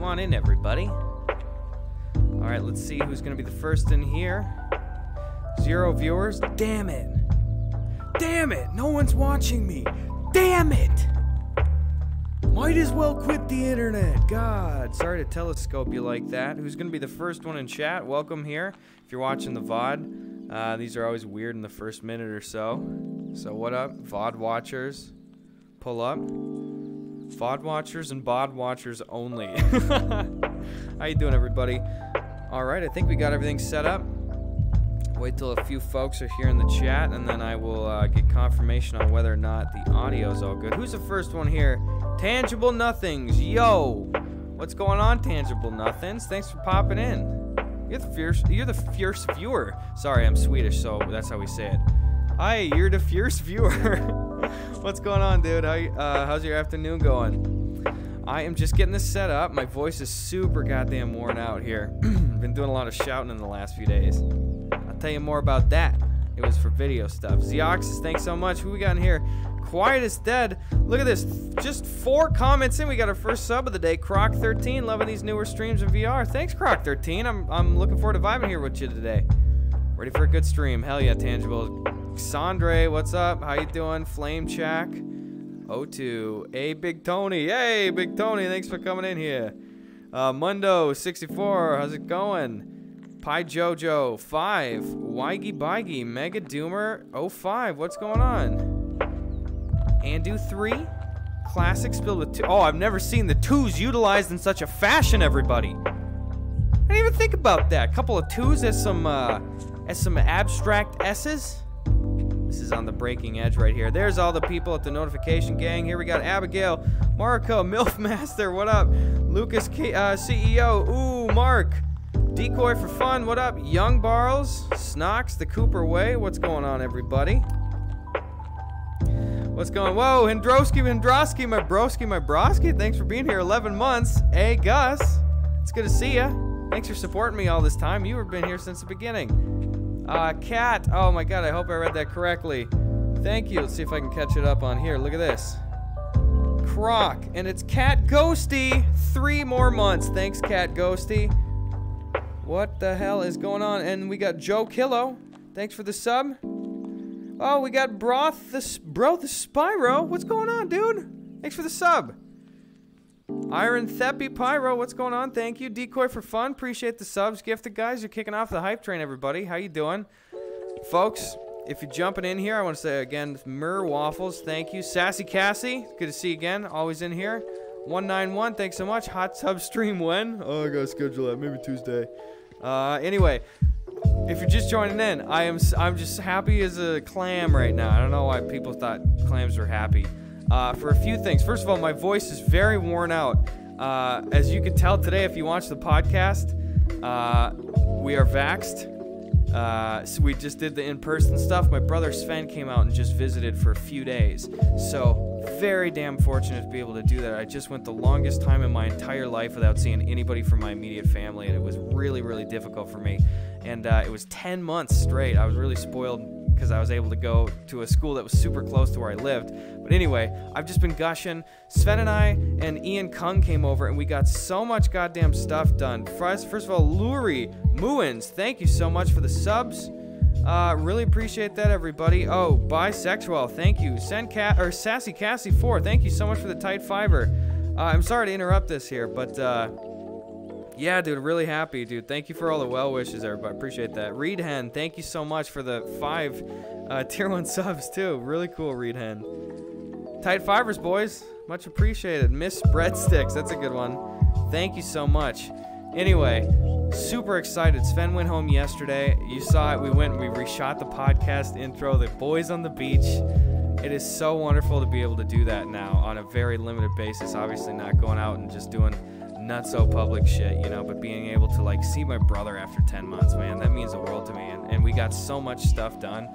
Come on in, everybody. All right, let's see who's going to be the first in here. Zero viewers. Damn it. Damn it. No one's watching me. Damn it. Might as well quit the internet. God, sorry to telescope you like that. Who's going to be the first one in chat? Welcome here. If you're watching the VOD, uh, these are always weird in the first minute or so. So, what up, VOD watchers? Pull up. VOD watchers and BOD watchers only. How you doing, everybody? All right, I think we got everything set up. Wait till a few folks are here in the chat, and then I will uh, get confirmation on whether or not the audio is all good. Who's the first one here? Tangible Nothings. Yo, what's going on, Tangible Nothings? Thanks for popping in. You're the fierce. You're the fierce viewer. Sorry, I'm Swedish, so that's how we say it. Hi, you're the fierce viewer. what's going on, dude? How, uh, how's your afternoon going? I am just getting this set up. My voice is super goddamn worn out here. Been doing a lot of shouting in the last few days. I'll tell you more about that. It was for video stuff. Zeoxys, thanks so much. Who we got in here? Quiet as dead. Look at this. Just four comments in. We got our first sub of the day. Croc13, loving these newer streams in VR. Thanks, Croc13. I'm, I'm looking forward to vibing here with you today. Ready for a good stream. Hell yeah, Tangible. Sandre, what's up? How you doing? Flame Chack. O2. Hey, Big Tony. Hey, Big Tony. Thanks for coming in here. Uh, Mundo64. How's it going? Pi Jojo. 5. Wyggy Byggy. Mega Doomer. 05. What's going on? Andu 3. Classic spilled with 2. Oh, I've never seen the 2s utilized in such a fashion, everybody. I didn't even think about that. A couple of 2s as some, uh, as some abstract S's. This is on the breaking edge right here. There's all the people at the notification gang. Here we got Abigail, Marco, MILF Master, what up? Lucas, K uh, CEO, ooh, Mark. Decoy for fun, what up? Young Barles, Snox, the Cooper Way, what's going on, everybody? What's going? Whoa, Hendrowski, Hendrowski, my broski, my broski. Thanks for being here. 11 months. Hey, Gus. It's good to see you. Thanks for supporting me all this time. You have been here since the beginning. Uh, cat. Oh my god, I hope I read that correctly. Thank you. Let's see if I can catch it up on here. Look at this. Croc. And it's Cat Ghosty. Three more months. Thanks, Cat Ghosty. What the hell is going on? And we got Joe Killo. Thanks for the sub. Oh, we got Broth the Bro the Spyro. What's going on, dude? Thanks for the sub. Iron Theppy Pyro, what's going on? Thank you. Decoy for fun. Appreciate the subs. Gifted guys, you're kicking off the hype train, everybody. How you doing? Folks, if you're jumping in here, I want to say again, Mur Waffles, thank you. Sassy Cassie, good to see you again. Always in here. 191, thanks so much. Hot tub stream when? Oh, I gotta schedule that. Maybe Tuesday. Uh, anyway, if you're just joining in, I am I'm just happy as a clam right now. I don't know why people thought clams were happy uh, for a few things. First of all, my voice is very worn out. Uh, as you can tell today, if you watch the podcast, uh, we are vaxxed. Uh, so we just did the in-person stuff. My brother Sven came out and just visited for a few days. So very damn fortunate to be able to do that. I just went the longest time in my entire life without seeing anybody from my immediate family, and it was really, really difficult for me. And uh, it was 10 months straight. I was really spoiled because I was able to go to a school that was super close to where I lived. But anyway, I've just been gushing. Sven and I and Ian Kung came over and we got so much goddamn stuff done. First, first of all, Luri Muins, thank you so much for the subs. Uh, really appreciate that, everybody. Oh, bisexual, thank you. Send cat or sassy Cassie four, thank you so much for the tight fiver. Uh, I'm sorry to interrupt this here, but uh, yeah, dude, really happy, dude. Thank you for all the well wishes, everybody. Appreciate that. Reed Hen, thank you so much for the five uh, tier one subs too. Really cool, Reed Hen. Tight fibers, boys. Much appreciated. Miss Breadsticks, that's a good one. Thank you so much. Anyway, super excited. Sven went home yesterday. You saw it. We went we reshot the podcast intro, the boys on the beach. It is so wonderful to be able to do that now on a very limited basis. Obviously, not going out and just doing not so public shit, you know, but being able to like see my brother after 10 months, man, that means the world to me. And, and we got so much stuff done.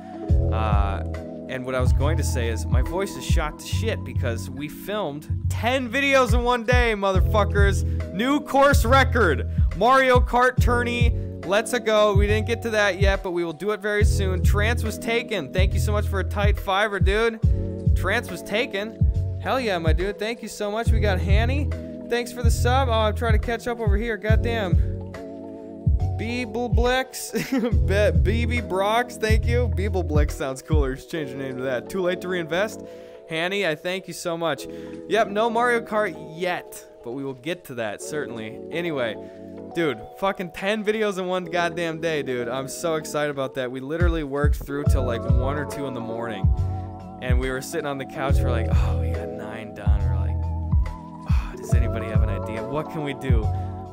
Uh, and what I was going to say is my voice is shot to shit because we filmed 10 videos in one day, motherfuckers. New course record. Mario Kart tourney. Let's a go. We didn't get to that yet, but we will do it very soon. Trance was taken. Thank you so much for a tight fiver, dude. Trance was taken. Hell yeah, my dude. Thank you so much. We got Hanny. Thanks for the sub. Oh, I'm trying to catch up over here. Goddamn. Beebleblex, BB Brox, thank you. Beebleblex sounds cooler. Just change your name to that. Too late to reinvest. Hanny, I thank you so much. Yep, no Mario Kart yet, but we will get to that certainly. Anyway, dude, fucking 10 videos in one goddamn day, dude. I'm so excited about that. We literally worked through till like 1 or 2 in the morning. And we were sitting on the couch, we're like, oh, we got 9 done. We're does anybody have an idea? What can we do?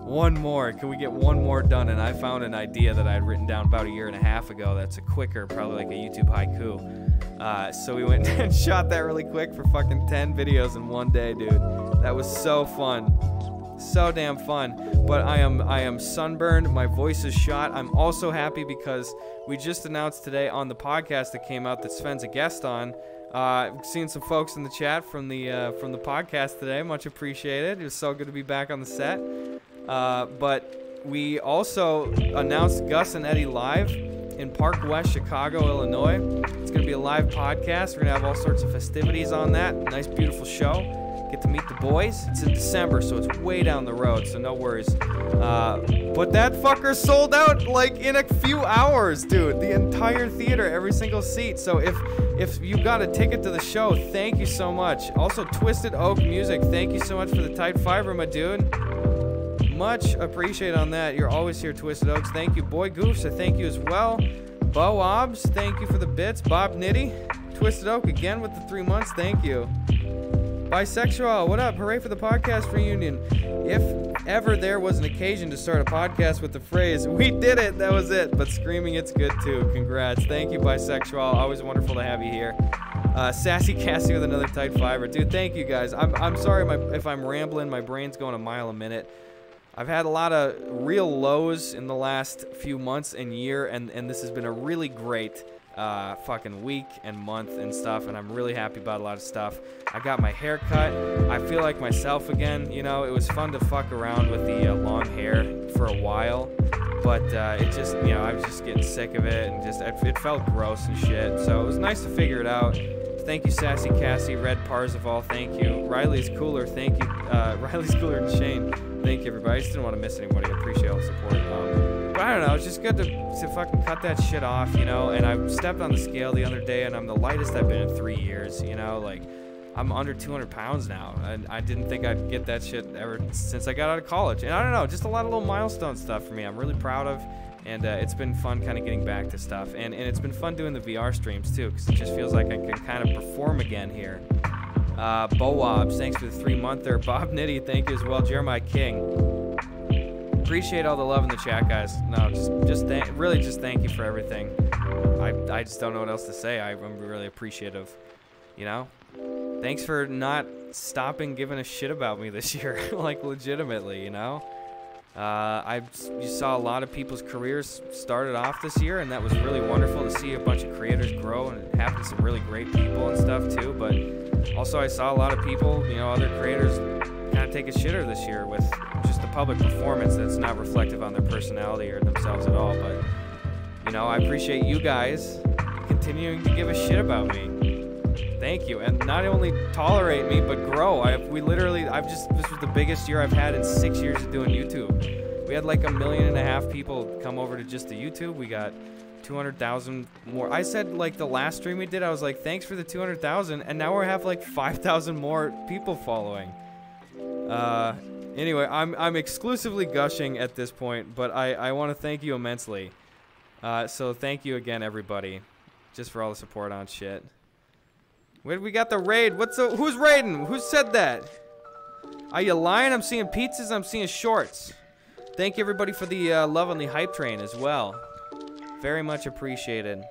one more. Can we get one more done? And I found an idea that I had written down about a year and a half ago. That's a quicker, probably like a YouTube haiku. Uh, so we went and shot that really quick for fucking 10 videos in one day, dude. That was so fun. So damn fun. But I am I am sunburned. My voice is shot. I'm also happy because we just announced today on the podcast that came out that Sven's a guest on. Uh, seeing some folks in the chat from the uh, from the podcast today. Much appreciated. It was so good to be back on the set. Uh, but we also announced Gus and Eddie live in Park West, Chicago, Illinois. It's going to be a live podcast. We're going to have all sorts of festivities on that. Nice, beautiful show. Get to meet the boys. It's in December, so it's way down the road, so no worries. Uh, but that fucker sold out like in a few hours, dude. The entire theater, every single seat. So if if you got a ticket to the show, thank you so much. Also, Twisted Oak Music, thank you so much for the tight fiber, my dude. Much appreciate on that. You're always here, Twisted Oaks. Thank you. Boy Goofs, I thank you as well. Bo Obs, thank you for the bits. Bob Nitty, Twisted Oak again with the three months. Thank you. Bisexual, what up? Hooray for the podcast reunion. If ever there was an occasion to start a podcast with the phrase, we did it, that was it. But screaming, it's good too. Congrats. Thank you, Bisexual. Always wonderful to have you here. Uh, Sassy Cassie with another tight fiber. Dude, thank you guys. I'm, I'm sorry my, if I'm rambling. My brain's going a mile a minute. I've had a lot of real lows in the last few months and year, and, and this has been a really great uh, fucking week and month and stuff, and I'm really happy about a lot of stuff. I got my hair cut. I feel like myself again. You know, it was fun to fuck around with the uh, long hair for a while, but uh, it just, you know, I was just getting sick of it, and just it felt gross and shit. So it was nice to figure it out. Thank you, Sassy Cassie, Red Parzival. Thank you, Riley's cooler. Thank you, uh, Riley's cooler and Shane. Thank you, everybody. I just didn't want to miss anybody. I appreciate all the support. Um, but I don't know. It's just good to, to fucking cut that shit off, you know. And I stepped on the scale the other day, and I'm the lightest I've been in three years, you know. Like, I'm under 200 pounds now, and I didn't think I'd get that shit ever since I got out of college. And I don't know, just a lot of little milestone stuff for me. I'm really proud of and uh, it's been fun kind of getting back to stuff and, and it's been fun doing the vr streams too because it just feels like i can kind of perform again here uh, Bowobs, thanks for the three monther. Bob Nitty, thank you as well. Jeremiah King. Appreciate all the love in the chat, guys. No, just just thank, really just thank you for everything. I, I just don't know what else to say. I, I'm really appreciative. You know, thanks for not stopping giving a shit about me this year, like legitimately. You know. Uh, I you saw a lot of people's careers started off this year, and that was really wonderful to see a bunch of creators grow, and it happened to some really great people and stuff too. But also, I saw a lot of people, you know, other creators, kind of take a shitter this year with just the public performance that's not reflective on their personality or themselves at all. But you know, I appreciate you guys continuing to give a shit about me thank you. And not only tolerate me, but grow. I we literally, I've just, this was the biggest year I've had in six years of doing YouTube. We had like a million and a half people come over to just the YouTube. We got 200,000 more. I said like the last stream we did, I was like, thanks for the 200,000. And now we have like 5,000 more people following. Uh, anyway, I'm, I'm exclusively gushing at this point, but I, I want to thank you immensely. Uh, so thank you again, everybody, just for all the support on shit. Where we got the raid? What's the, who's raiding? Who said that? Are you lying? I'm seeing pizzas. I'm seeing shorts. Thank you everybody for the uh, love on the hype train as well. Very much appreciated.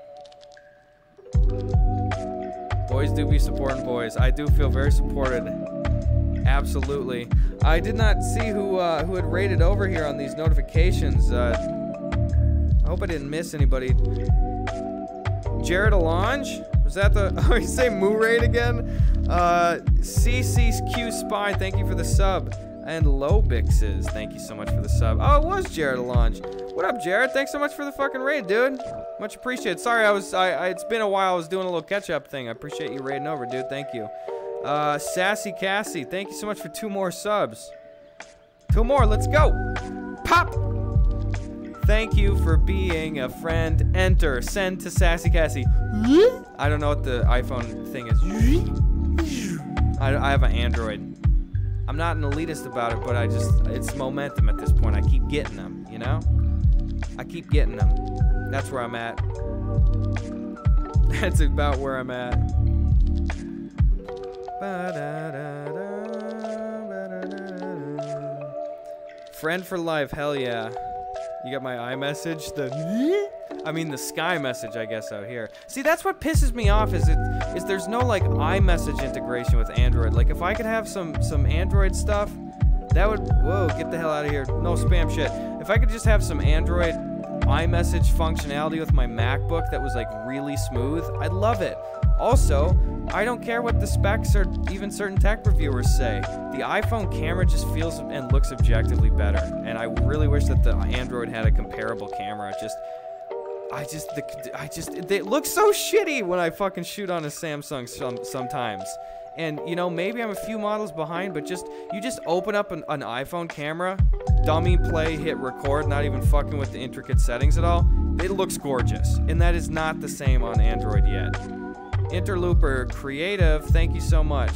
Boys do be supporting boys. I do feel very supported. Absolutely. I did not see who uh, who had raided over here on these notifications. Uh, I hope I didn't miss anybody. Jared Alonge? Was that the, oh, you say Moo again? Uh, CCQ Spy, thank you for the sub. And Lobixes, thank you so much for the sub. Oh, it was Jared Alonge. What up, Jared? Thanks so much for the fucking raid, dude. Much appreciated. Sorry, I was, I, I it's been a while. I was doing a little catch-up thing. I appreciate you raiding over, dude. Thank you. Uh, Sassy Cassie, thank you so much for two more subs. Two more. Let's go. Pop. Thank you for being a friend. Enter. Send to Sassy Cassie. I don't know what the iPhone thing is. I, I have an Android. I'm not an elitist about it, but I just, it's momentum at this point. I keep getting them, you know? I keep getting them. That's where I'm at. That's about where I'm at. Friend for life, hell yeah. You got my iMessage? The I mean the Sky message, I guess, out here. See, that's what pisses me off is it is there's no like iMessage integration with Android. Like if I could have some some Android stuff, that would whoa, get the hell out of here. No spam shit. If I could just have some Android iMessage functionality with my MacBook that was like really smooth, I'd love it. Also, I don't care what the specs or even certain tech reviewers say. The iPhone camera just feels and looks objectively better, and I really wish that the Android had a comparable camera. Just, I just, the, I just, it looks so shitty when I fucking shoot on a Samsung some, sometimes. And you know, maybe I'm a few models behind, but just you just open up an, an iPhone camera, dummy play, hit record, not even fucking with the intricate settings at all. It looks gorgeous, and that is not the same on Android yet. Interlooper Creative, thank you so much.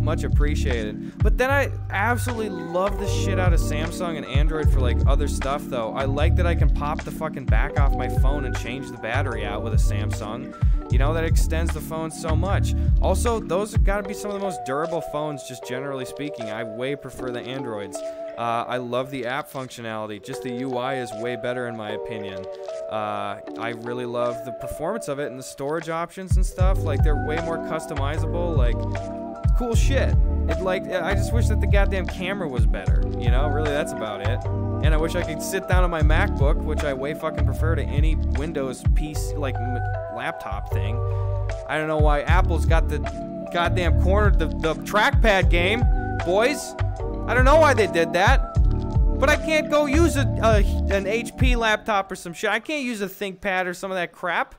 Much appreciated. But then I absolutely love the shit out of Samsung and Android for like other stuff though. I like that I can pop the fucking back off my phone and change the battery out with a Samsung. You know, that extends the phone so much. Also, those have got to be some of the most durable phones, just generally speaking. I way prefer the Androids. Uh, I love the app functionality. Just the UI is way better in my opinion. Uh, I really love the performance of it and the storage options and stuff. Like they're way more customizable. Like cool shit. It like I just wish that the goddamn camera was better. You know, really that's about it. And I wish I could sit down on my MacBook, which I way fucking prefer to any Windows piece like laptop thing. I don't know why Apple's got the goddamn corner the the trackpad game, boys. I don't know why they did that. But I can't go use a, an HP laptop or some shit. I can't use a ThinkPad or some of that crap.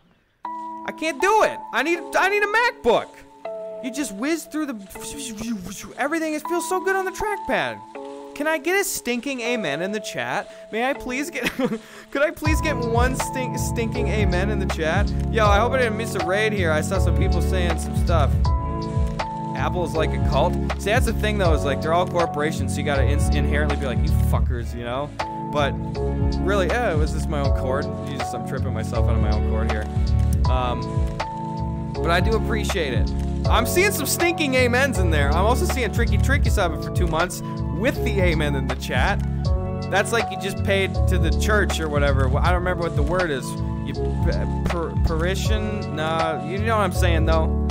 I can't do it. I need I need a MacBook. You just whiz through the everything. It feels so good on the trackpad. Can I get a stinking amen in the chat? May I please get Could I please get one stink stinking amen in the chat? Yo, I hope I didn't miss a raid here. I saw some people saying some stuff. Apple's like a cult. See, that's the thing though, is like they're all corporations, so you gotta in inherently be like, you fuckers, you know? But really, yeah, was this my own cord? Jesus, I'm tripping myself out of my own cord here. Um, but I do appreciate it. I'm seeing some stinking amens in there. I'm also seeing Tricky Tricky subbing for two months with the amen in the chat. That's like you just paid to the church or whatever. I don't remember what the word is. You per, parition? Nah, you know what I'm saying though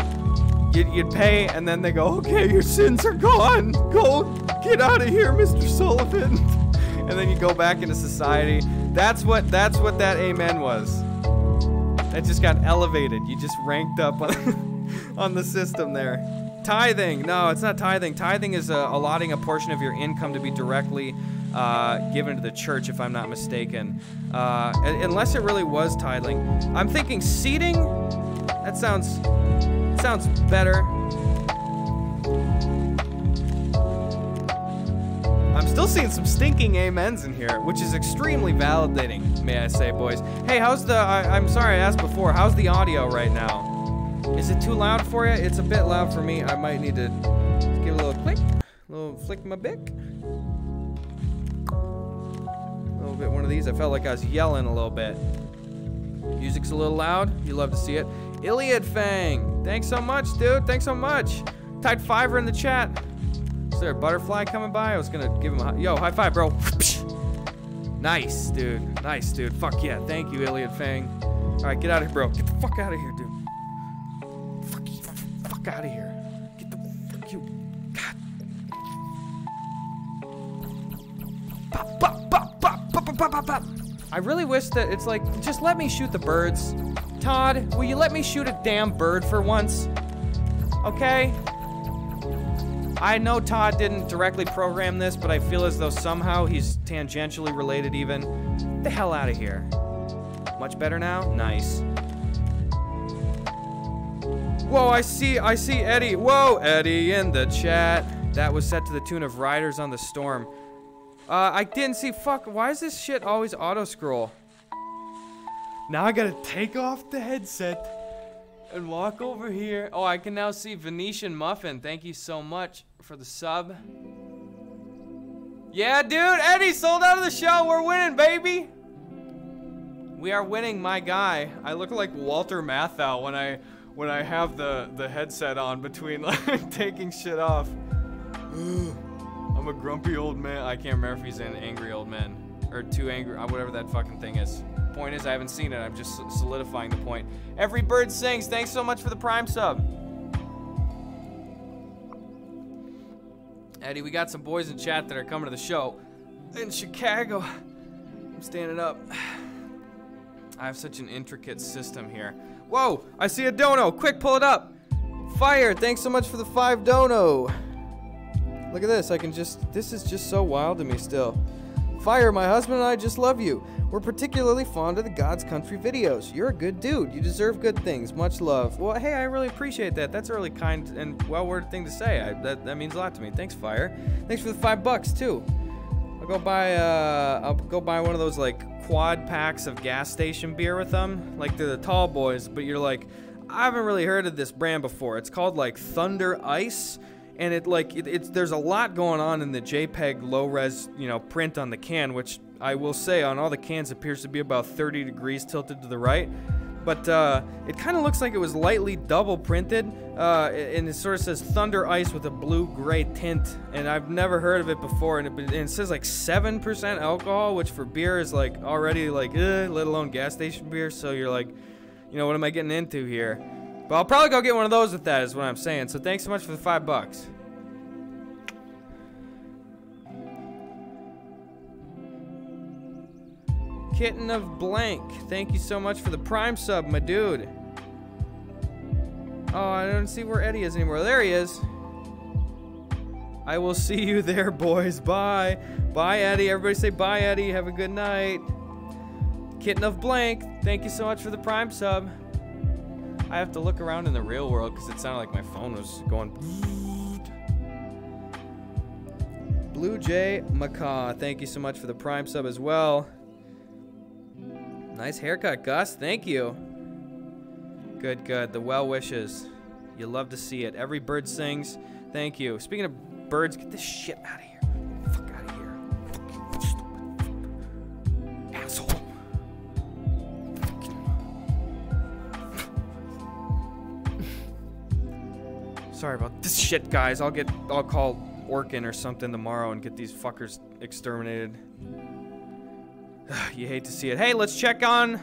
you'd, you'd pay, and then they go, okay, your sins are gone. Go get out of here, Mr. Sullivan. and then you go back into society. That's what that's what that amen was. That just got elevated. You just ranked up on, on the system there. Tithing. No, it's not tithing. Tithing is uh, allotting a portion of your income to be directly uh, given to the church, if I'm not mistaken. Uh, unless it really was tithing. I'm thinking seating. That sounds Sounds better. I'm still seeing some stinking amens in here, which is extremely validating, may I say, boys. Hey, how's the, I, am sorry I asked before, how's the audio right now? Is it too loud for you? It's a bit loud for me. I might need to give a little click, a little flick my bick. A little bit one of these. I felt like I was yelling a little bit. Music's a little loud. You love to see it. Iliad Fang. Thanks so much, dude. Thanks so much. Type fiver in the chat. Is there a butterfly coming by? I was gonna give him a yo high five, bro. nice, dude. Nice, dude. Fuck yeah. Thank you, Iliad Fang. All right, get out of here, bro. Get the fuck out of here, dude. Fuck you. Fuck out of here. Get the fuck you. God. Bop, bop, bop, bop, bop, bop, bop, bop. I really wish that it's like, just let me shoot the birds. Todd, will you let me shoot a damn bird for once? Okay? I know Todd didn't directly program this, but I feel as though somehow he's tangentially related even. Get the hell out of here. Much better now? Nice. Whoa, I see, I see Eddie. Whoa, Eddie in the chat. That was set to the tune of Riders on the Storm. Uh, I didn't see. Fuck. Why is this shit always auto scroll? Now I gotta take off the headset and walk over here. Oh, I can now see Venetian Muffin. Thank you so much for the sub. Yeah, dude. Eddie sold out of the show. We're winning, baby. We are winning, my guy. I look like Walter Matthau when I when I have the the headset on between like taking shit off. I'm a grumpy old man. I can't remember if he's an angry old man or too angry, whatever that fucking thing is. Point is, I haven't seen it. I'm just solidifying the point. Every bird sings. Thanks so much for the prime sub. Eddie, we got some boys in chat that are coming to the show in Chicago. I'm standing up. I have such an intricate system here. Whoa, I see a dono. Quick, pull it up. Fire, thanks so much for the five dono. Look at this. I can just, this is just so wild to me still. Fire, my husband and I just love you. We're particularly fond of the God's Country videos. You're a good dude. You deserve good things. Much love. Well, hey, I really appreciate that. That's a really kind and well-worded thing to say. I, that, that means a lot to me. Thanks, Fire. Thanks for the five bucks, too. I'll go buy, uh, I'll go buy one of those, like, quad packs of gas station beer with them. Like, they're the tall boys, but you're like, I haven't really heard of this brand before. It's called, like, Thunder Ice and it like it, it's there's a lot going on in the JPEG low res you know print on the can, which I will say on all the cans appears to be about 30 degrees tilted to the right. But uh, it kind of looks like it was lightly double printed, uh, and it sort of says Thunder Ice with a blue-gray tint, and I've never heard of it before. And it, and it says like 7% alcohol, which for beer is like already like, eh, let alone gas station beer. So you're like, you know, what am I getting into here? But I'll probably go get one of those with that, is what I'm saying. So thanks so much for the five bucks. Kitten of Blank, thank you so much for the Prime sub, my dude. Oh, I don't see where Eddie is anymore. There he is. I will see you there, boys. Bye. Bye, Eddie. Everybody say bye, Eddie. Have a good night. Kitten of Blank, thank you so much for the Prime sub. I have to look around in the real world because it sounded like my phone was going. Blue Jay Macaw, thank you so much for the Prime sub as well. Nice haircut, Gus. Thank you. Good, good. The well wishes. You love to see it. Every bird sings. Thank you. Speaking of birds, get this shit out of here. Fuck out of here. Asshole. Sorry about this shit, guys. I'll get, I'll call Orkin or something tomorrow and get these fuckers exterminated. you hate to see it. Hey, let's check on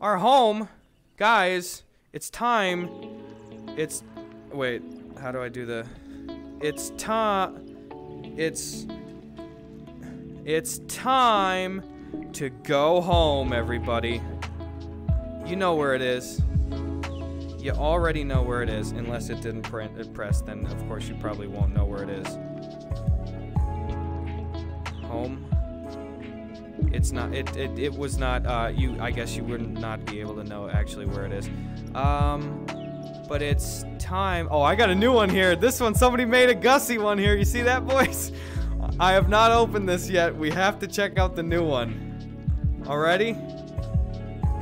our home. Guys, it's time. It's, wait, how do I do the, it's time, it's, it's time to go home, everybody. You know where it is. You already know where it is, unless it didn't print, it press, then of course you probably won't know where it is. Home. It's not, it, it, it was not, uh, you, I guess you would not be able to know actually where it is. Um, but it's time, oh, I got a new one here. This one, somebody made a Gussie one here. You see that, boys? I have not opened this yet. We have to check out the new one. Alrighty?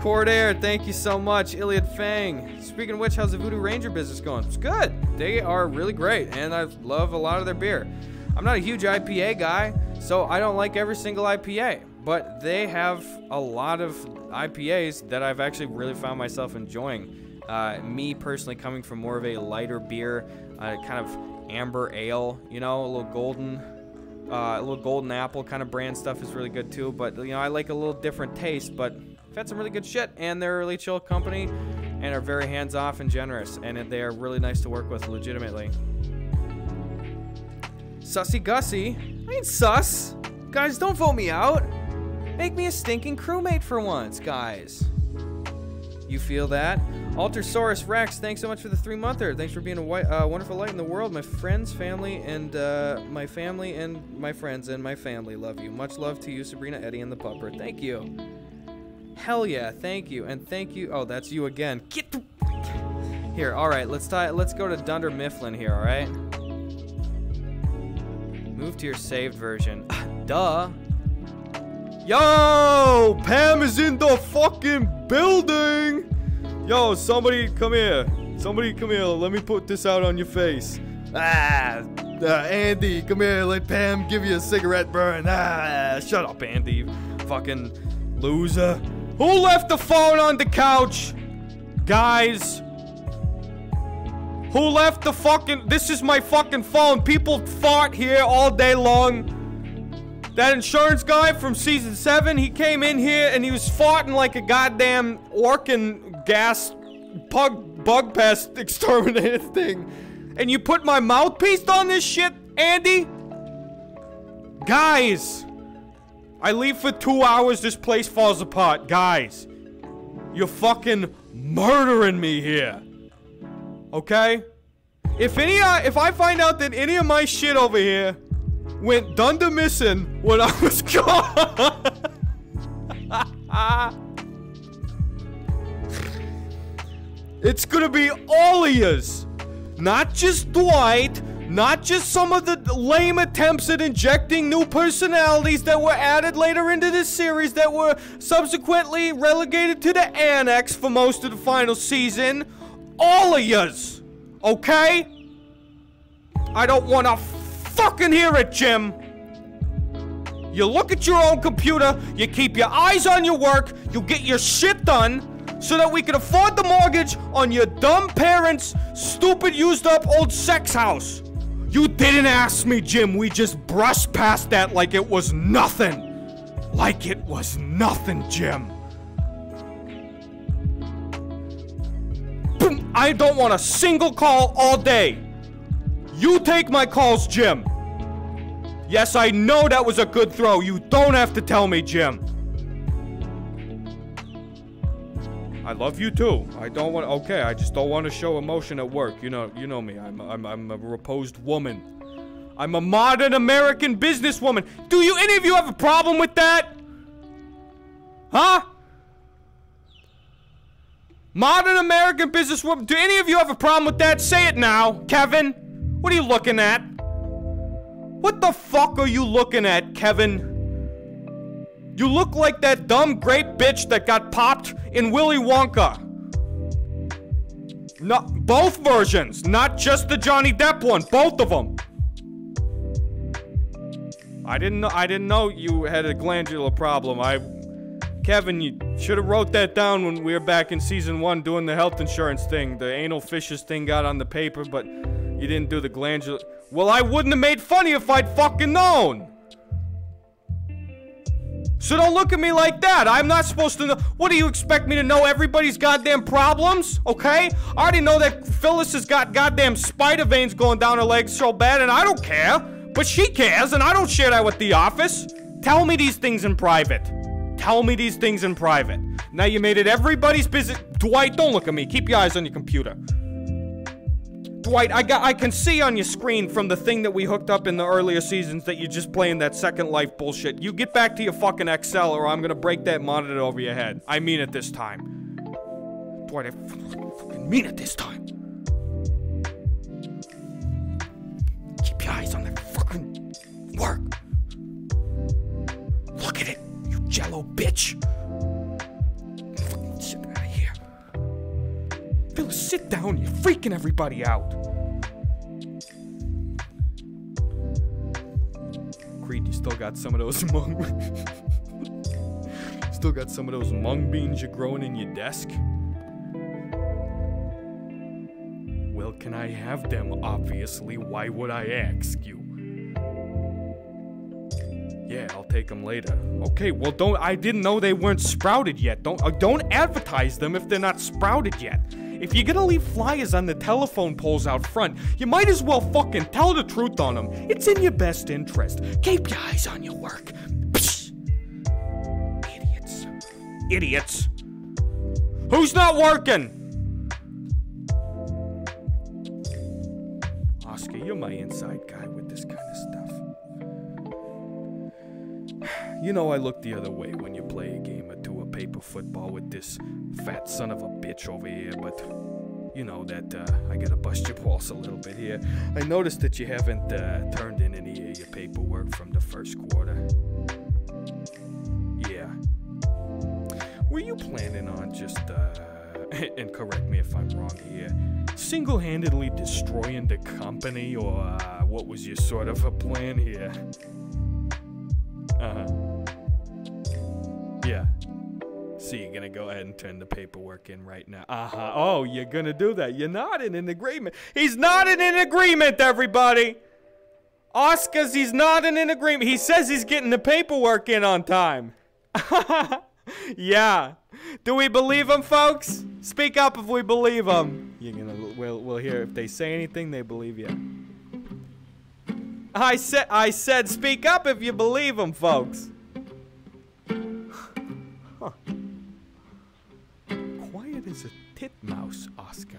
Cordair, thank you so much. Iliad Fang. Speaking of which, how's the Voodoo Ranger business going? It's good. They are really great, and I love a lot of their beer. I'm not a huge IPA guy, so I don't like every single IPA, but they have a lot of IPAs that I've actually really found myself enjoying. Uh, me personally coming from more of a lighter beer, uh, kind of amber ale, you know, a little golden, uh, a little golden apple kind of brand stuff is really good too. But you know, I like a little different taste, but I've had some really good shit, and they're a really chill company, and are very hands-off and generous, and they are really nice to work with, legitimately. Sussy Gussie? I ain't sus. Guys, don't vote me out. Make me a stinking crewmate for once, guys. You feel that? Altersaurus Rex, thanks so much for the three monther. Thanks for being a white, uh, wonderful light in the world. My friends, family, and uh, my family and my friends and my family love you. Much love to you, Sabrina, Eddie, and the pupper. Thank you. Hell yeah, thank you, and thank you. Oh, that's you again. Get the here. All right, let's tie. Let's go to Dunder Mifflin here. All right. Move to your saved version. Duh. Yo! Pam is in the fucking building! Yo, somebody come here. Somebody come here. Let me put this out on your face. Ah, uh, Andy, come here. Let Pam give you a cigarette burn. Ah, shut up, Andy. Fucking loser. Who left the phone on the couch? Guys. Who left the fucking... This is my fucking phone. People fart here all day long. That insurance guy from season 7, he came in here and he was farting like a goddamn orkin gas bug, bug pest exterminator thing. And you put my mouthpiece on this shit, Andy? Guys! I leave for two hours, this place falls apart. Guys, you're fucking murdering me here. Okay? If any, uh, if I find out that any of my shit over here went dunder missing when I was gone. it's gonna be all of yous. Not just Dwight, not just some of the lame attempts at injecting new personalities that were added later into this series that were subsequently relegated to the annex for most of the final season. All of yous. Okay? I don't want to fucking hear it, Jim. You look at your own computer, you keep your eyes on your work, you get your shit done so that we can afford the mortgage on your dumb parents' stupid used up old sex house. You didn't ask me, Jim. We just brushed past that like it was nothing. Like it was nothing, Jim. I don't want a single call all day. You take my calls, Jim. Yes, I know that was a good throw. You don't have to tell me, Jim. I love you too. I don't want. Okay, I just don't want to show emotion at work. You know, you know me. I'm, I'm, I'm a reposed woman. I'm a modern American businesswoman. Do you any of you have a problem with that? Huh? Modern American businesswoman. Do any of you have a problem with that? Say it now, Kevin. What are you looking at? What the fuck are you looking at, Kevin? You look like that dumb great bitch that got popped in Willy Wonka. No, both versions, not just the Johnny Depp one, both of them. I didn't know I didn't know you had a glandular problem. I Kevin, you should have wrote that down when we were back in season 1 doing the health insurance thing. The anal fissures thing got on the paper, but you didn't do the glandular Well, I wouldn't have made funny if I'd fucking known. So don't look at me like that. I'm not supposed to know. What do you expect me to know everybody's goddamn problems? Okay? I already know that Phyllis has got goddamn spider veins going down her legs so bad, and I don't care. But she cares, and I don't share that with the office. Tell me these things in private. Tell me these things in private. Now you made it everybody's business. Dwight, don't look at me. Keep your eyes on your computer. Dwight, I got I can see on your screen from the thing that we hooked up in the earlier seasons that you're just playing that second life bullshit. You get back to your fucking Excel or I'm gonna break that monitor over your head. I mean it this time. Dwight, I fucking mean it this time. Keep your eyes on that fucking work. Look at it, you jello bitch. Phil, sit down. You're freaking everybody out. Creed, you still got some of those mung. still got some of those mung beans you're growing in your desk? Well, can I have them? Obviously. Why would I ask you? Yeah, I'll take them later. Okay, well don't I didn't know they weren't sprouted yet. Don't uh, don't advertise them if they're not sprouted yet. If you're gonna leave flyers on the telephone poles out front, you might as well fucking tell the truth on them. It's in your best interest. Keep your eyes on your work. Psh. Idiots. Idiots. Who's not working? Oscar, you're my inside guy with this kind of stuff. You know I look the other way when you play a game paper football with this fat son of a bitch over here, but you know that uh, I gotta bust your balls a little bit here. I noticed that you haven't uh, turned in any of your paperwork from the first quarter. Yeah. Were you planning on just, uh, and correct me if I'm wrong here, single handedly destroying the company, or uh, what was your sort of a plan here? Uh huh. Yeah. So you're gonna go ahead and turn the paperwork in right now. Uh huh. Oh, you're gonna do that. You're not in an agreement. He's not in an agreement, everybody. Oscars, he's not in an agreement. He says he's getting the paperwork in on time. yeah. Do we believe him, folks? Speak up if we believe him. You're gonna. We'll, we'll hear if they say anything. They believe you. I said. I said. Speak up if you believe him, folks. Huh. Quiet as a titmouse, Oscar.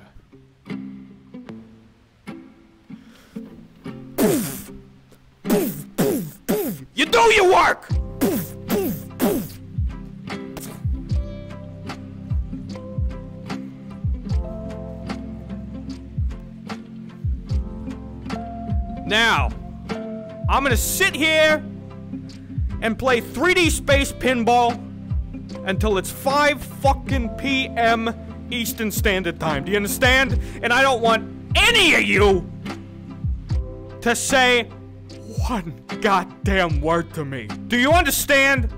You do your work! Now, I'm gonna sit here and play 3D Space Pinball until it's 5 fucking p.m. Eastern Standard Time. Do you understand? And I don't want any of you to say one goddamn word to me. Do you understand?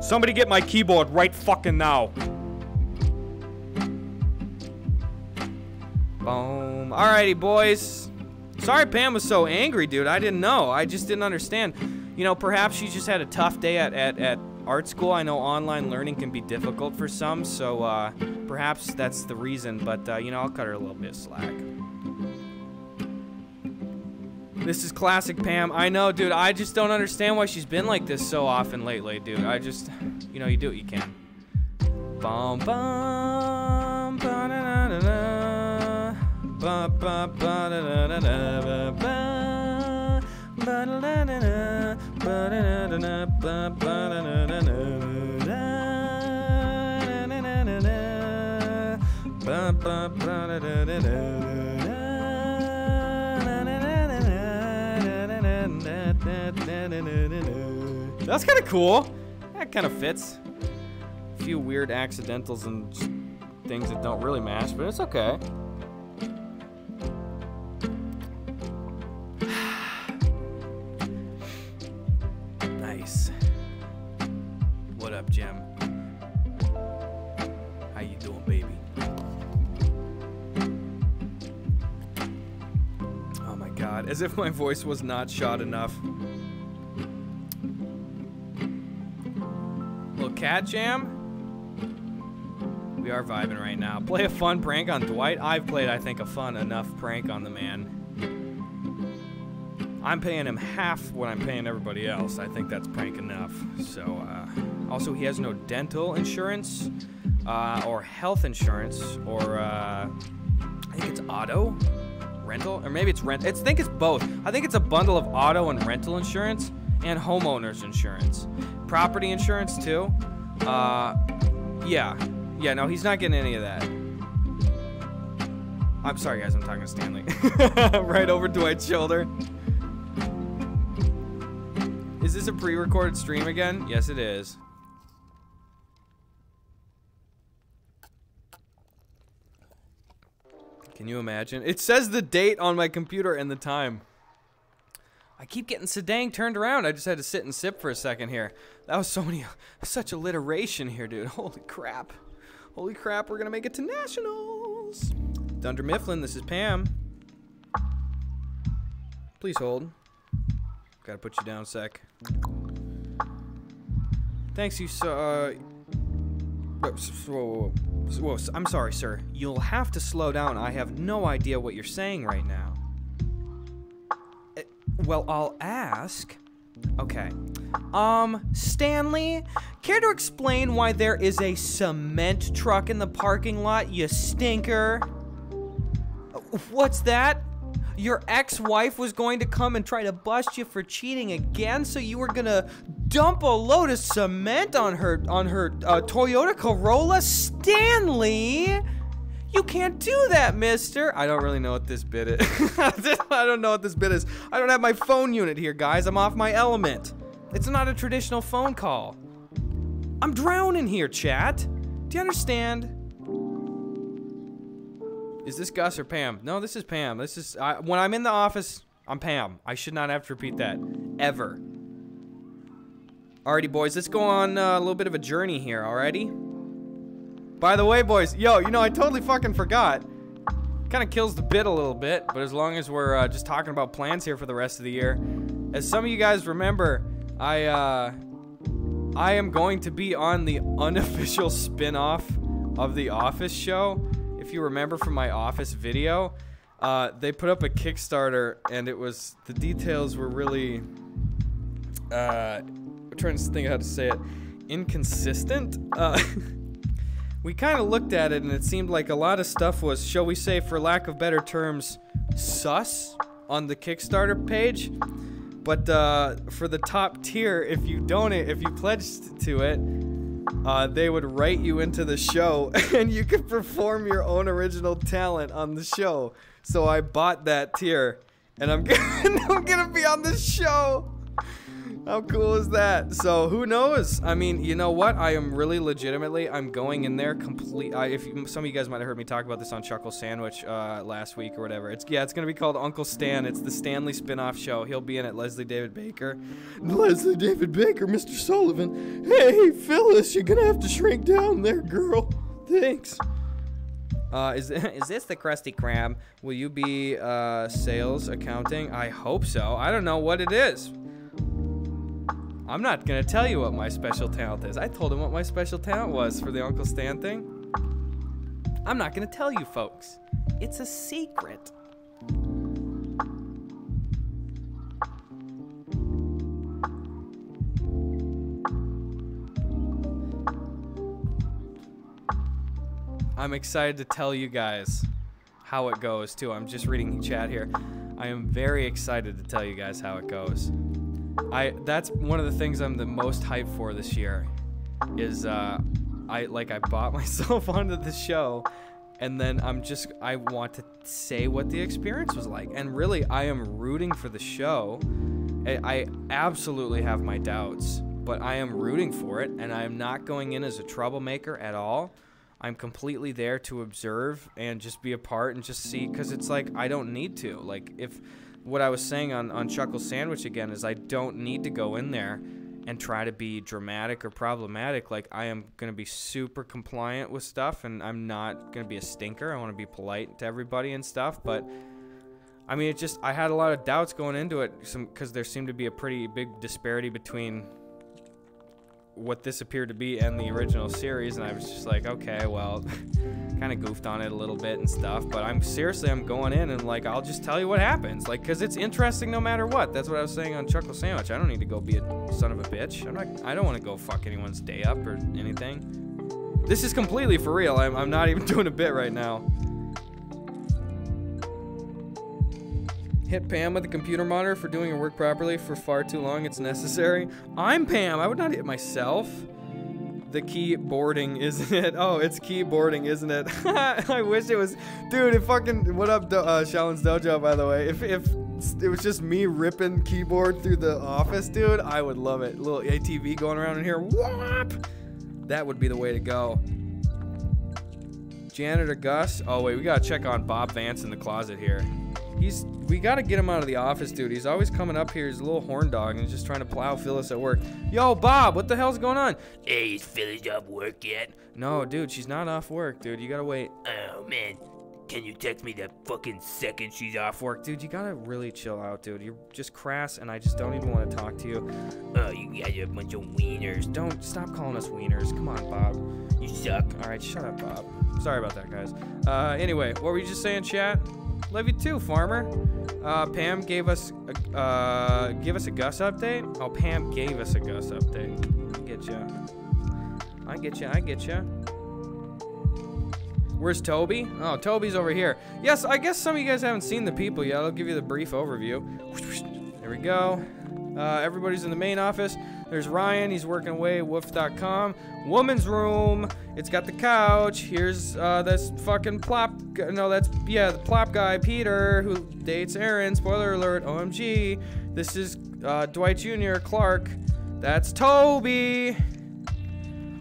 Somebody get my keyboard right fucking now. Boom. Alrighty, boys. Sorry Pam was so angry, dude. I didn't know. I just didn't understand. You know, perhaps she just had a tough day at, at, at art school. I know online learning can be difficult for some, so uh, perhaps that's the reason. But, uh, you know, I'll cut her a little bit of slack. This is classic Pam. I know, dude. I just don't understand why she's been like this so often lately, dude. I just, you know, you do what you can. Bum, bum, ba-da-da-da-da. Ba, ba, ba-da-da-da-da, ba, ba, ba-da-da-da-da, ba-da-da-da-da, ba, ba-da-da-da-da, ba, ba, ba-da-da-da-da. That's kind of cool. That kind of fits. A few weird accidentals and things that don't really match, but it's okay. Nice. What up, Jem? How you doing, baby? Oh my god, as if my voice was not shot enough. Little cat jam? We are vibing right now. Play a fun prank on Dwight. I've played, I think, a fun enough prank on the man. I'm paying him half what I'm paying everybody else. I think that's prank enough. So, uh, also, he has no dental insurance uh, or health insurance or uh, I think it's auto rental or maybe it's rent. I think it's both. I think it's a bundle of auto and rental insurance and homeowners insurance, property insurance too. Uh, yeah, yeah. No, he's not getting any of that. I'm sorry, guys. I'm talking to Stanley. right over Dwight's shoulder. Is this a pre-recorded stream again? Yes, it is. Can you imagine? It says the date on my computer and the time. I keep getting Sedang turned around. I just had to sit and sip for a second here. That was so many, such alliteration here, dude. Holy crap. Holy crap, we're gonna make it to nationals. Dunder Mifflin, this is Pam. Please hold. Gotta put you down sec. Thanks, you so. Uh, whoa, whoa, whoa, whoa, I'm sorry, sir. You'll have to slow down. I have no idea what you're saying right now. Uh, well, I'll ask. Okay. Um, Stanley, care to explain why there is a cement truck in the parking lot, you stinker? What's that? Your ex-wife was going to come and try to bust you for cheating again, so you were gonna dump a load of cement on her on her uh, Toyota Corolla, Stanley. You can't do that, mister. I don't really know what this bit is. I don't know what this bit is. I don't have my phone unit here, guys. I'm off my element. It's not a traditional phone call. I'm drowning here, chat. Do you understand? Is this Gus or Pam? No, this is Pam. This is I, when I'm in the office. I'm Pam. I should not have to repeat that ever. Alrighty, boys. Let's go on uh, a little bit of a journey here. Alrighty. By the way, boys, yo, you know I totally fucking forgot. Kind of kills the bit a little bit, but as long as we're uh, just talking about plans here for the rest of the year, as some of you guys remember, I uh, I am going to be on the unofficial spin-off of the Office show if you remember from my office video, uh, they put up a Kickstarter and it was the details were really. Uh, I'm trying to think how to say it. Inconsistent. Uh, we kind of looked at it and it seemed like a lot of stuff was, shall we say, for lack of better terms, sus on the Kickstarter page. But uh, for the top tier, if you donate, if you pledged to it, uh, they would write you into the show and you could perform your own original talent on the show. So I bought that tier and I'm gonna, I'm gonna be on the show. How cool is that? So who knows? I mean, you know what? I am really legitimately. I'm going in there complete. I, if you, some of you guys might have heard me talk about this on Chuckle Sandwich uh, last week or whatever. It's yeah, it's gonna be called Uncle Stan. It's the Stanley spin-off show. He'll be in it. Leslie David Baker. Leslie David Baker, Mr. Sullivan. Hey, Phyllis, you're gonna have to shrink down there, girl. Thanks. Uh, is is this the Krusty Krab? Will you be uh, sales accounting? I hope so. I don't know what it is. I'm not gonna tell you what my special talent is. I told him what my special talent was for the Uncle Stan thing. I'm not gonna tell you folks. It's a secret. I'm excited to tell you guys how it goes too. I'm just reading chat here. I am very excited to tell you guys how it goes. I that's one of the things I'm the most hyped for this year is uh I like I bought myself onto the show and then I'm just I want to say what the experience was like. And really I am rooting for the show. I, I absolutely have my doubts, but I am rooting for it and I am not going in as a troublemaker at all. I'm completely there to observe and just be a part and just see cuz it's like I don't need to. Like if what I was saying on, on Chuckle Sandwich again is I don't need to go in there and try to be dramatic or problematic. Like I am gonna be super compliant with stuff, and I'm not gonna be a stinker. I want to be polite to everybody and stuff. But I mean, it just I had a lot of doubts going into it, because there seemed to be a pretty big disparity between what this appeared to be and the original series, and I was just like, okay, well, kind of goofed on it a little bit and stuff. But I'm seriously, I'm going in and like, I'll just tell you what happens, like, cause it's interesting no matter what. That's what I was saying on Chuckle Sandwich. I don't need to go be a son of a bitch. I'm not. I don't want to go fuck anyone's day up or anything. This is completely for real. I'm, I'm not even doing a bit right now. Hit Pam with the computer monitor for doing her work properly for far too long. It's necessary. I'm Pam. I would not hit myself. The keyboarding, isn't it? Oh, it's keyboarding, isn't it? I wish it was. Dude, it fucking. What up, uh, Shaolin's Dojo, by the way? If, if it was just me ripping keyboard through the office, dude, I would love it. A little ATV going around in here. Whoop! That would be the way to go. Janitor Gus. Oh, wait, we gotta check on Bob Vance in the closet here. He's we gotta get him out of the office, dude. He's always coming up here. He's a little horn dog and he's just trying to plow Phyllis at work. Yo, Bob, what the hell's going on? Hey, is Phyllis off work yet? No, dude, she's not off work, dude. You gotta wait. Oh man, can you text me the fucking second she's off work? Dude, you gotta really chill out, dude. You're just crass, and I just don't even want to talk to you. Oh, you guys are a bunch of wieners. Don't stop calling us wieners. Come on, Bob. You suck. All right, shut up, Bob. Sorry about that, guys. Uh, anyway, what were you just saying, chat? Love you too, farmer. Uh, Pam gave us a, uh, give us a Gus update. Oh, Pam gave us a Gus update. I get you. I get you. I get you. Where's Toby? Oh, Toby's over here. Yes, I guess some of you guys haven't seen the people yet. I'll give you the brief overview. There we go. Uh, everybody's in the main office. There's Ryan. He's working away at WUPHF.com. Woman's room. It's got the couch. Here's uh, this fucking plop. No, that's, yeah, the plop guy, Peter, who dates Erin. Spoiler alert. OMG. This is uh, Dwight Jr., Clark. That's Toby.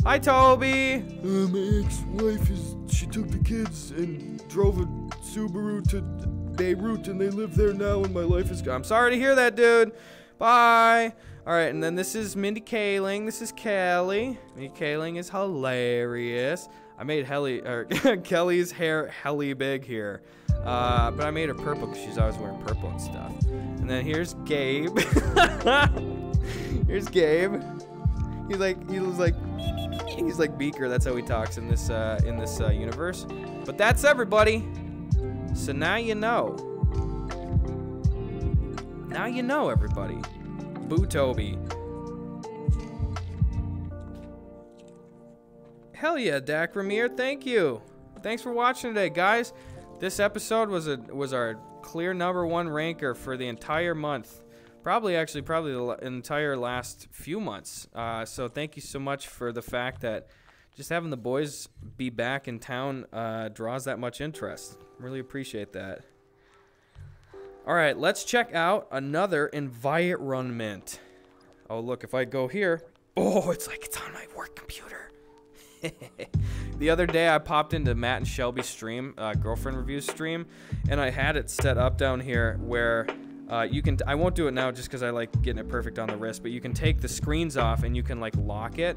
Hi, Toby. Uh, my ex-wife is she took the kids and drove a Subaru to Beirut and they live there now and my life is gone. I'm sorry to hear that, dude. Bye. All right, and then this is Mindy Kaling. This is Kelly. Mindy Kaling is hilarious. I made Helly or Kelly's hair helly big here, uh, but I made her purple because she's always wearing purple and stuff. And then here's Gabe. here's Gabe. He's like he was like he's like Beaker. That's how he talks in this uh, in this uh, universe. But that's everybody. So now you know. Now you know, everybody. Boo Toby. Hell yeah, Dak Ramir, thank you. Thanks for watching today, guys. This episode was a was our clear number one ranker for the entire month. Probably, actually, probably the entire last few months. Uh, so thank you so much for the fact that just having the boys be back in town uh, draws that much interest. Really appreciate that. All right, let's check out another environment. Oh, look, if I go here, oh, it's like it's on my work computer. the other day, I popped into Matt and Shelby's stream, uh, girlfriend review stream, and I had it set up down here where uh, you can. I won't do it now just because I like getting it perfect on the wrist, but you can take the screens off and you can like lock it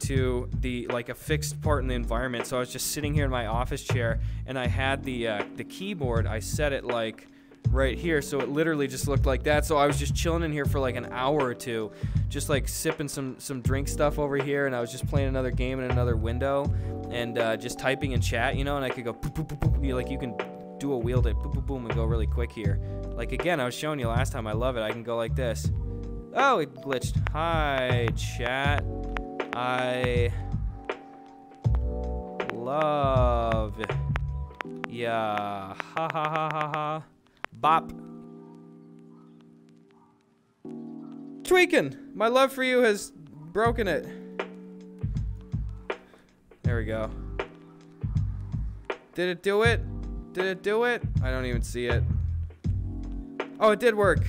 to the like a fixed part in the environment. So I was just sitting here in my office chair, and I had the uh, the keyboard. I set it like right here so it literally just looked like that. So i was just chilling in here for like an hour or two just like sipping some some drink stuff over here and i was just playing another game in another window and uh, just typing in chat you know and i could go boop, boop, boop, boop, like you can do a wield it boom boom boom and go really quick here. Like again i was showing you last time i love it i can go like this. Oh it glitched. Hi chat. I love yeah ha ha ha ha ha Bop. Tweaking! My love for you has broken it. There we go. Did it do it? Did it do it? I don't even see it. Oh, it did work.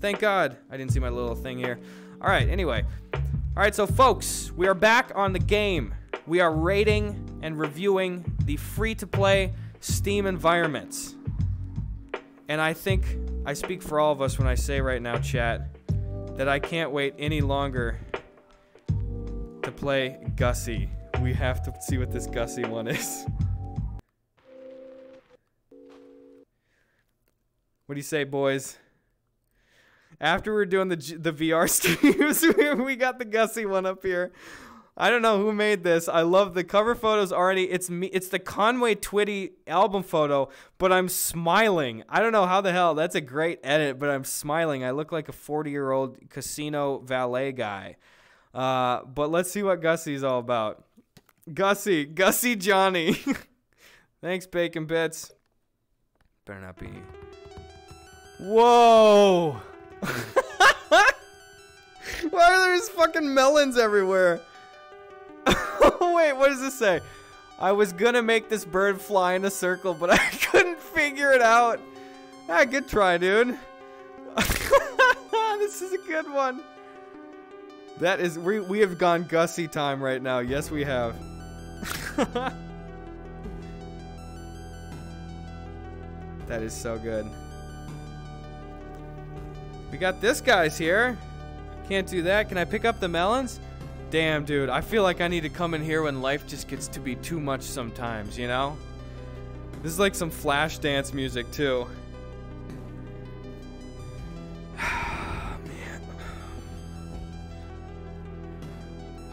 Thank God. I didn't see my little thing here. All right, anyway. All right, so folks, we are back on the game. We are rating and reviewing the free-to-play Steam environments. And I think I speak for all of us when I say right now, chat, that I can't wait any longer to play Gussie. We have to see what this Gussie one is. What do you say, boys? After we're doing the the VR streams, we got the Gussie one up here. I don't know who made this. I love the cover photos already. It's me. It's the Conway Twitty album photo, but I'm smiling. I don't know how the hell. That's a great edit, but I'm smiling. I look like a 40 year old casino valet guy. Uh, but let's see what Gussie's all about. Gussie, Gussie Johnny. Thanks, Bacon Bits. Better not be. Whoa! Why are there fucking melons everywhere? Wait, what does this say? I was gonna make this bird fly in a circle, but I couldn't figure it out. Ah, good try, dude. this is a good one. That is, we, we have gone Gussie time right now. Yes, we have. that is so good. We got this guy's here. Can't do that. Can I pick up the melons? Damn, dude, I feel like I need to come in here when life just gets to be too much sometimes, you know? This is like some flash dance music, too. Oh, man.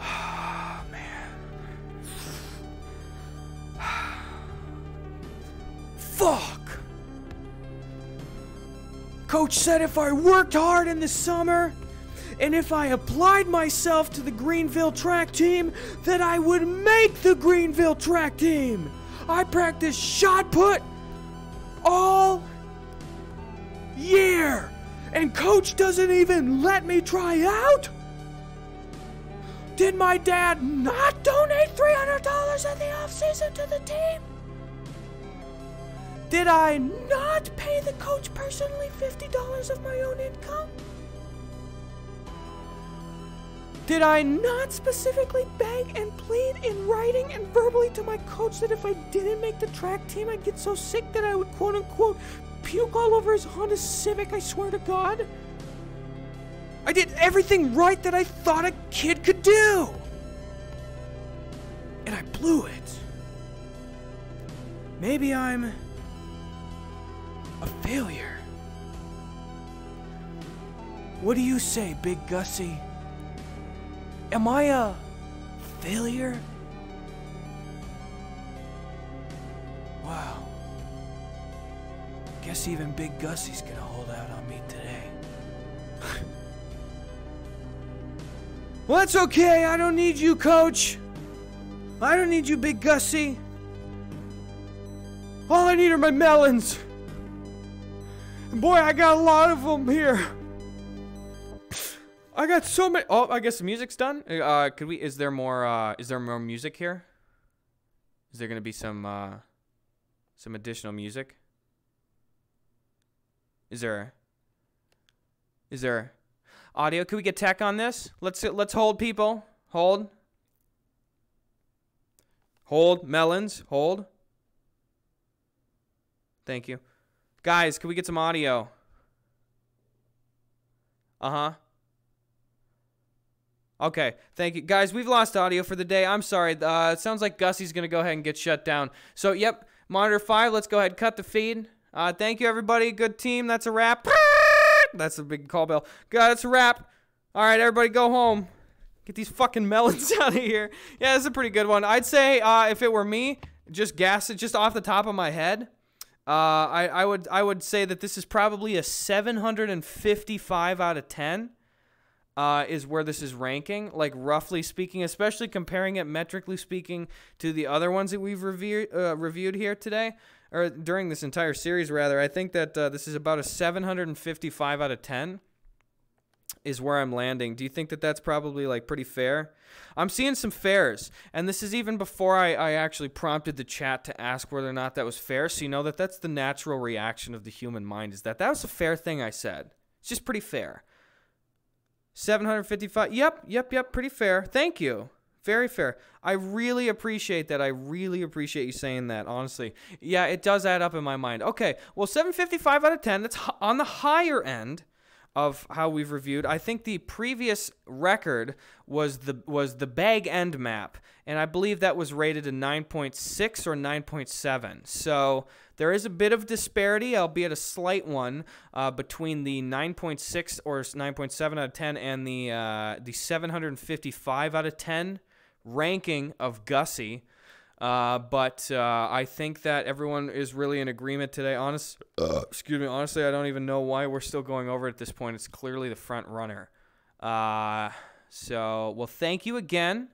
Oh, man. Fuck! Coach said if I worked hard in the summer, and if I applied myself to the Greenville track team, that I would make the Greenville track team. I practice shot put all year, and coach doesn't even let me try out? Did my dad not donate $300 in the offseason to the team? Did I not pay the coach personally $50 of my own income? Did I not specifically beg and plead in writing and verbally to my coach that if I didn't make the track team, I'd get so sick that I would quote unquote puke all over his Honda Civic, I swear to God? I did everything right that I thought a kid could do! And I blew it. Maybe I'm a failure. What do you say, Big Gussie? Am I a failure? Wow. Guess even Big Gussie's gonna hold out on me today. well, that's okay. I don't need you, Coach. I don't need you, Big Gussie. All I need are my melons. And boy, I got a lot of them here. I got so many. Oh, I guess the music's done. Uh, could we? Is there more? Uh, is there more music here? Is there gonna be some? Uh, some additional music? Is there? Is there audio? Could we get tech on this? Let's let's hold people. Hold. Hold melons. Hold. Thank you, guys. Can we get some audio? Uh huh. Okay, thank you. Guys, we've lost audio for the day. I'm sorry. Uh, it sounds like Gussie's going to go ahead and get shut down. So, yep, monitor 5, let's go ahead and cut the feed. Uh, thank you, everybody. Good team. That's a wrap. That's a big call bell. God, that's a wrap. All right, everybody go home. Get these fucking melons out of here. Yeah, that's a pretty good one. I'd say uh, if it were me, just guess it just off the top of my head. Uh, I, I would I would say that this is probably a 755 out of 10 uh, is where this is ranking, like roughly speaking, especially comparing it metrically speaking to the other ones that we've review, uh, reviewed here today, or during this entire series, rather. I think that uh, this is about a 755 out of 10 is where I'm landing. Do you think that that's probably like pretty fair? I'm seeing some fairs, and this is even before I, I actually prompted the chat to ask whether or not that was fair. So you know that that's the natural reaction of the human mind is that that was a fair thing I said. It's just pretty fair. 755. Yep, yep, yep. Pretty fair. Thank you. Very fair. I really appreciate that. I really appreciate you saying that, honestly. Yeah, it does add up in my mind. Okay, well, 755 out of 10. That's on the higher end of how we've reviewed. I think the previous record was the was the bag end map, and I believe that was rated a 9.6 or 9.7. So there is a bit of disparity, albeit a slight one, uh, between the 9.6 or 9.7 out of 10 and the uh, the 755 out of 10 ranking of Gussie. Uh, but uh, I think that everyone is really in agreement today. Honest, uh, excuse me. Honestly, I don't even know why we're still going over it at this point. It's clearly the front runner. Uh, so, well, thank you again,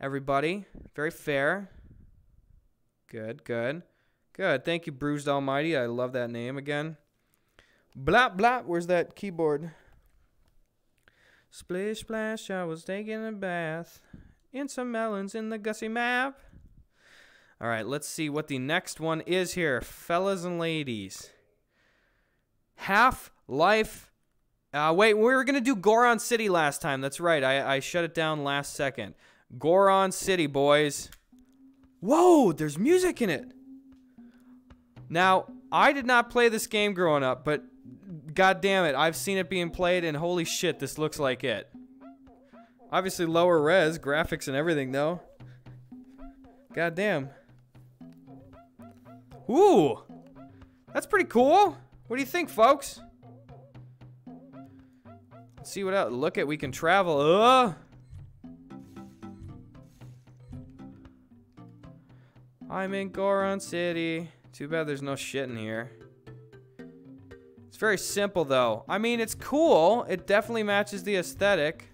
everybody. Very fair. Good, good, good. Thank you, Bruised Almighty. I love that name again. Blah blah. Where's that keyboard? Splish splash. I was taking a bath in some melons in the Gussie map. All right, let's see what the next one is here, fellas and ladies. Half Life. Uh, wait, we were going to do Goron City last time. That's right. I, I shut it down last second. Goron City, boys. Whoa, there's music in it. Now, I did not play this game growing up, but god damn it, I've seen it being played, and holy shit, this looks like it. Obviously, lower res, graphics and everything, though. God damn. Ooh, that's pretty cool. What do you think, folks? Let's see what else. Look at, we can travel. Uh. I'm in Goron City. Too bad there's no shit in here. It's very simple, though. I mean, it's cool. It definitely matches the aesthetic.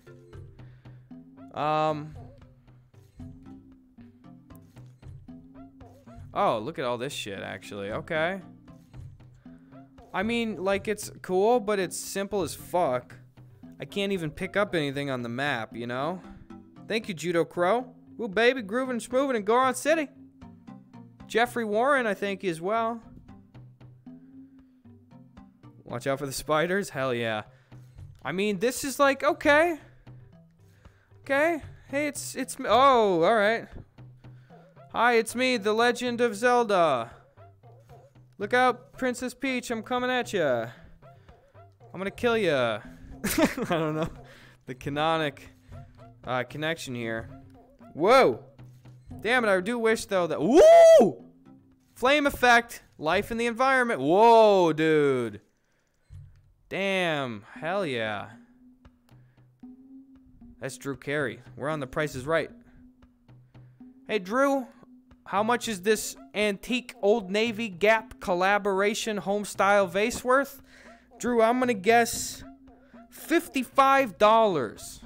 Um, Oh, look at all this shit, actually. Okay. I mean, like, it's cool, but it's simple as fuck. I can't even pick up anything on the map, you know? Thank you, Judo Crow. Ooh, baby, grooving and schmooving in Goron City. Jeffrey Warren, I thank you as well. Watch out for the spiders. Hell yeah. I mean, this is like, okay. Okay. Hey, it's, it's, oh, all right. Hi, it's me, the Legend of Zelda. Look out, Princess Peach, I'm coming at you. I'm gonna kill you. I don't know. The canonic uh, connection here. Whoa! Damn it, I do wish though that. Woo! Flame effect. Life in the environment. Whoa, dude. Damn. Hell yeah. That's Drew Carey. We're on the Price is Right. Hey, Drew. How much is this antique Old Navy Gap collaboration home style vase worth? Drew, I'm going to guess $55.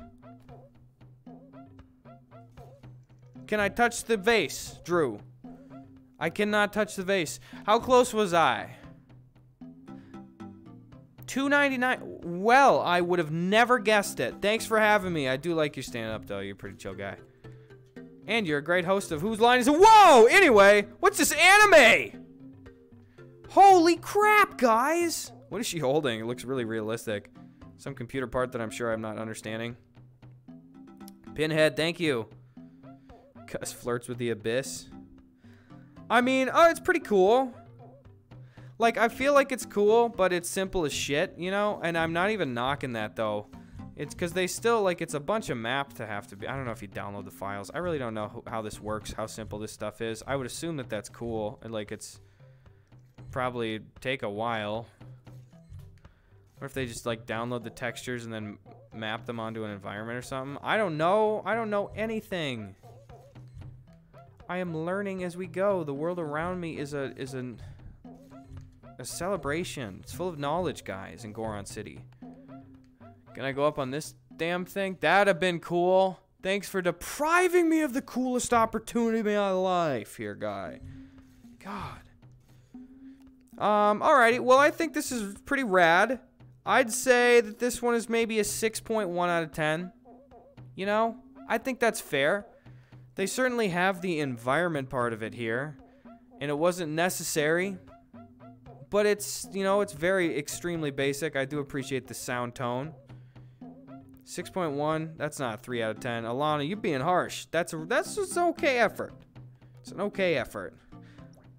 Can I touch the vase, Drew? I cannot touch the vase. How close was I? 299 well i would have never guessed it thanks for having me i do like your stand-up though you're a pretty chill guy and you're a great host of whose line is it? Whoa! Anyway what's this anime? Holy crap guys! What is she holding? It looks really realistic. Some computer part that i'm sure i'm not understanding. Pinhead thank you. Gus flirts with the abyss. I mean oh it's pretty cool. Like, I feel like it's cool, but it's simple as shit, you know? And I'm not even knocking that, though. It's because they still, like, it's a bunch of map to have to be. I don't know if you download the files. I really don't know how this works, how simple this stuff is. I would assume that that's cool. And, like, it's probably take a while. Or if they just, like, download the textures and then map them onto an environment or something. I don't know. I don't know anything. I am learning as we go. The world around me is a is an a celebration. It's full of knowledge, guys, in Goron City. Can I go up on this damn thing? That'd have been cool. Thanks for depriving me of the coolest opportunity of my life here, guy. God. Um, alrighty. Well, I think this is pretty rad. I'd say that this one is maybe a 6.1 out of 10. You know? I think that's fair. They certainly have the environment part of it here. And it wasn't necessary but it's, you know, it's very extremely basic. I do appreciate the sound tone. 6.1, that's not 3 out of 10. Alana, you're being harsh. That's a, that's just an okay effort. It's an okay effort.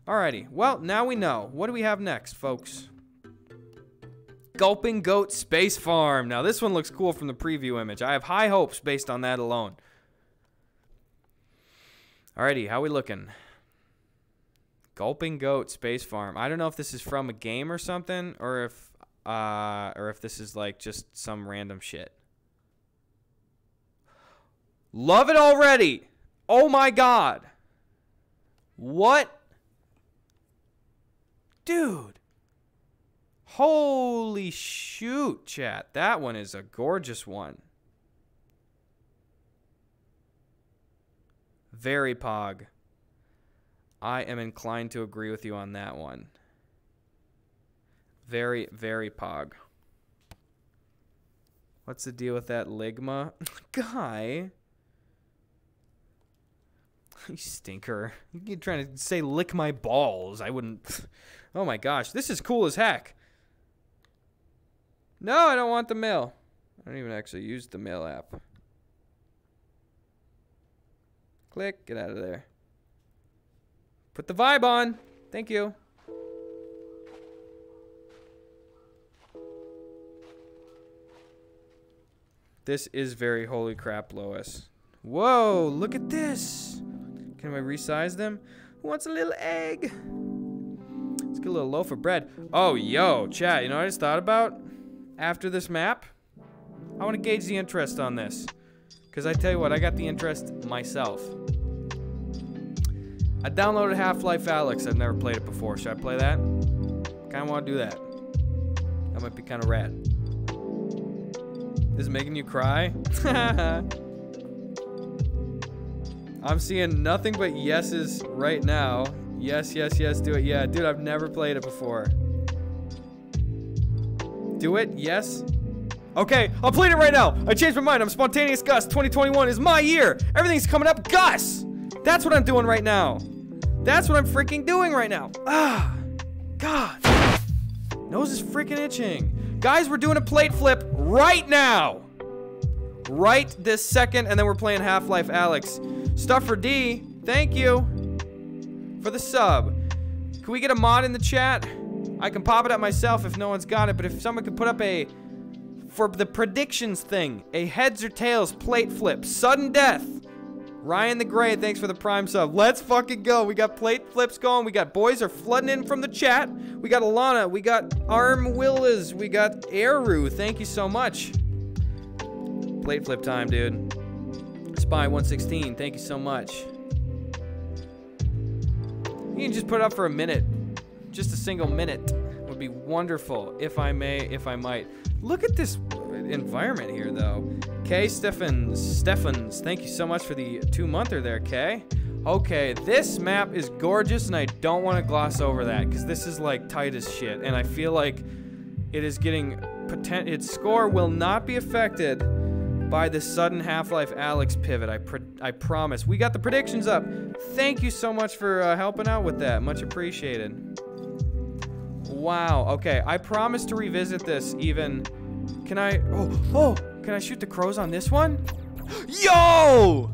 Alrighty, well, now we know. What do we have next, folks? Gulping Goat Space Farm. Now, this one looks cool from the preview image. I have high hopes based on that alone. Alrighty, how we looking? Gulping Goat Space Farm. I don't know if this is from a game or something, or if uh, or if this is like just some random shit. Love it already. Oh my god. What? Dude. Holy shoot, chat. That one is a gorgeous one. Very pog. I am inclined to agree with you on that one. Very, very pog. What's the deal with that Ligma? Guy. You stinker. You're trying to say lick my balls. I wouldn't. Oh my gosh. This is cool as heck. No, I don't want the mail. I don't even actually use the mail app. Click. Get out of there. Put the vibe on. Thank you. This is very holy crap, Lois. Whoa, look at this. Can I resize them? Who wants a little egg? Let's get a little loaf of bread. Oh, yo, chat, you know what I just thought about? After this map, I want to gauge the interest on this. Because I tell you what, I got the interest myself. I downloaded Half-Life Alyx. I've never played it before. Should I play that? Kind of want to do that. That might be kind of rad. This is making you cry? I'm seeing nothing but yeses right now. Yes, yes, yes, do it. Yeah, dude, I've never played it before. Do it? Yes? Okay, I'll play it right now. I changed my mind. I'm spontaneous Gus. 2021 is my year. Everything's coming up. Gus! That's what I'm doing right now. That's what I'm freaking doing right now. Ah, God. Nose is freaking itching. Guys, we're doing a plate flip right now. Right this second, and then we're playing Half-Life Alyx. Stuffer D, thank you for the sub. Can we get a mod in the chat? I can pop it up myself if no one's got it, but if someone could put up a, for the predictions thing, a heads or tails plate flip, sudden death. Ryan the Gray, thanks for the prime sub. Let's fucking go. We got plate flips going. We got boys are flooding in from the chat. We got Alana. We got Arm Willis. We got Eru. Thank you so much. Plate flip time, dude. Spy 116, thank you so much. You can just put it up for a minute. Just a single minute would be wonderful, if I may, if I might. Look at this environment here, though. Kay Steffens, Steffens, thank you so much for the two-monther there, Kay. Okay, this map is gorgeous, and I don't want to gloss over that, because this is, like, tight as shit, and I feel like it is getting... Potent its score will not be affected by the sudden Half-Life Alyx pivot. I I promise. We got the predictions up. Thank you so much for uh, helping out with that. Much appreciated. Wow. Okay. I promise to revisit this even. Can I? Oh, oh. Can I shoot the crows on this one? Yo!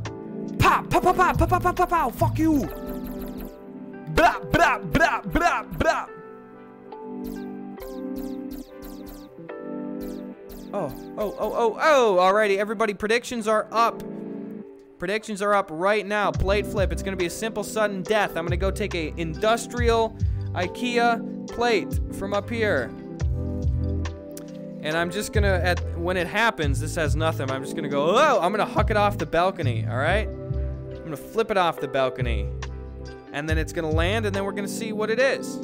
Pop, pop, pop, pop, pop, pop, pop, pop, pop. Fuck you. Blah, blah, blah, blah, blah. Oh, oh, oh, oh, oh. Alrighty, everybody, predictions are up. Predictions are up right now. Plate flip. It's going to be a simple sudden death. I'm going to go take a industrial IKEA plate from up here. And I'm just going to, at when it happens, this has nothing. I'm just going to go, oh, I'm going to huck it off the balcony, all right? I'm going to flip it off the balcony. And then it's going to land, and then we're going to see what it is.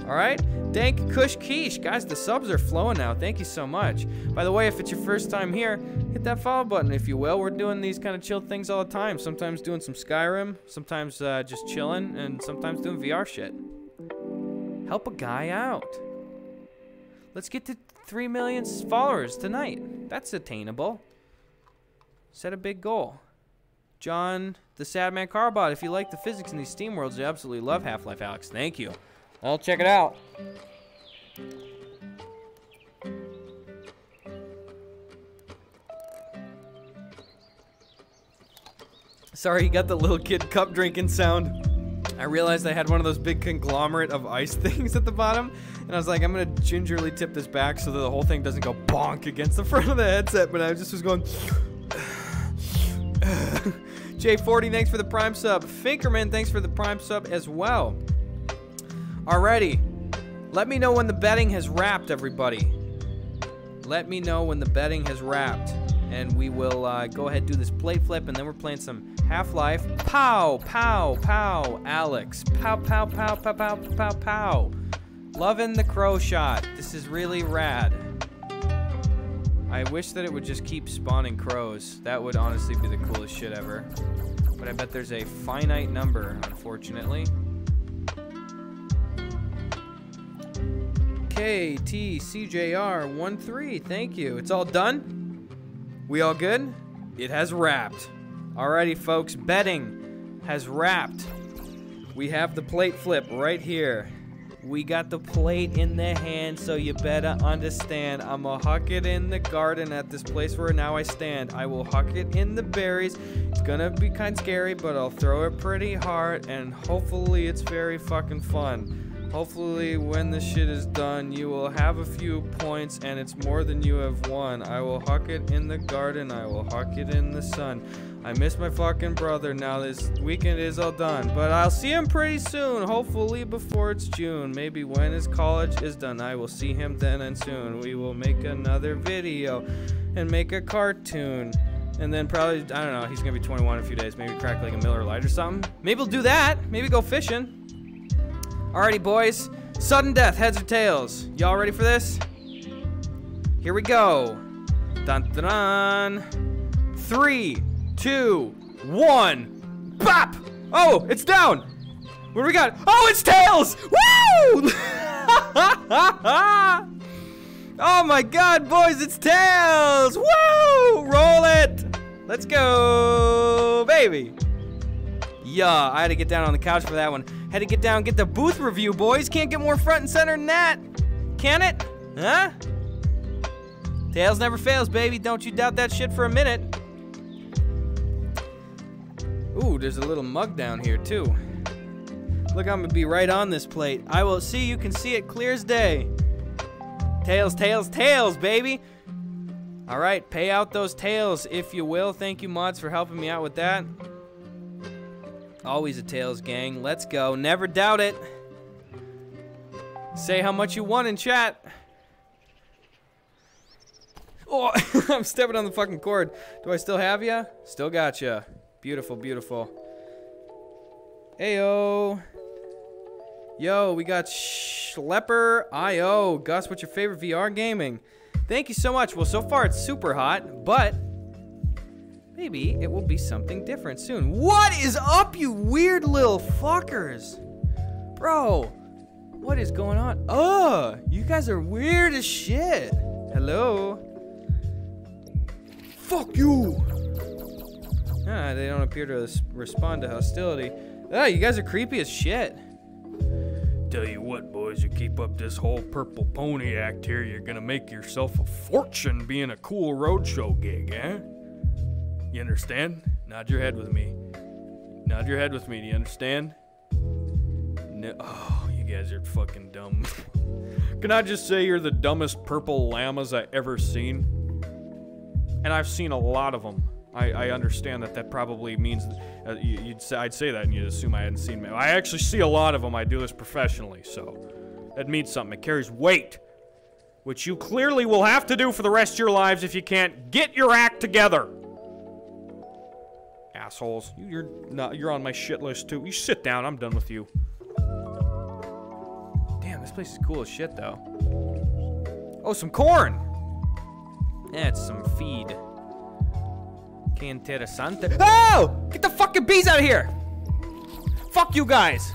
All right? Dank Kush Quiche. Guys, the subs are flowing now. Thank you so much. By the way, if it's your first time here, hit that follow button, if you will. We're doing these kind of chill things all the time. Sometimes doing some Skyrim, sometimes uh, just chilling, and sometimes doing VR shit. Help a guy out. Let's get to 3 million followers tonight. That's attainable. Set a big goal. John, the Sad Man Carbot, if you like the physics in these Steam worlds, you absolutely love Half-Life Alyx. Thank you. I'll check it out. Sorry, you got the little kid cup drinking sound. I realized I had one of those big conglomerate of ice things at the bottom, and I was like, I'm gonna gingerly tip this back so that the whole thing doesn't go bonk against the front of the headset, but I just was going. J40, thanks for the prime sub. Finkerman, thanks for the prime sub as well. Alrighty. Let me know when the betting has wrapped, everybody. Let me know when the betting has wrapped. And we will uh, go ahead do this plate flip, and then we're playing some Half-Life. Pow, pow, pow, Alyx. Pow, pow, pow, pow, pow, pow, pow. Loving the crow shot. This is really rad. I wish that it would just keep spawning crows. That would honestly be the coolest shit ever. But I bet there's a finite number, unfortunately. KTCJR13, thank you. It's all done? We all good? It has wrapped. Alrighty, folks, betting has wrapped. We have the plate flip right here. We got the plate in the hand, so you better understand. I'ma huck it in the garden at this place where now I stand. I will huck it in the berries. It's gonna be kind of scary, but I'll throw it pretty hard, and hopefully it's very fucking fun. Hopefully, when this shit is done, you will have a few points and it's more than you have won. I will huck it in the garden, I will huck it in the sun. I miss my fucking brother now this weekend is all done. But I'll see him pretty soon, hopefully before it's June. Maybe when his college is done, I will see him then and soon. We will make another video and make a cartoon. And then probably, I don't know, he's gonna be 21 in a few days. Maybe crack like a Miller Lite or something. Maybe we'll do that. Maybe go fishing. Alrighty, boys. Sudden death, heads or tails. Y'all ready for this? Here we go. Dun dun dun. Three, two, one. Bop! Oh, it's down! What do we got? Oh, it's Tails! Woo! oh my god, boys, it's Tails! Woo! Roll it! Let's go, baby. Yeah, I had to get down on the couch for that one. Had to get down get the booth review, boys. Can't get more front and center than that. Can it? Huh? Tails never fails, baby. Don't you doubt that shit for a minute. Ooh, there's a little mug down here, too. Look, I'm gonna be right on this plate. I will see you can see it clear as day. Tails, tails, tails, baby. All right, pay out those tails if you will. Thank you, mods, for helping me out with that. Always a tails gang. Let's go. Never doubt it. Say how much you won in chat. Oh, I'm stepping on the fucking cord. Do I still have ya? Still got ya. Beautiful, beautiful. Ayo. Yo, we got Schlepper IO. Gus, what's your favorite VR gaming? Thank you so much. Well, so far it's super hot, but maybe it will be something different soon. What is up, you weird little fuckers? Bro, what is going on? Oh, you guys are weird as shit. Hello? Fuck you! Ah, they don't appear to respond to hostility. Ah, you guys are creepy as shit. Tell you what, boys, you keep up this whole purple pony act here, you're gonna make yourself a fortune being a cool roadshow gig, eh? You understand? Nod your head with me. Nod your head with me, do you understand? No. Oh, you guys are fucking dumb. Can I just say you're the dumbest purple llamas I ever seen? And I've seen a lot of them. I, I understand that that probably means uh, you, you'd say, I'd say that and you'd assume I hadn't seen them. I actually see a lot of them. I do this professionally, so that means something. It carries weight, which you clearly will have to do for the rest of your lives if you can't get your act together. Assholes, you, you're not. You're on my shit list too. You sit down. I'm done with you. Damn, this place is cool as shit, though. Oh, some corn! It's some feed. Que interesante. Oh! Get the fucking bees out of here! Fuck you guys!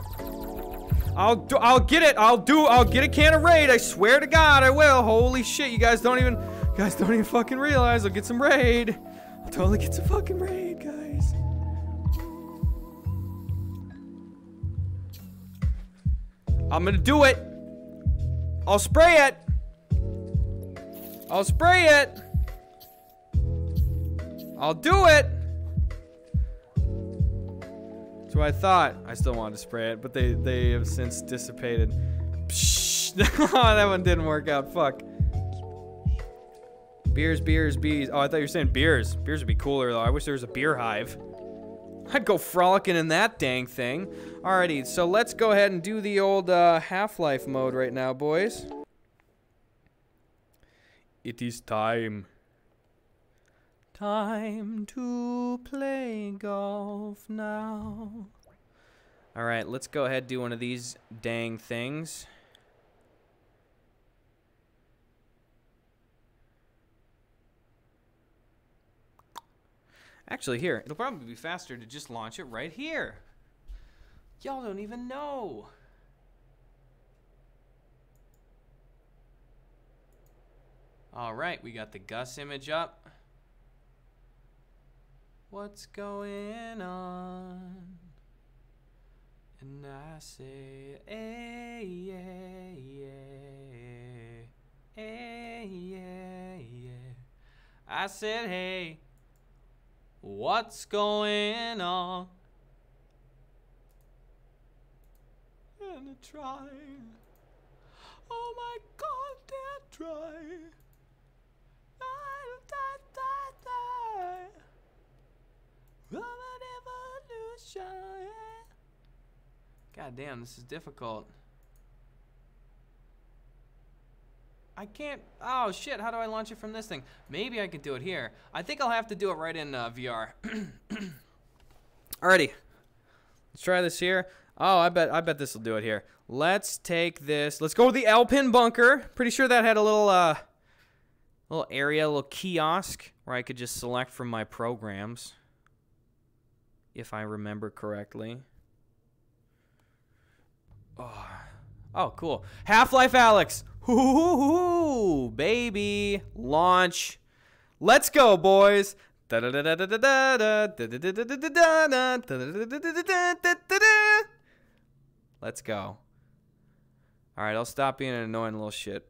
I'll do, I'll get it. I'll do. I'll get a can of raid. I swear to God, I will. Holy shit! You guys don't even, you guys don't even fucking realize. I'll get some raid. I'll totally get some fucking raid, guys. I'm gonna do it. I'll spray it. I'll spray it. I'll do it. So I thought. I still wanted to spray it, but they they have since dissipated. Psh, that one didn't work out. Fuck. Beers, beers, bees. Oh, I thought you were saying beers. Beers would be cooler though. I wish there was a beer hive. I'd go frolicking in that dang thing. Alrighty, so let's go ahead and do the old uh, Half-Life mode right now, boys. It is time. Time to play golf now. Alright, let's go ahead and do one of these dang things. Actually, here, it'll probably be faster to just launch it right here. Y'all don't even know. All right, we got the Gus image up. What's going on? And I say, hey, hey, yeah, yeah. I said, hey, what's going on? And I try. Oh my God, they're trying. God damn, this is difficult. I can't. Oh shit! How do I launch it from this thing? Maybe I could do it here. I think I'll have to do it right in uh, VR. Alrighty, let's try this here. Oh, I bet I bet this will do it here. Let's take this. Let's go to the Alpin bunker. Pretty sure that had a little uh, little area, a little kiosk where I could just select from my programs, if I remember correctly. Oh, oh cool. Half Life Alyx. Hoo, baby. Launch. Let's go, boys. Let's go. All right, I'll stop being an annoying little shit.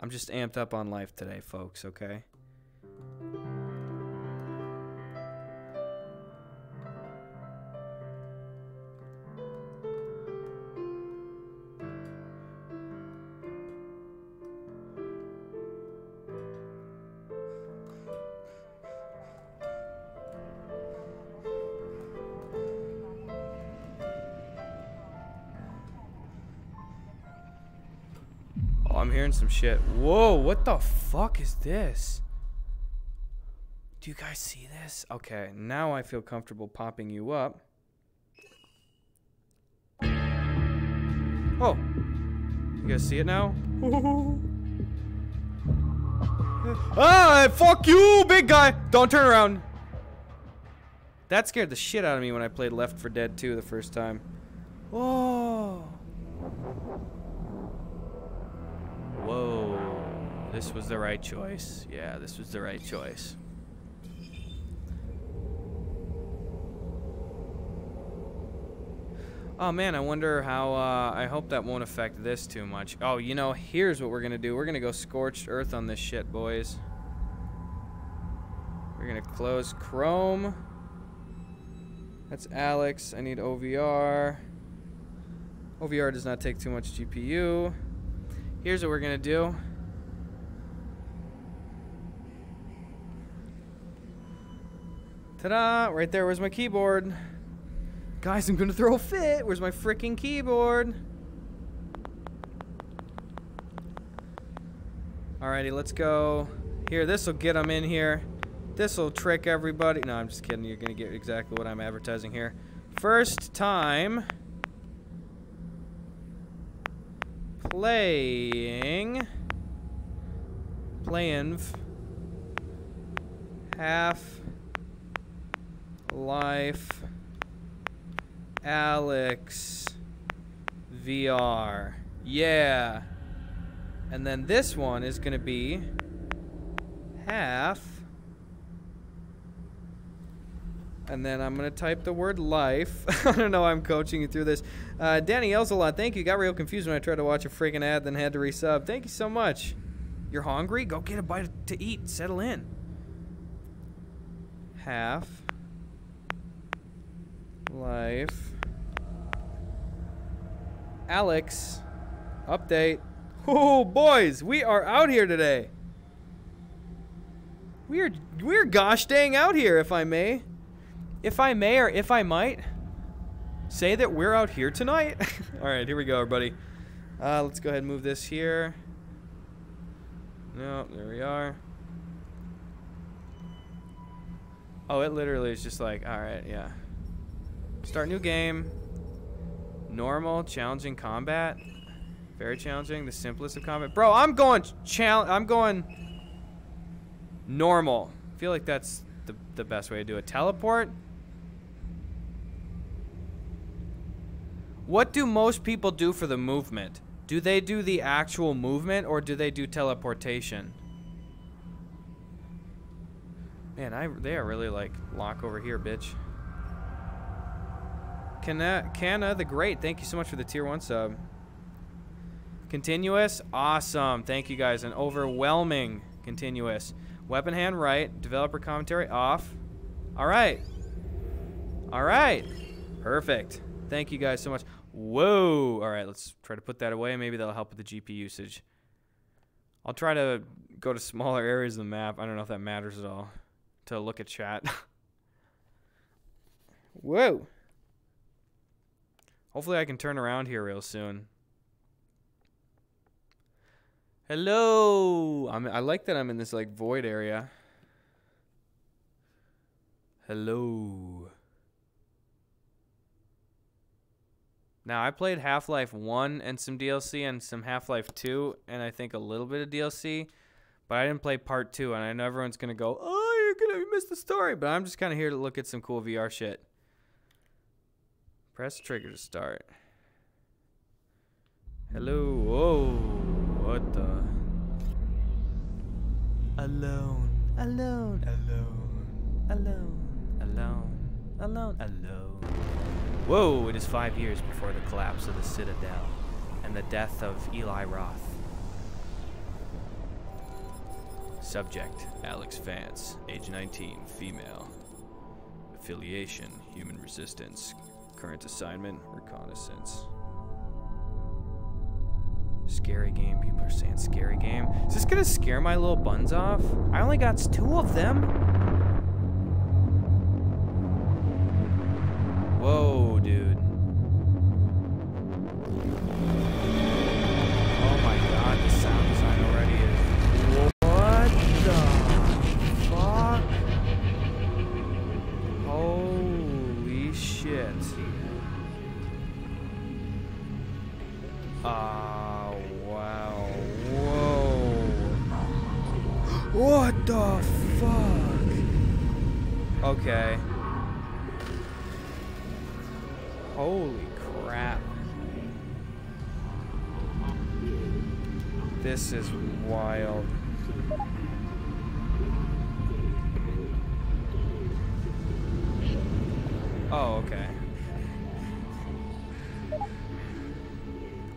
I'm just amped up on life today, folks, okay? Some shit. Whoa, what the fuck is this? Do you guys see this? Okay, now I feel comfortable popping you up. Oh, you guys see it now? ah, fuck you, big guy! Don't turn around. That scared the shit out of me when I played Left 4 Dead 2 the first time. Whoa. Whoa. This was the right choice. Yeah, this was the right choice. Oh man, I wonder how, uh, I hope that won't affect this too much. Oh, you know, here's what we're gonna do. We're gonna go scorched earth on this shit, boys. We're gonna close Chrome. That's Alyx. I need OVR. OVR does not take too much GPU. Here's what we're gonna do. Ta-da! Right there was my keyboard. Guys, I'm gonna throw a fit. Where's my freaking keyboard? Alrighty, let's go. Here, this will get them in here. This will trick everybody. No, I'm just kidding. You're gonna get exactly what I'm advertising here. First time playing playing half life Alyx VR. Yeah. And then this one is going to be half. And then I'm going to type the word life. I don't know. I'm coaching you through this. Uh, Danny yells a lot. Thank you. Got real confused when I tried to watch a freaking ad, then had to resub. Thank you so much. You're hungry? Go get a bite to eat. Settle in. Half. Life. Alyx. Update. Oh, boys, we are out here today. We are we're gosh dang out here, if I may. If I may or if I might say that we're out here tonight. All right, here we go, everybody. Uh, let's go ahead and move this here. No, there we are. Oh, it literally is just like, all right, yeah. Start new game. Normal, challenging combat. Very challenging, the simplest of combat. Bro, I'm going challenge. I'm going normal. I feel like that's the, the best way to do it. Teleport. What do most people do for the movement? Do they do the actual movement or do they do teleportation? Man, I they are really like lock over here, bitch. Canna, Canna the Great, thank you so much for the tier one sub. Continuous, awesome. Thank you guys. An overwhelming continuous. Weapon hand right. Developer commentary off. All right. All right. Perfect. Thank you guys so much. Whoa. All right, let's try to put that away. Maybe that'll help with the GP usage. I'll try to go to smaller areas of the map. I don't know if that matters at all to look at chat. Whoa. Hopefully I can turn around here real soon. Hello. I'm, I like that I'm in this like void area. Hello. Now I played Half-Life 1 and some DLC and some Half-Life 2 and I think a little bit of DLC, but I didn't play part 2 and I know everyone's going to go, "Oh, you're going to miss the story." But I'm just kind of here to look at some cool VR shit. Press trigger to start. Hello. Whoa. What the? Alone. Alone. Alone. Alone. Alone. Alone. Alone. Whoa. It is five years before the collapse of the Citadel and the death of Eli Roth. Subject Alyx Vance, age 19, female. Affiliation Human Resistance. Current assignment Reconnaissance. Scary game. People are saying scary game. Is this gonna scare my little buns off? I only got two of them. Whoa, dude.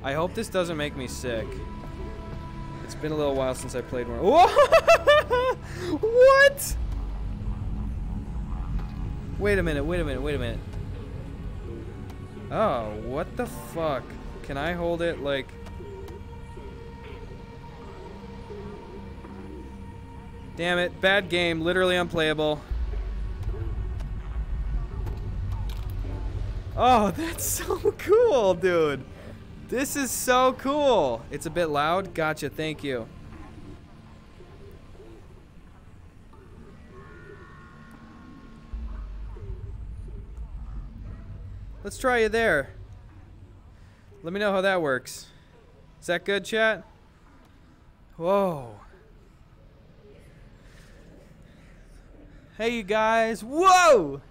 I hope this doesn't make me sick. It's been a little while since I played one. what? Wait a minute, wait a minute, wait a minute. Oh, what the fuck? Can I hold it like... Damn it, bad game, literally unplayable. Oh, that's so cool, dude. This is so cool. It's a bit loud. Gotcha, thank you. Let's try you there. Let me know how that works. Is that good, chat? Whoa. Hey, you guys. Whoa!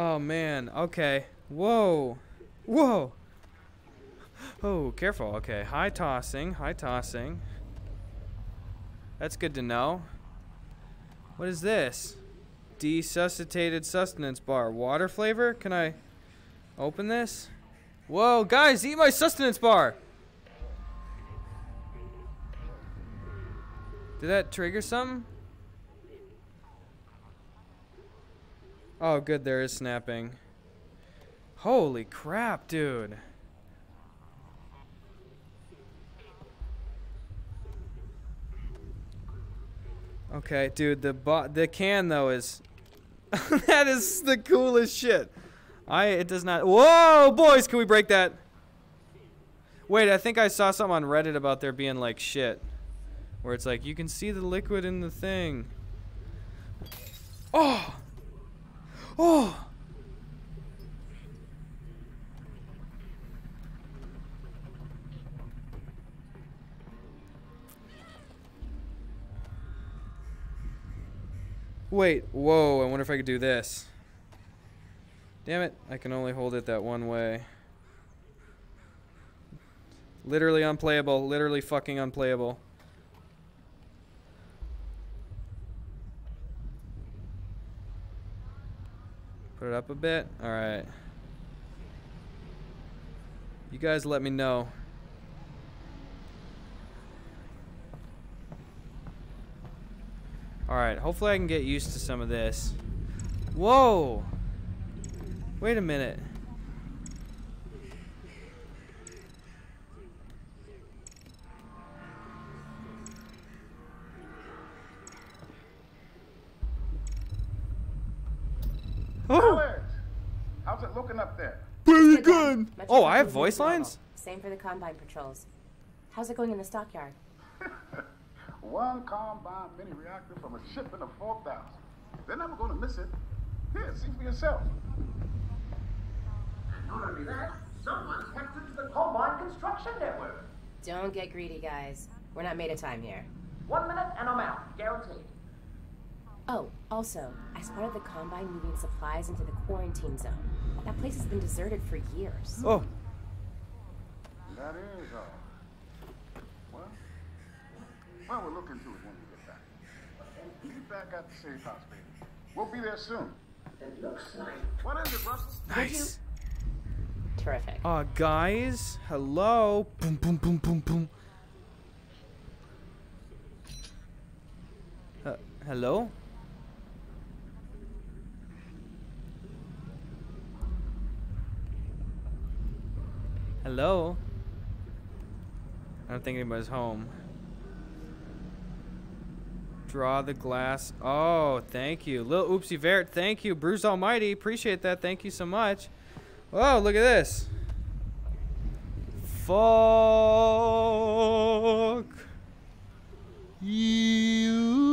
Oh, man. Okay. Whoa. Whoa. Oh, careful. Okay. High tossing. High tossing. That's good to know. What is this? Desuscitated sustenance bar. Water flavor? Can I open this? Whoa, guys, eat my sustenance bar. Did that trigger something? Oh, good, there is snapping. Holy crap, dude. Okay, dude, the the can though is that is the coolest shit. I it does not. Whoa, boys, can we break that? Wait, I think I saw something on Reddit about there being like shit, where it's like you can see the liquid in the thing. Oh, oh. Wait, whoa, I wonder if I could do this. Damn it, I can only hold it that one way. Literally unplayable, literally fucking unplayable. Put it up a bit? Alright. You guys let me know. Alright, hopefully I can get used to some of this. Whoa! Wait a minute. Oh, Alyx, how's it looking up there? pretty good. good! Oh, I have voice lines? Same for the combine patrols. How's it going in the stockyard? One combine mini reactor from a shipment of 4,000. They're never going to miss it. Here, see for yourself. And not only that, someone's hacked into the Combine Construction Network. Don't get greedy, guys. We're not made of time here. One minute and I'm out. Guaranteed. Oh, also, I spotted the Combine moving supplies into the quarantine zone. That place has been deserted for years. Oh, That is all. Well, well, we'll look into it when we get back. Meet back at the safe house, baby. We'll be there soon. It looks like. What is it, Russell? nice. Terrific. Uh, guys, hello. Boom, boom, boom, boom, boom. Uh, hello? Hello? I don't think anybody's home. Draw the glass. Oh, thank you. Lil Oopsie Vert, thank you. Bruce Almighty, appreciate that. Thank you so much. Whoa, look at this. Fuck you.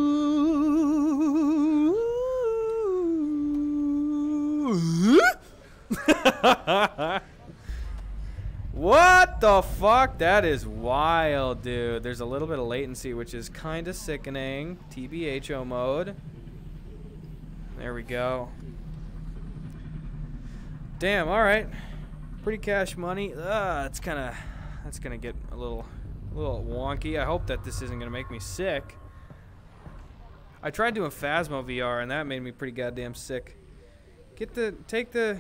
what the fuck? That is wild, dude. There's a little bit of latency, which is kind of sickening. TBHO mode. There we go. Damn, all right. Pretty cash money. Uh, it's kind of that's going to get a little a little wonky. I hope that this isn't going to make me sick. I tried doing Phasmo VR and that made me pretty goddamn sick. Get the take the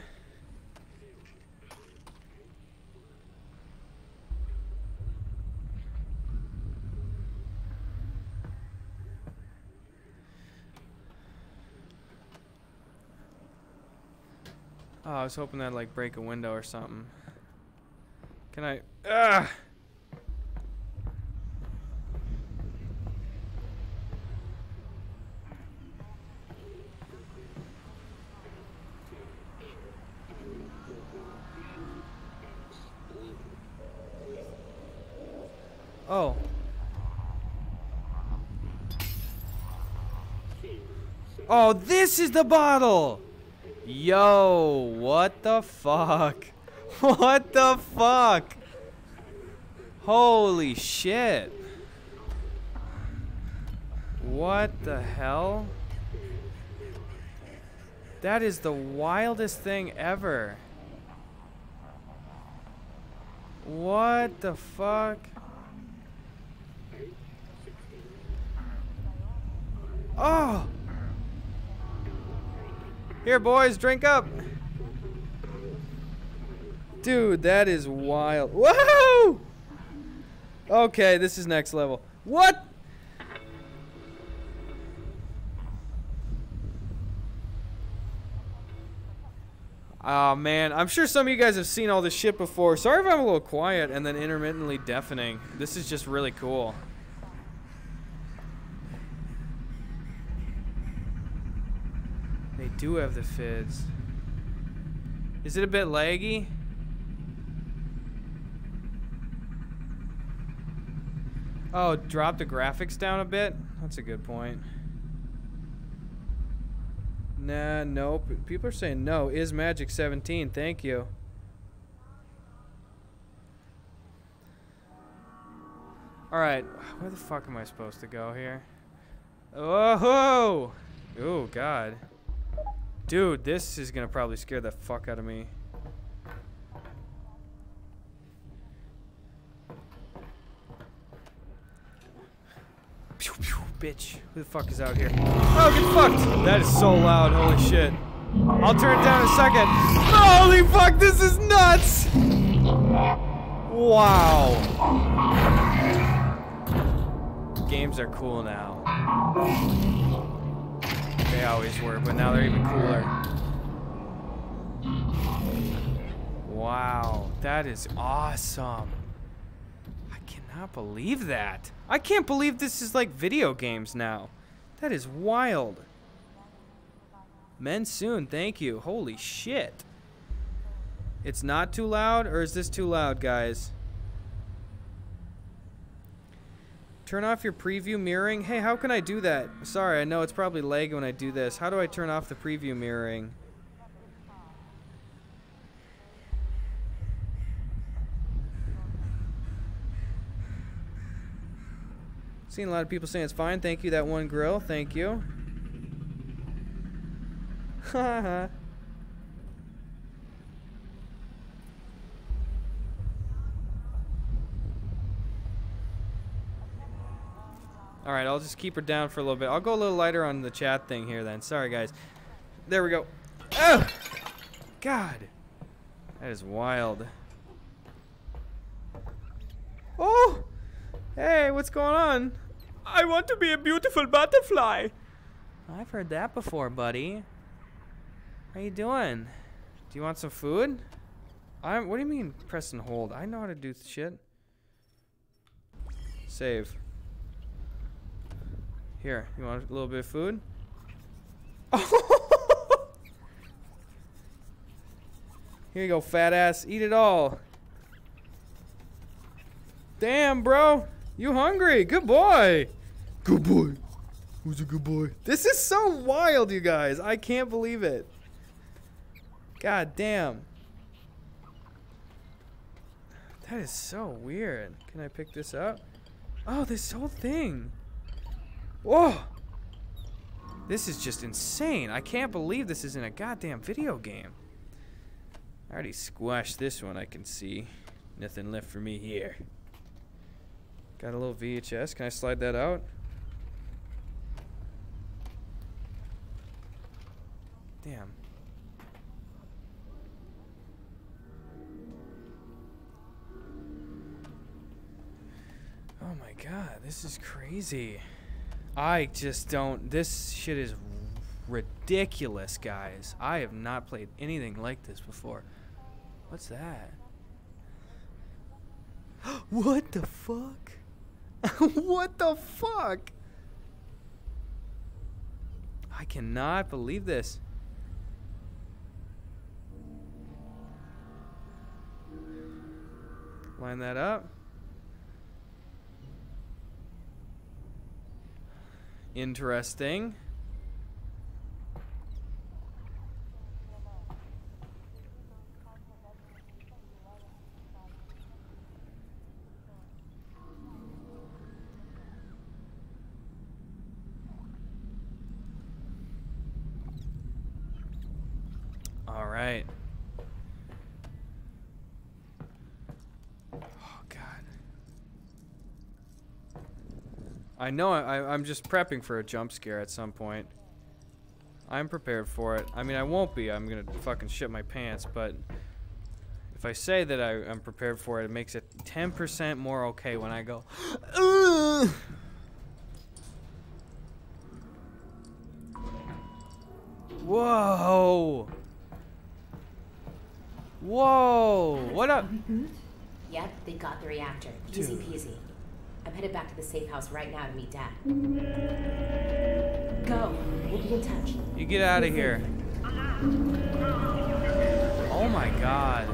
Oh, I was hoping that'd like break a window or something. Can I? Ah! Oh. Oh, this is the bottle! Yo, what the fuck? What the fuck? Holy shit. What the hell? That is the wildest thing ever. What the fuck? Oh! Here, boys, drink up. Dude, that is wild. Whoa! Okay, this is next level. What? Oh man, I'm sure some of you guys have seen all this shit before. Sorry if I'm a little quiet and then intermittently deafening. This is just really cool. Do have the fids. Is it a bit laggy? Oh, drop the graphics down a bit? That's a good point. Nah, nope. People are saying no. Is Magic 17. Thank you. Alright, where the fuck am I supposed to go here? Oh, oh, God. Dude, this is gonna probably scare the fuck out of me. Pew, pew, bitch. Who the fuck is out here? Oh, get fucked! That is so loud, holy shit. I'll turn it down in a second. Holy fuck, this is nuts! Wow. Games are cool now. They always were, but now they're even cooler. Wow, that is awesome. I cannot believe that. I can't believe this is like video games now. That is wild. Men soon, thank you. Holy shit. It's not too loud, or is this too loud, guys? Turn off your preview mirroring. Hey, how can I do that? Sorry, I know it's probably lag when I do this. How do I turn off the preview mirroring? Seen a lot of people saying it's fine. Thank you, that one grill. Thank you. Haha. All right, I'll just keep her down for a little bit. I'll go a little lighter on the chat thing here then. Sorry, guys. There we go. Oh! God. That is wild. Oh! Hey, what's going on? I want to be a beautiful butterfly. I've heard that before, buddy. How you doing? Do you want some food? I'm. What do you mean press and hold? I know how to do shit. Save. Here, you want a little bit of food? Here you go, fat ass. Eat it all. Damn, bro. You hungry? Good boy. Good boy. Who's a good boy? This is so wild, you guys. I can't believe it. God damn. That is so weird. Can I pick this up? Oh, this whole thing. Whoa. This is just insane. I can't believe this is in a goddamn video game. I already squashed this one, I can see. Nothing left for me here. Got a little VHS. Can I slide that out? Damn. Oh my god, this is crazy. I just don't. This shit is ridiculous, guys. I have not played anything like this before. What's that? what the fuck? what the fuck? I cannot believe this. Line that up. Interesting. All right. Oh God. I know I, I'm just prepping for a jump scare at some point. I'm prepared for it. I mean, I won't be. I'm gonna fucking shit my pants, but if I say that I, am prepared for it, it makes it 10% more okay when I go. "Ugh." Whoa! Whoa! What up? Yep, they got the reactor. Easy peasy. Headed back to the safe house right now to meet Dad. Go. We'll be in touch. You get out of here. Oh my god.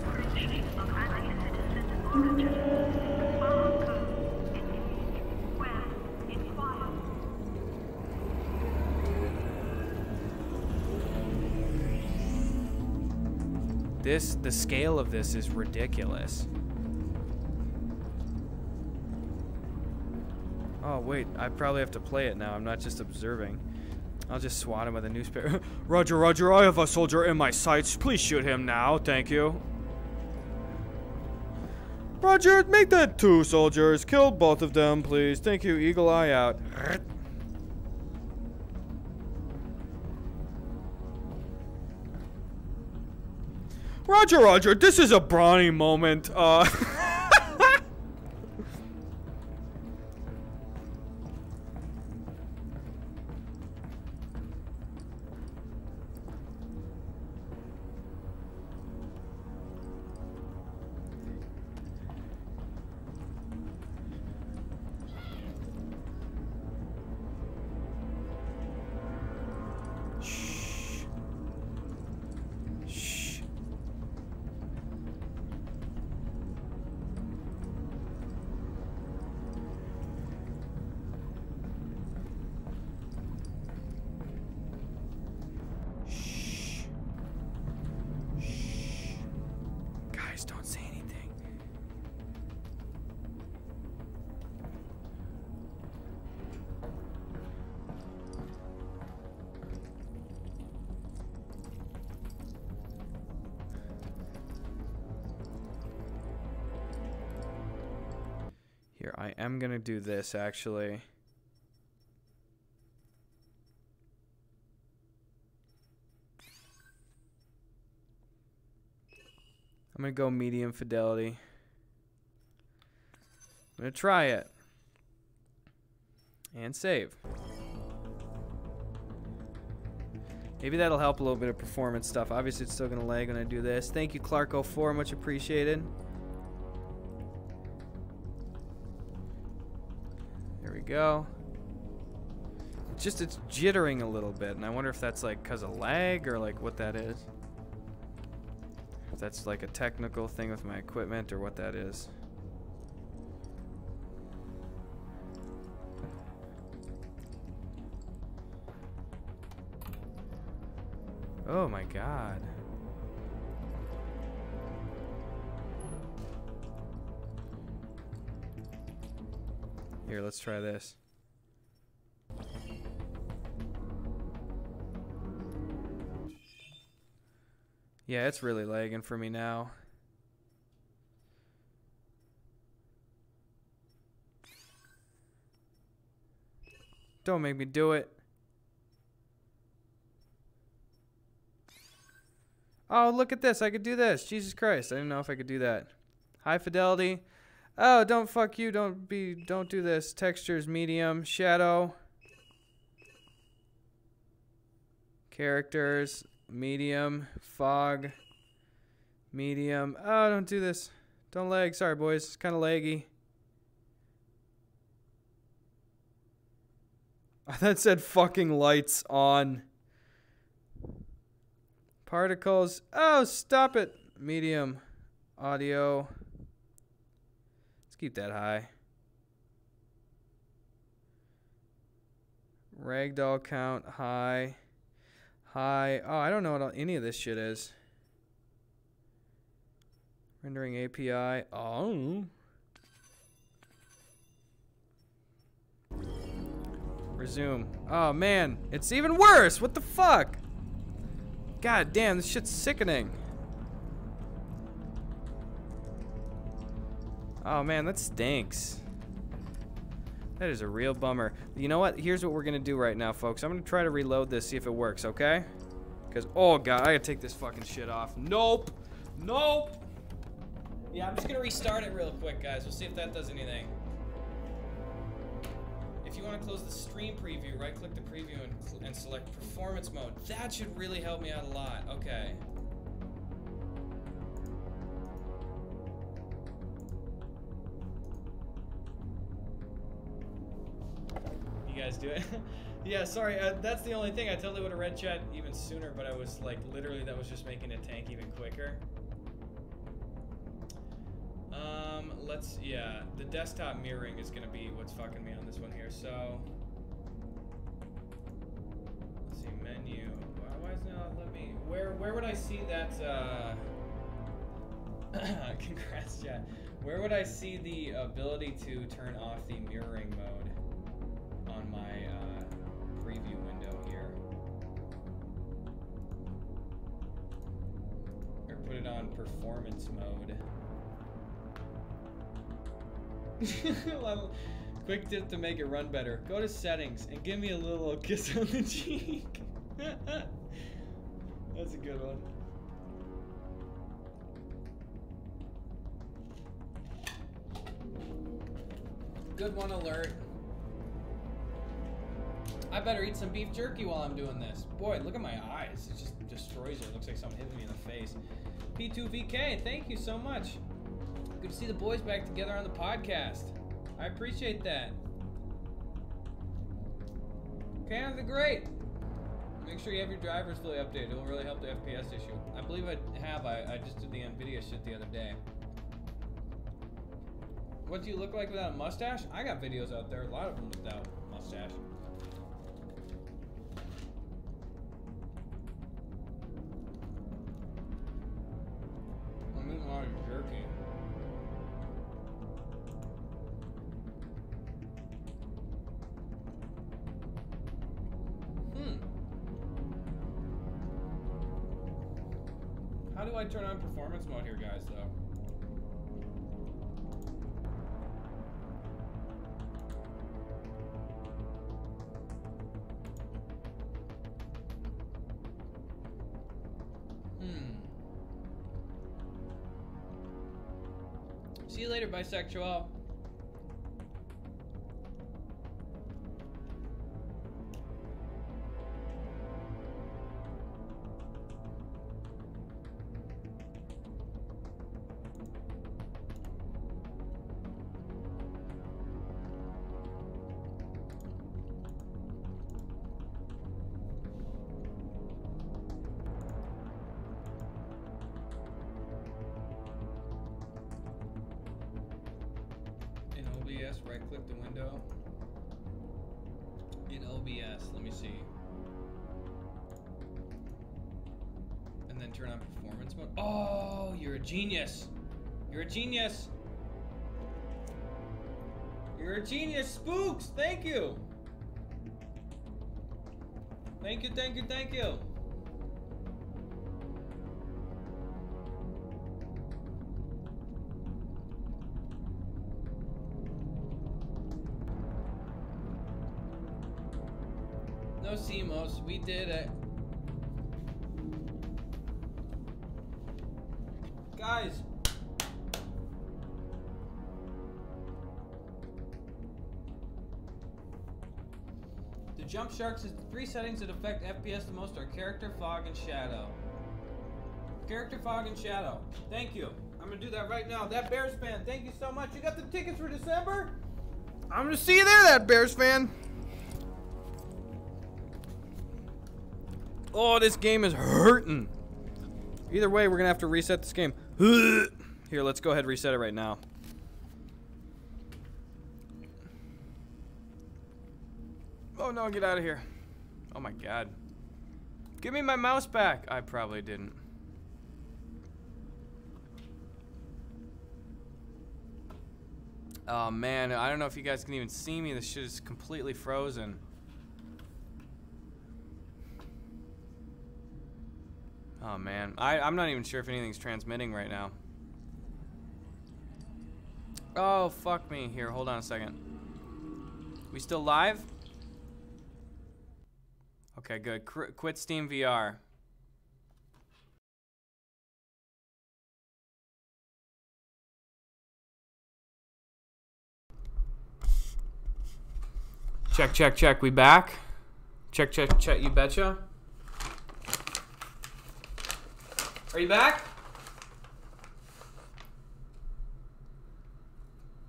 This, the scale of this is ridiculous. Oh, wait, I probably have to play it now. I'm not just observing. I'll just swat him with a newspaper. roger, roger, I have a soldier in my sights. Please shoot him now, thank you. Roger, make that two soldiers. Kill both of them, please. Thank you, Eagle Eye out. Roger, Roger, this is a brawny moment. Uh. Do this actually. I'm gonna go medium fidelity. I'm gonna try it. And save. Maybe that'll help a little bit of performance stuff. Obviously, it's still gonna lag when I do this. Thank you, Clark04, much appreciated. Go. It's just it's jittering a little bit, and I wonder if that's like cause of lag or like what that is. If that's like a technical thing with my equipment or what that is. Oh my god. Here, let's try this. Yeah, it's really lagging for me now. Don't make me do it. Oh, look at this. I could do this. Jesus Christ. I didn't know if I could do that. High fidelity. Oh, don't fuck you. Don't be don't do this. Textures medium, shadow. Characters medium, fog medium. Oh, don't do this. Don't lag. Sorry, boys. It's kind of laggy. I that said fucking lights on. Particles. Oh, stop it. Medium. Audio. Keep that high. Ragdoll count high. High. Oh, I don't know what any of this shit is. Rendering API. Oh. Resume. Oh man, it's even worse. What the fuck? God damn, this shit's sickening. Oh man, that stinks. That is a real bummer. You know what? Here's what we're gonna do right now, folks. I'm gonna try to reload this, see if it works, okay? Because, oh god, I gotta take this fucking shit off. Nope! Nope! Yeah, I'm just gonna restart it real quick, guys. We'll see if that does anything. If you want to close the stream preview, right click the preview and, and select performance mode. That should really help me out a lot. Okay. You guys do it? yeah, sorry, uh, that's the only thing. I totally would have read chat even sooner, but I was like, literally, that was just making it tank even quicker. Um, let's, yeah, the desktop mirroring is gonna be what's fucking me on this one here, so. Let's see, menu. Why, why is it not let me, where, where would I see that, uh, congrats, chat. Where would I see the ability to turn off the mirroring mode on my, uh, preview window here? Or put it on performance mode. Quick tip to make it run better. Go to settings and give me a little kiss on the cheek. That's a good one. Good one alert. I better eat some beef jerky while I'm doing this. Boy, look at my eyes. It just destroys it. It looks like someone hit me in the face. P2VK, thank you so much. Good to see the boys back together on the podcast. I appreciate that. Canada great. Make sure you have your drivers fully updated. It will really help the FPS issue. I believe I have. I, I just did the NVIDIA shit the other day. What do you look like without a mustache? I got videos out there, a lot of them without mustache. A lot of jerky. Hmm. How do I turn on performance mode here, guys, though? See you later, bisexual. Genius. You're a genius, Spooks. Thank you. Thank you, thank you, thank you. No CMOS, we did it. Jump sharks is the three settings that affect FPS the most are character, fog, and shadow. Character, fog, and shadow. Thank you. I'm gonna do that right now. That Bears fan, thank you so much. You got the tickets for December? I'm gonna see you there, that Bears fan. Oh, this game is hurting. Either way, we're gonna have to reset this game. Here, let's go ahead and reset it right now. No, get out of here. Oh my god. Give me my mouse back. I probably didn't. Oh man, I don't know if you guys can even see me. This shit is completely frozen. Oh man, I, I'm not even sure if anything's transmitting right now. Oh, fuck me. Here, hold on a second. We still live? Okay, good. Qu quit Steam VR. Check, check, check. We back? Check, check, check. You betcha. Are you back?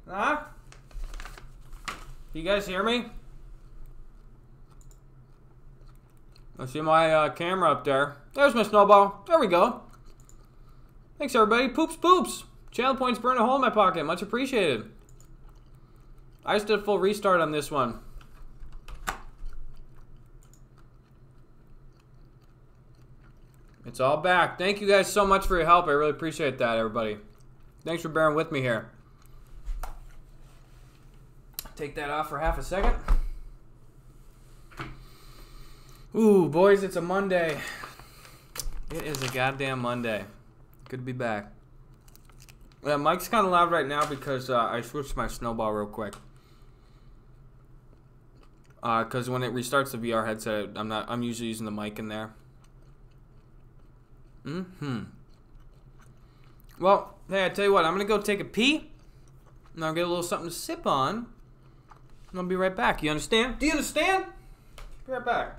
Huh? You guys hear me? I see my uh, camera up there. There's my snowball. There we go. Thanks, everybody. Poops, poops. Channel points burn a hole in my pocket. Much appreciated. I just did a full restart on this one. It's all back. Thank you guys so much for your help. I really appreciate that, everybody. Thanks for bearing with me here. Take that off for half a second. Ooh, boys, it's a Monday. It is a goddamn Monday. Good to be back. Yeah, Mike's kind of loud right now because uh, I switched my snowball real quick. Because uh, when it restarts the VR headset, I'm not. I'm usually using the mic in there. Mm-hmm. Well, hey, I tell you what, I'm gonna go take a pee. And I'll get a little something to sip on. And I'll be right back. You understand? Do you understand? Be right back.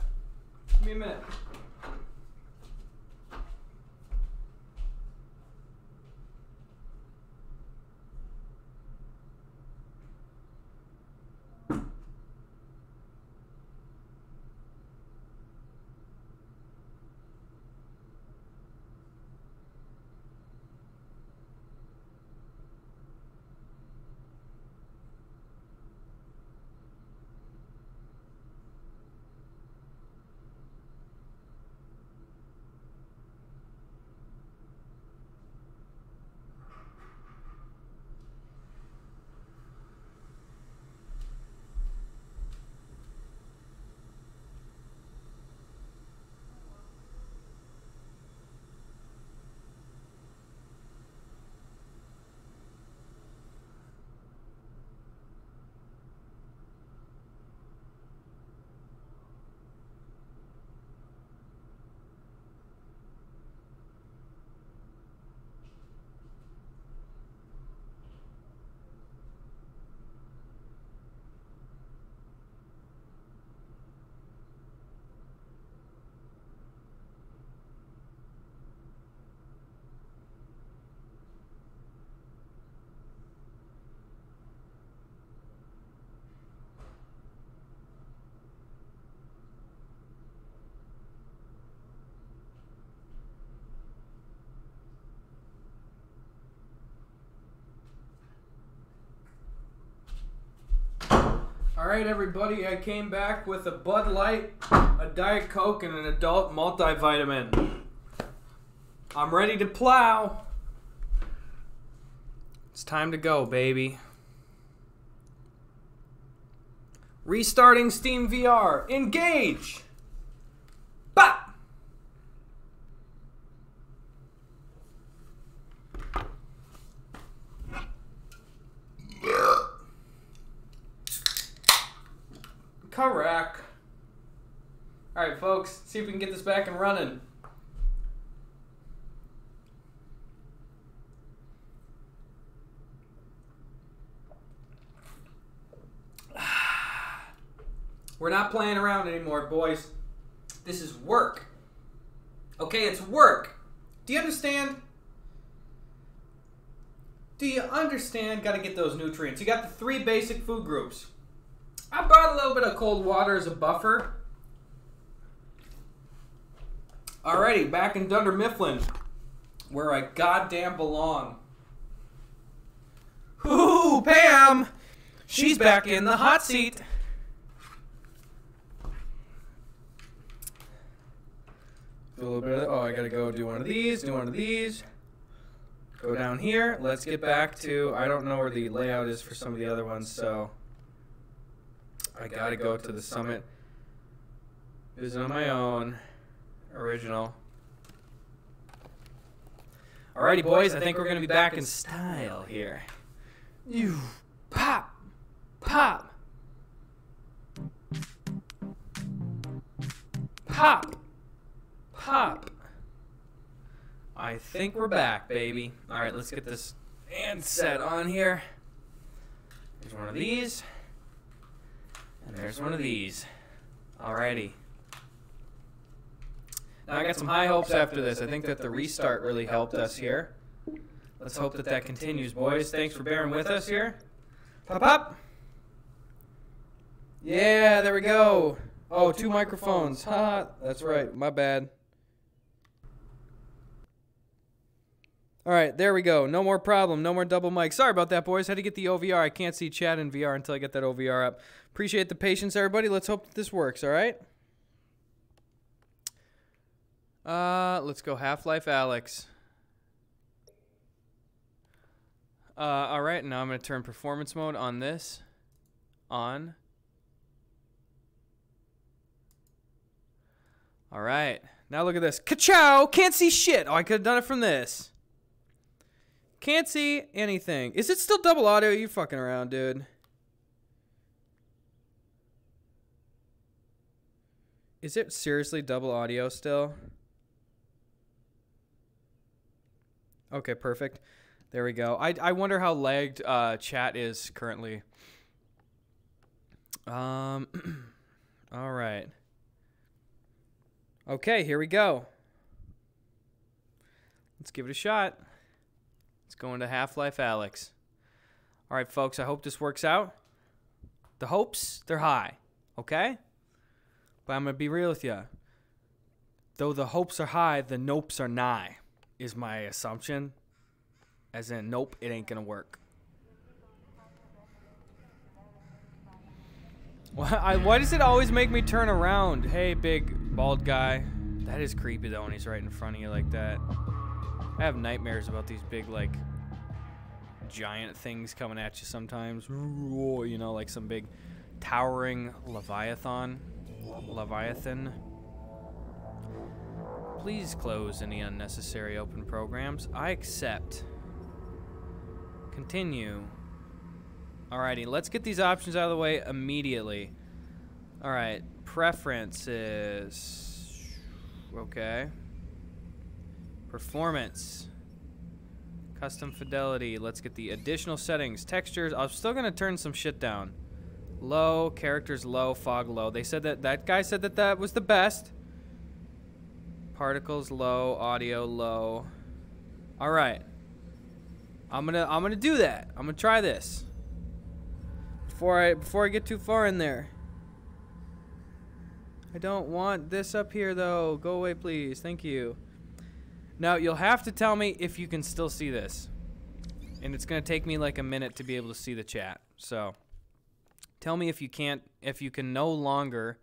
Give right, everybody, I came back with a Bud Light, a Diet Coke, and an adult multivitamin. I'm ready to plow. It's time to go, baby. Restarting Steam VR. Engage! Bop! Correct. Alright, folks, see if we can get this back and running. We're not playing around anymore, boys. This is work. Okay, it's work. Do you understand? Do you understand? Got to get those nutrients. You got the three basic food groups. I brought a little bit of cold water as a buffer. Alrighty, back in Dunder Mifflin, where I goddamn belong. Ooh, Pam! She's back in the hot seat. A little bit of, oh, I gotta go do one of these, do one of these. Go down here. Let's get back to, I don't know where the layout is for some of the other ones, so I gotta go to the summit. Visit on my own. Original. Alrighty, boys, I think we're gonna be back in style here. You pop, pop, pop, pop. I think we're back, baby. All right, let's get this handset on here. There's one of these, and there's one of these. Alrighty. Now I got some high hopes after this. I think that the restart really helped us here. Let's hope that that continues, boys. Thanks for bearing with us here. Pop up. Yeah, there we go. Oh, two microphones. Ha, that's right. My bad. All right, there we go. No more problem. No more double mic. Sorry about that, boys. Had to get the OVR. I can't see chat in VR until I get that OVR up. Appreciate the patience, everybody. Let's hope that this works, all right? Uh, let's go Half-Life Alyx. Uh, all right, now I'm going to turn performance mode on this. On. All right. Now look at this. Ka-chow! Can't see shit. Oh, I could have done it from this. Can't see anything. Is it still double audio? You fucking around, dude. Is it seriously double audio still? Okay, perfect. There we go. I, I wonder how lagged uh, chat is currently. Um, all right. Okay, here we go. Let's give it a shot. Let's go into Half-Life Alyx. All right, folks, I hope this works out. The hopes, they're high, okay? But I'm going to be real with you. Though the hopes are high, the nopes are nigh, is my assumption. As in, nope, it ain't to work. Why, why does it always make me turn around? Hey, big bald guy. That is creepy, though, when he's right in front of you like that. I have nightmares about these big, like, giant things coming at you sometimes. You know, like some big towering Leviathan. Leviathan. Please close any unnecessary open programs. I accept. Continue. Alrighty, let's get these options out of the way immediately. Alright, preferences. Okay. Performance. Custom fidelity. Let's get the additional settings. Textures. I'm still going to turn some shit down. Low. Characters low. Fog low. They said that that guy said that that was the best. Particles low. Audio low. All right. I'm going to I'm going to do that. I'm going to try this. Before I before I get too far in there. I don't want this up here though. Go away please. Thank you. Now, you'll have to tell me if you can still see this. And it's going to take me like a minute to be able to see the chat. So, Tell me if you can't, if you can no longer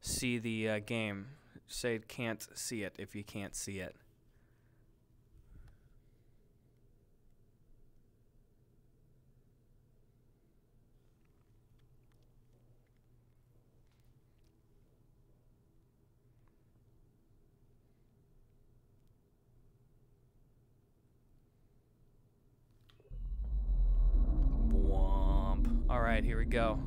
see the uh, game. Say can't see it if you can't see it. Womp. All right, here we go.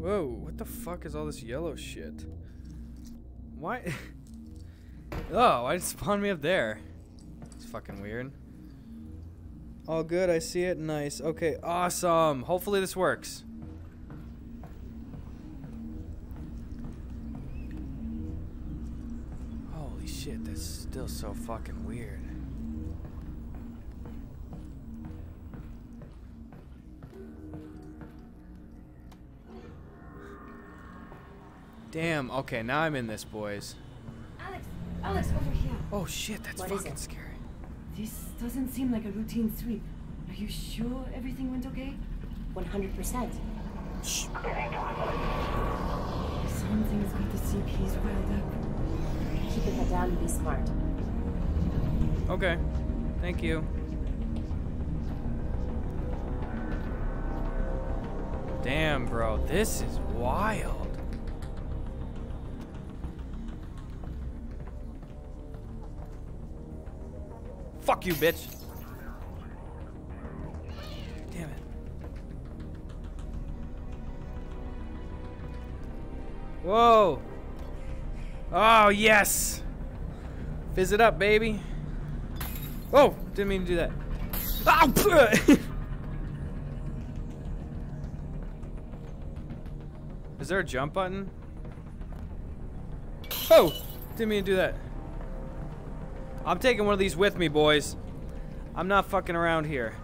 Whoa, what the fuck is all this yellow shit? Why? oh, why did it spawn me up there? It's fucking weird. All good, I see it. Nice. Okay, awesome. Hopefully this works. Holy shit, that's still so fucking weird. Damn, okay, now I'm in this, boys. Alyx, Alyx, over here. Oh shit, that's What fucking scary. This doesn't seem like a routine sweep. Are you sure everything went okay? 100%. Shh. Something's got the CPs riled up. Keep head down and be smart. Okay, thank you. Damn, bro, this is wild. Fuck you, bitch. Damn it. Whoa. Oh, yes. Fizz it up, baby. Oh, didn't mean to do that. Ow! Is there a jump button? Oh, didn't mean to do that. I'm taking one of these with me, boys. I'm not fucking around here.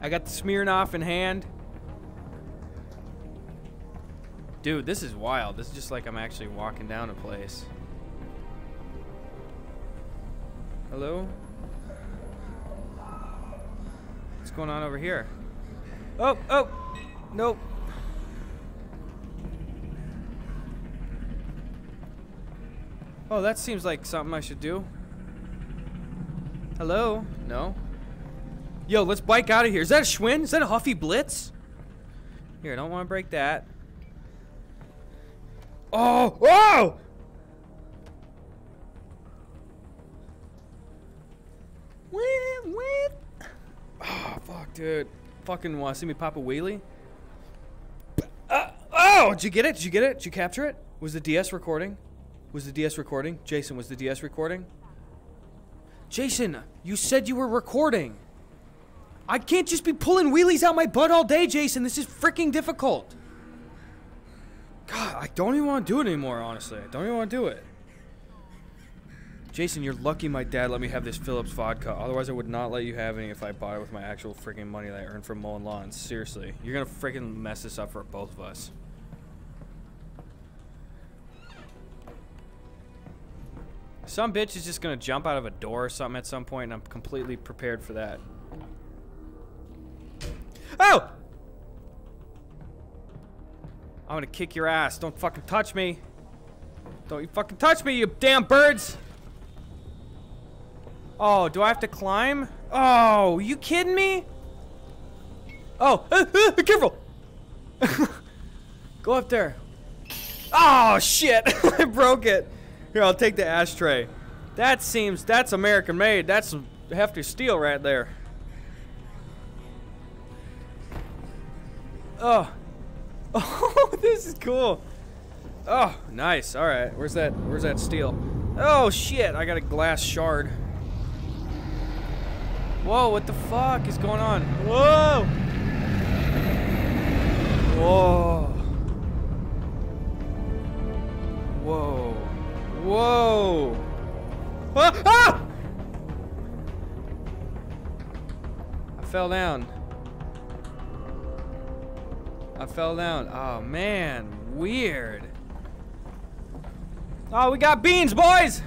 I got the Smirnoff in hand. Dude, this is wild. This is just like I'm actually walking down a place. Hello? What's going on over here? Oh, oh! Nope. Oh, that seems like something I should do. Hello? No? Yo, let's bike out of here. Is that a Schwinn? Is that a Huffy Blitz? Here, I don't want to break that. Oh! Whoa! Whip, whip. Oh, fuck, dude. Fucking want to see me pop a wheelie? Uh, oh! Did you get it? Did you get it? Did you capture it? Was the DS recording? Was the DS recording? Jason, was the DS recording? Jason, you said you were recording. I can't just be pulling wheelies out my butt all day, Jason. This is freaking difficult. God, I don't even want to do it anymore, honestly. I don't even want to do it. Jason, you're lucky my dad let me have this Phillips vodka. Otherwise, I would not let you have any if I bought it with my actual freaking money that I earned from mowing lawns. Seriously. You're to freaking mess this up for both of us. Some bitch is just to jump out of a door or something at some point, and I'm completely prepared for that. Oh! I'm gonna kick your ass. Don't fucking touch me. Don't you fucking touch me, you damn birds! Oh, do I have to climb? Oh, you kidding me? Oh, uh, uh, careful! Go up there. Oh, shit! I broke it. Here, I'll take the ashtray. That seems, that's American made. That's hefty steel right there. Oh. Oh, this is cool. Oh, nice. All right. Where's that? Where's that steel? Oh shit! I got a glass shard. Whoa! What the fuck is going on? Whoa! Whoa! Whoa! Whoa. Ah! ah! I fell down. I fell down. Oh, man. Weird. Oh, we got beans, boys!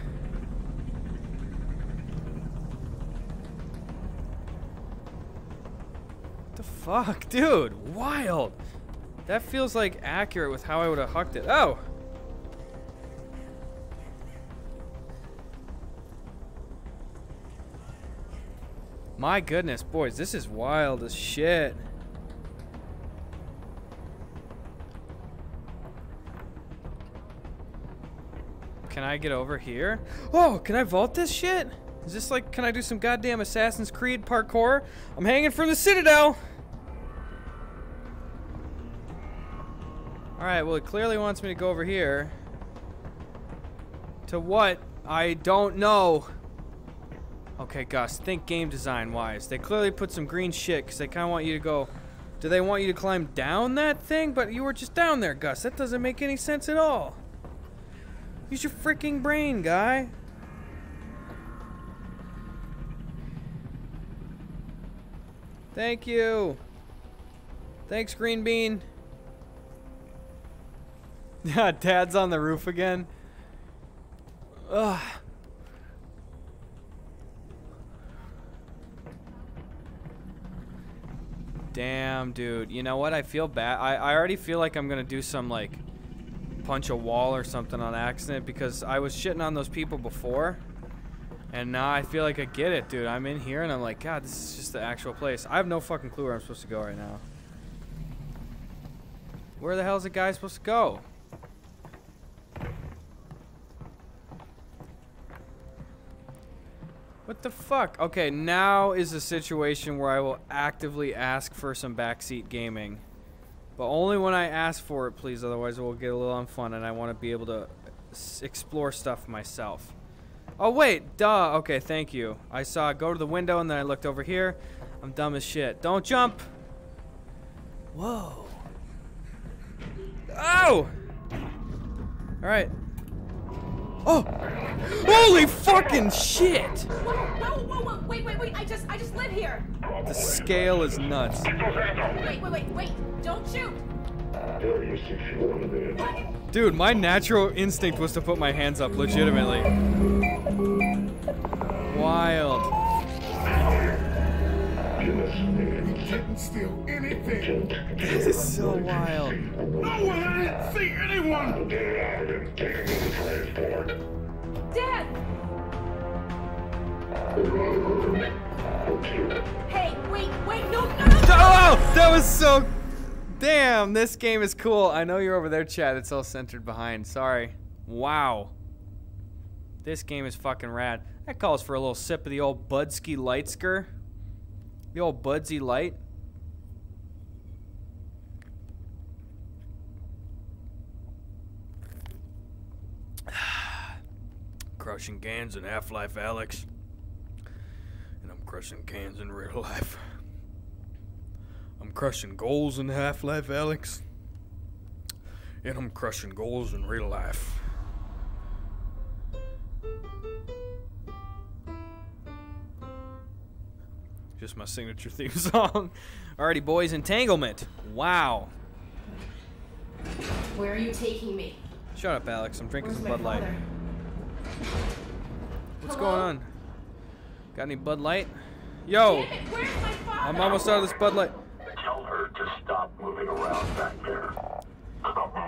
What the fuck? Dude, wild. That feels like accurate with how I would have hucked it. Oh! My goodness, boys, this is wild as shit. Can I get over here? Oh, can I vault this shit? Is this like, can I do some goddamn Assassin's Creed parkour? I'm hanging from the Citadel! Alright, well it clearly wants me to go over here. To what? I don't know. Okay, Gus, think game design wise. They clearly put some green shit because they kind of want you to go. Do they want you to climb down that thing? But you were just down there, Gus. That doesn't make any sense at all. Use your freaking brain, guy. Thank you. Thanks, Green Bean. Dad's on the roof again. Ugh. Damn, dude. You know what? I feel bad. I, I already feel like I'm gonna do some, like, punch a wall or something on accident because I was shitting on those people before. And now I feel like I get it, dude. I'm in here and I'm like, God, this is just the actual place. I have no fucking clue where I'm supposed to go right now. Where the hell is the guy supposed to go? What the fuck? Okay, now is a situation where I will actively ask for some backseat gaming. But only when I ask for it, please. Otherwise, it will get a little unfun, and I want to be able to explore stuff myself. Oh, wait. Duh. Okay, thank you. I saw go to the window, and then I looked over here. I'm dumb as shit. Don't jump. Whoa. Oh! Alright. Oh! Holy fucking shit! Whoa, whoa, whoa, whoa, wait, wait, wait, I just, I just live here. The scale is nuts. Wait, wait, wait, wait, don't shoot. Dude, my natural instinct was to put my hands up legitimately. Wild. Didn't steal anything. This is so wild. No one, I didn't see anyone. Dad! Hey, wait, wait, no, no, no! Oh, that was so. Damn, this game is cool. I know you're over there, Chad. It's all centered behind. Sorry. Wow. This game is fucking rad. That calls for a little sip of the old Budski Lightsker. The old Budsy Light. Crushing cans in Half Life Alyx. And I'm crushing cans in real life. I'm crushing goals in Half Life Alyx. And I'm crushing goals in real life. Just my signature theme song. Alrighty, boys. Entanglement. Wow. Where are you taking me? Shut up, Alyx. I'm drinking Where's some Bud Light. What's Hello? going on? Got any Bud Light? Yo, it, where's my father? I'm almost out of this Bud Light. Tell her to stop moving around back there.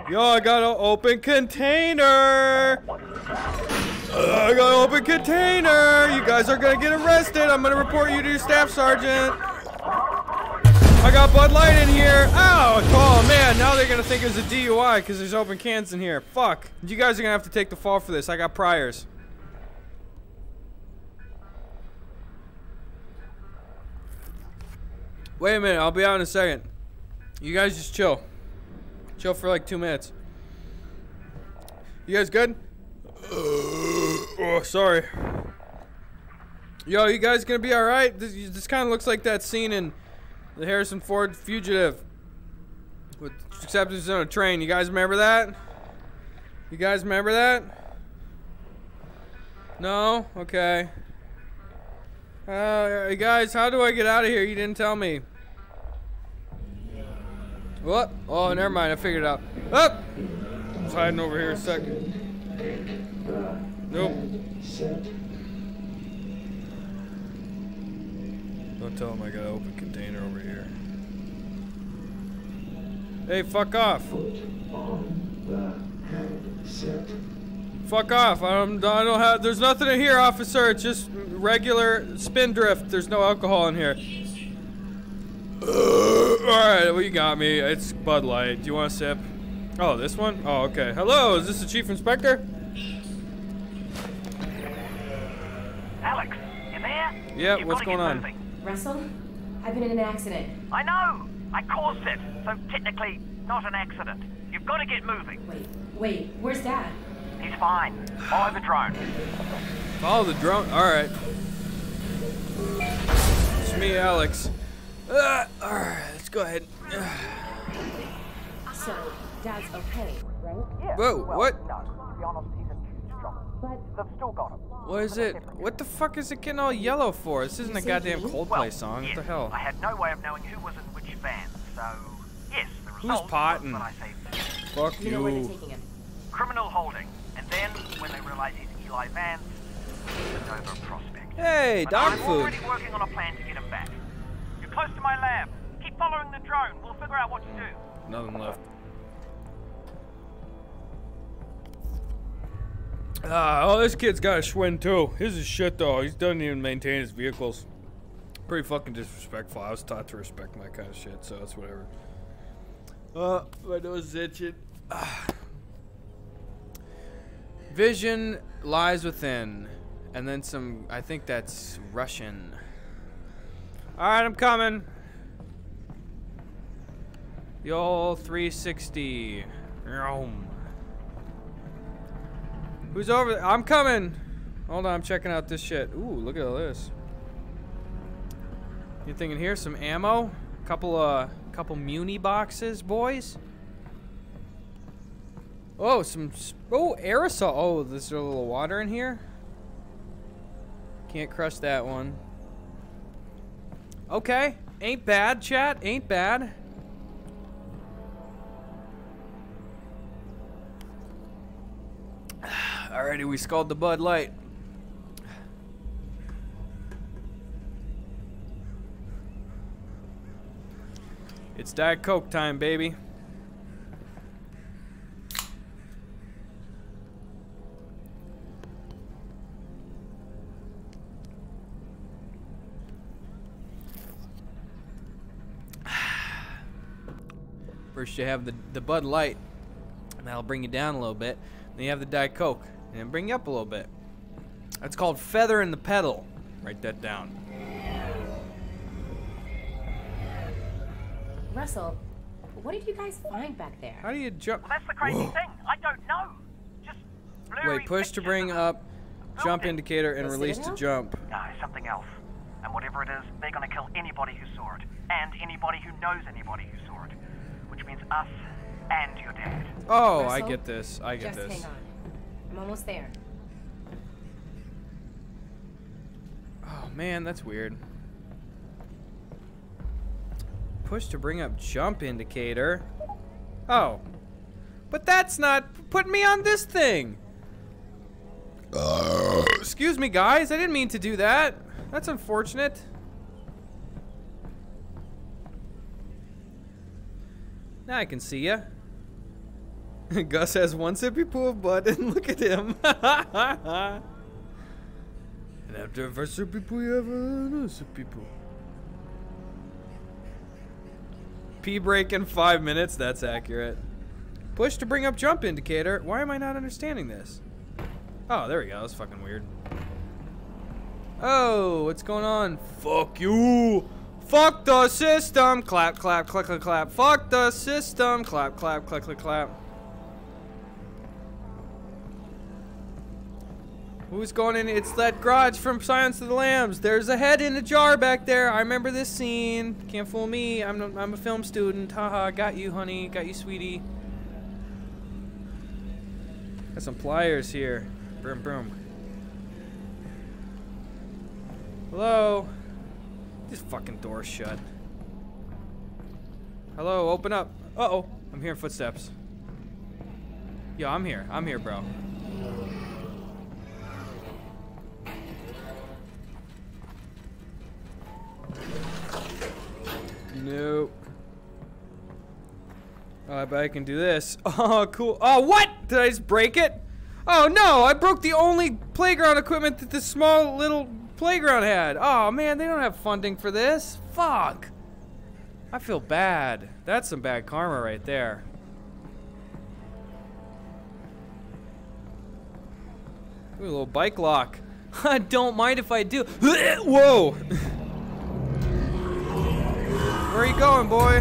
Yo, I got an open container. Uh, I got an open container. You guys are gonna get arrested. I'm gonna report you to your staff sergeant. I got Bud Light in here. Ow! Oh man, now they're gonna think it's a DUI because there's open cans in here. Fuck. You guys are gonna have to take the fall for this. I got priors. Wait a minute. I'll be out in a second. You guys just chill. Chill for like two minutes. You guys good? oh, sorry. Yo, you guys gonna be alright? This, this kind of looks like that scene in the Harrison Ford Fugitive. With acceptance on a train. You guys remember that? You guys remember that? No? Okay. Uh, guys, how do I get out of here? You didn't tell me. What? Oh, never mind. I figured it out. Up! I was hiding over here a second. Nope. Don't tell him I got an open container over here. Hey, fuck off. Fuck off. I don't, I don't have. There's nothing in here, officer. It's just regular spindrift. There's no alcohol in here. Uh, Alright, well, you got me. It's Bud Light. Do you want a sip? Oh, this one? Oh, okay. Hello, is this the chief inspector? Alyx, you there? Yeah, You've what's going on? moving. Russell, I've been in an accident. I know. I caused it. So technically, not an accident. You've got to get moving. Wait, wait, where's Dad? He's fine. Follow the drone. Follow the drone. Alright. It's me, Alyx. Uh, Alright, let's go ahead. So, Dad's okay, right? Yeah. Whoa, well, what? No, to be honest, he's in trouble. But They've still got him. What is it? What the fuck is it getting all yellow for? This isn't a goddamn Coldplay Well, song. yes, What the hell? I had no way of knowing who was in which van, so yes, the Who's result was potting? what I say. Fuck you know where they're you. taking him. Criminal holding, and then when they realize he's Eli Vance, it's over a prospect. Hey, But dog I'm food. already working on a plan to get him back. Close to my lab. Keep following the drone. We'll figure out what to do. Nothing left. Ah, oh, this kid's got a Schwinn too. His is shit though. He doesn't even maintain his vehicles. Pretty fucking disrespectful. I was taught to respect my kind of shit, so it's whatever. Uh, my nose is itching. Vision lies within, and then some. I think that's Russian. All right, I'm coming. Old 360. Who's over there? I'm coming. Hold on, I'm checking out this shit. Ooh, look at all this. Anything in here? Some ammo? Couple uh couple muni boxes, boys. Oh, some oh aerosol. Oh, there's a little water in here. Can't crush that one. Okay, ain't bad, chat. Ain't bad. Alrighty, we skulled the Bud Light. It's Diet Coke time, baby. First you have the, the Bud Light, and that'll bring you down a little bit. Then you have the Diet Coke, and it'll bring you up a little bit. That's called feather in the pedal. Write that down. Russell, what did you guys find back there? How do you jump? Well, that's the crazy thing. I don't know. Just Wait, push to bring up jump building. indicator and The release to Citadel? jump. No, something else. And whatever it is, they're gonna kill anybody who saw it. And anybody who knows anybody who saw it. Which means us and your dad. Oh, I get this. I get Just this. hang on. I'm almost there. Oh man, that's weird. Push to bring up jump indicator. Oh. But that's not putting me on this thing. Uh. Excuse me, guys. I didn't mean to do that. That's unfortunate. Now I can see ya. Gus has one sippy poo of Bud, and look at him. and after a first sippy poo, you have another sippy poo. Pee break in five minutes. That's accurate. Push to bring up jump indicator. Why am I not understanding this? Oh, there we go. That's fucking weird. Oh, what's going on? Fuck you. Fuck the system. Clap, clap, click, click, clap. Fuck the system. Clap, clap, click, click, clap. Who's going in? It's that garage from Silence of the Lambs. There's a head in a jar back there. I remember this scene. Can't fool me. I'm a, I'm a film student. Haha, got you, honey. Got you, sweetie. Got some pliers here. Boom, boom. Hello? This fucking door's shut. Hello, open up. Uh-oh. I'm hearing footsteps. Yo, I'm here. I'm here, bro. Nope. Uh, oh, I bet I can do this. Oh, cool. Oh, what? Did I just break it? Oh, no. I broke the only playground equipment that this small little playground had. Oh, man. They don't have funding for this. Fuck. I feel bad. That's some bad karma right there. Ooh, a little bike lock. I don't mind if I do. Whoa. Where are you going, boy?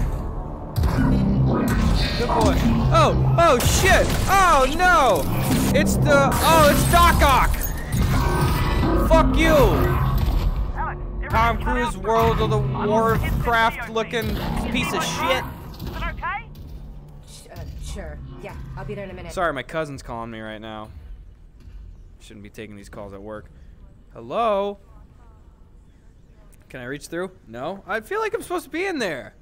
Good boy. Oh, oh shit! Oh no! It's the oh, it's Doc Ock. Fuck you, Alyx, Tom Cruise, World of the Warcraft looking piece of shit. Is it okay? Sh- uh, sure. Yeah, I'll be there in a minute. Sorry, my cousin's calling me right now. Shouldn't be taking these calls at work. Hello? Can I reach through? No? I feel like I'm supposed to be in there.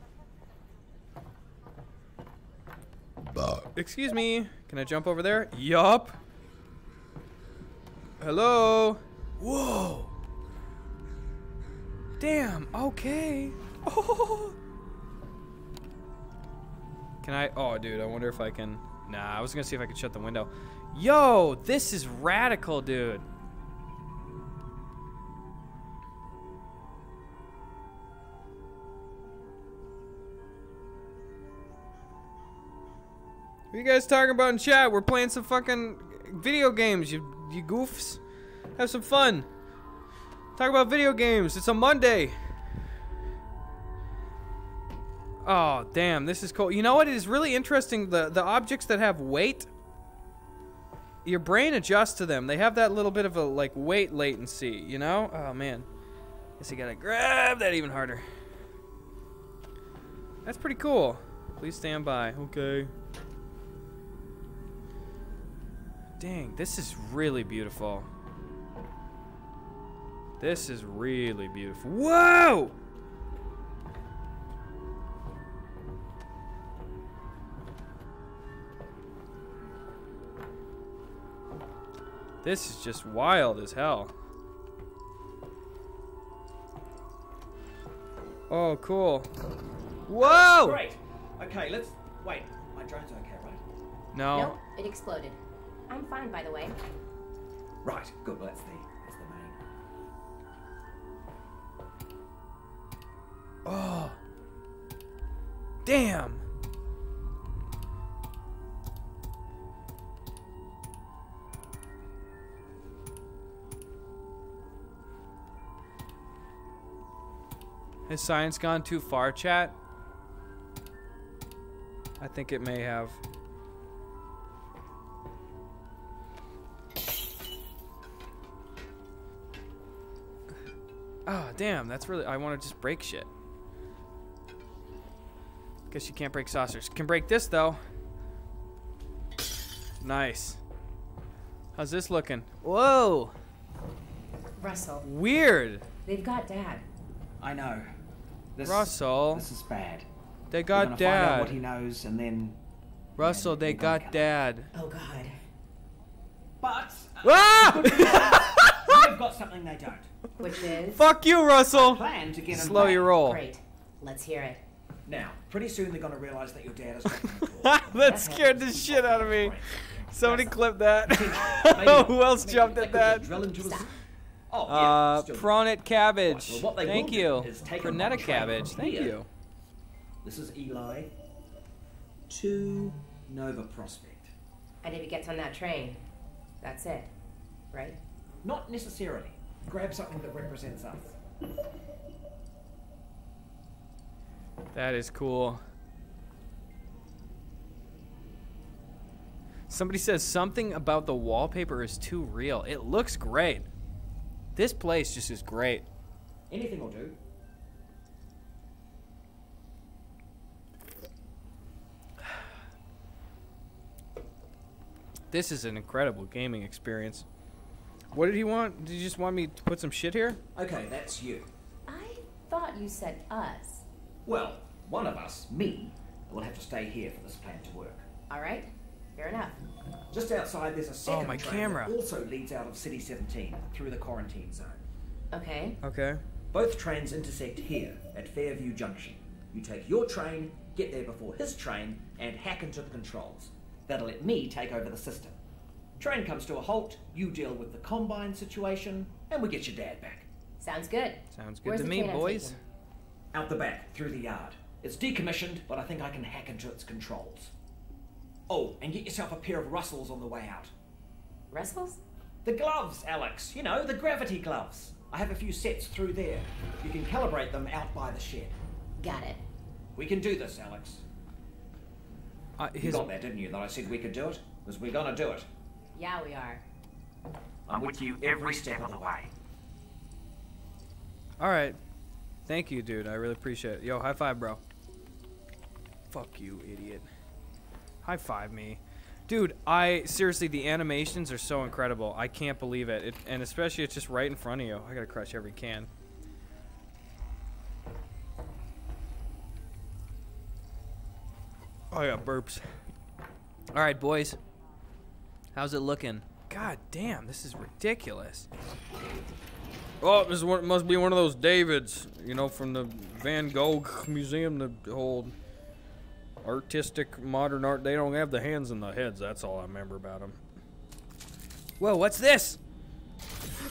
Excuse me. Can I jump over there? Yup. Hello? Whoa. Damn, okay. Oh. Can I? Oh, dude, I wonder if I can. Nah, I was gonna see if I could shut the window. Yo, this is radical, dude. What are you guys talking about in chat? We're playing some fucking video games, you you goofs. Have some fun. Talk about video games. It's a Monday. Oh, damn, this is cool. You know what? It is really interesting. The the objects that have weight, your brain adjusts to them. They have that little bit of a like weight latency, you know? Oh man. Guess you gotta grab that even harder. That's pretty cool. Please stand by. Okay. Dang, this is really beautiful. This is really beautiful. Whoa! This is just wild as hell. Oh, cool. Whoa! Great. Okay, let's wait. My drone's are okay, right? No. Nope, it exploded. I'm fine, by the way. Right. Good. Well, that's Damn. Has science gone too far, chat? I think it may have. Oh, damn, that's really. I want to just break shit. Guess you can't break saucers. Can break this, though. Nice. How's this looking? Whoa! Russell, Weird! they've got Dad. I know. This, Russell. This is bad. They We're got gonna find out what dad. he knows, and then. Russell, they They're got dad. Oh God. But Ah! they've got something they don't. Which is Fuck you, Russell! Plan to get Slow your roll. great. Let's hear it. Now, pretty soon they're gonna realize that your dad is. dropping the that scared the shit out of me. Somebody clip that. Maybe. Who else I jumped at that? Drill into his... Oh, yeah. Uh, still- prawnit cabbage. Right, well, Thank you. do is take a Pronetta cabbage. Thank here. you. This is Eli. To Nova Prospekt. And if he gets on that train, that's it, right? Not necessarily. Grab something that represents us. That is cool. Somebody says something about the wallpaper is too real. It looks great. This place just is great. Anything will do. This is an incredible gaming experience. What did he want? Did he just want me to put some shit here? Okay, that's you. I thought you said us. Well, one of us, me, will have to stay here for this plan to work. All right, fair enough. Just outside, there's a oh, second Oh, my train camera. that also leads out of City 17 through the quarantine zone. Okay. Okay. Both trains intersect here at Fairview Junction. You take your train, get there before his train, and hack into the controls. That'll let me take over the system. Train comes to a halt, you deal with the Combine situation, and we get your dad back. Sounds good. Sounds good Where's to me, train I'm boys. Taking? Out the back, through the yard. It's decommissioned, but I think I can hack into its controls. Oh, and get yourself a pair of Russells on the way out. Russells? The gloves, Alyx. You know, the gravity gloves. I have a few sets through there. You can calibrate them out by the shed. Got it. We can do this, Alyx. Uh, You got that, didn't you? That I said we could do it? Because we're gonna do it. Yeah, we are. I'm with you every step of the way. all right. Thank you, dude. I really appreciate it. Yo, high five, bro. Fuck you, idiot. High five me. Dude, I seriously, the animations are so incredible. I can't believe it. it. And especially, it's just right in front of you. I gotta crush every can. Oh, yeah, burps. All right, boys. How's it looking? God damn, this is ridiculous. Oh, this one, must be one of those Davids, you know, from the Van Gogh Museum, the old artistic modern art. They don't have the hands and the heads. That's all I remember about them. Whoa, what's this?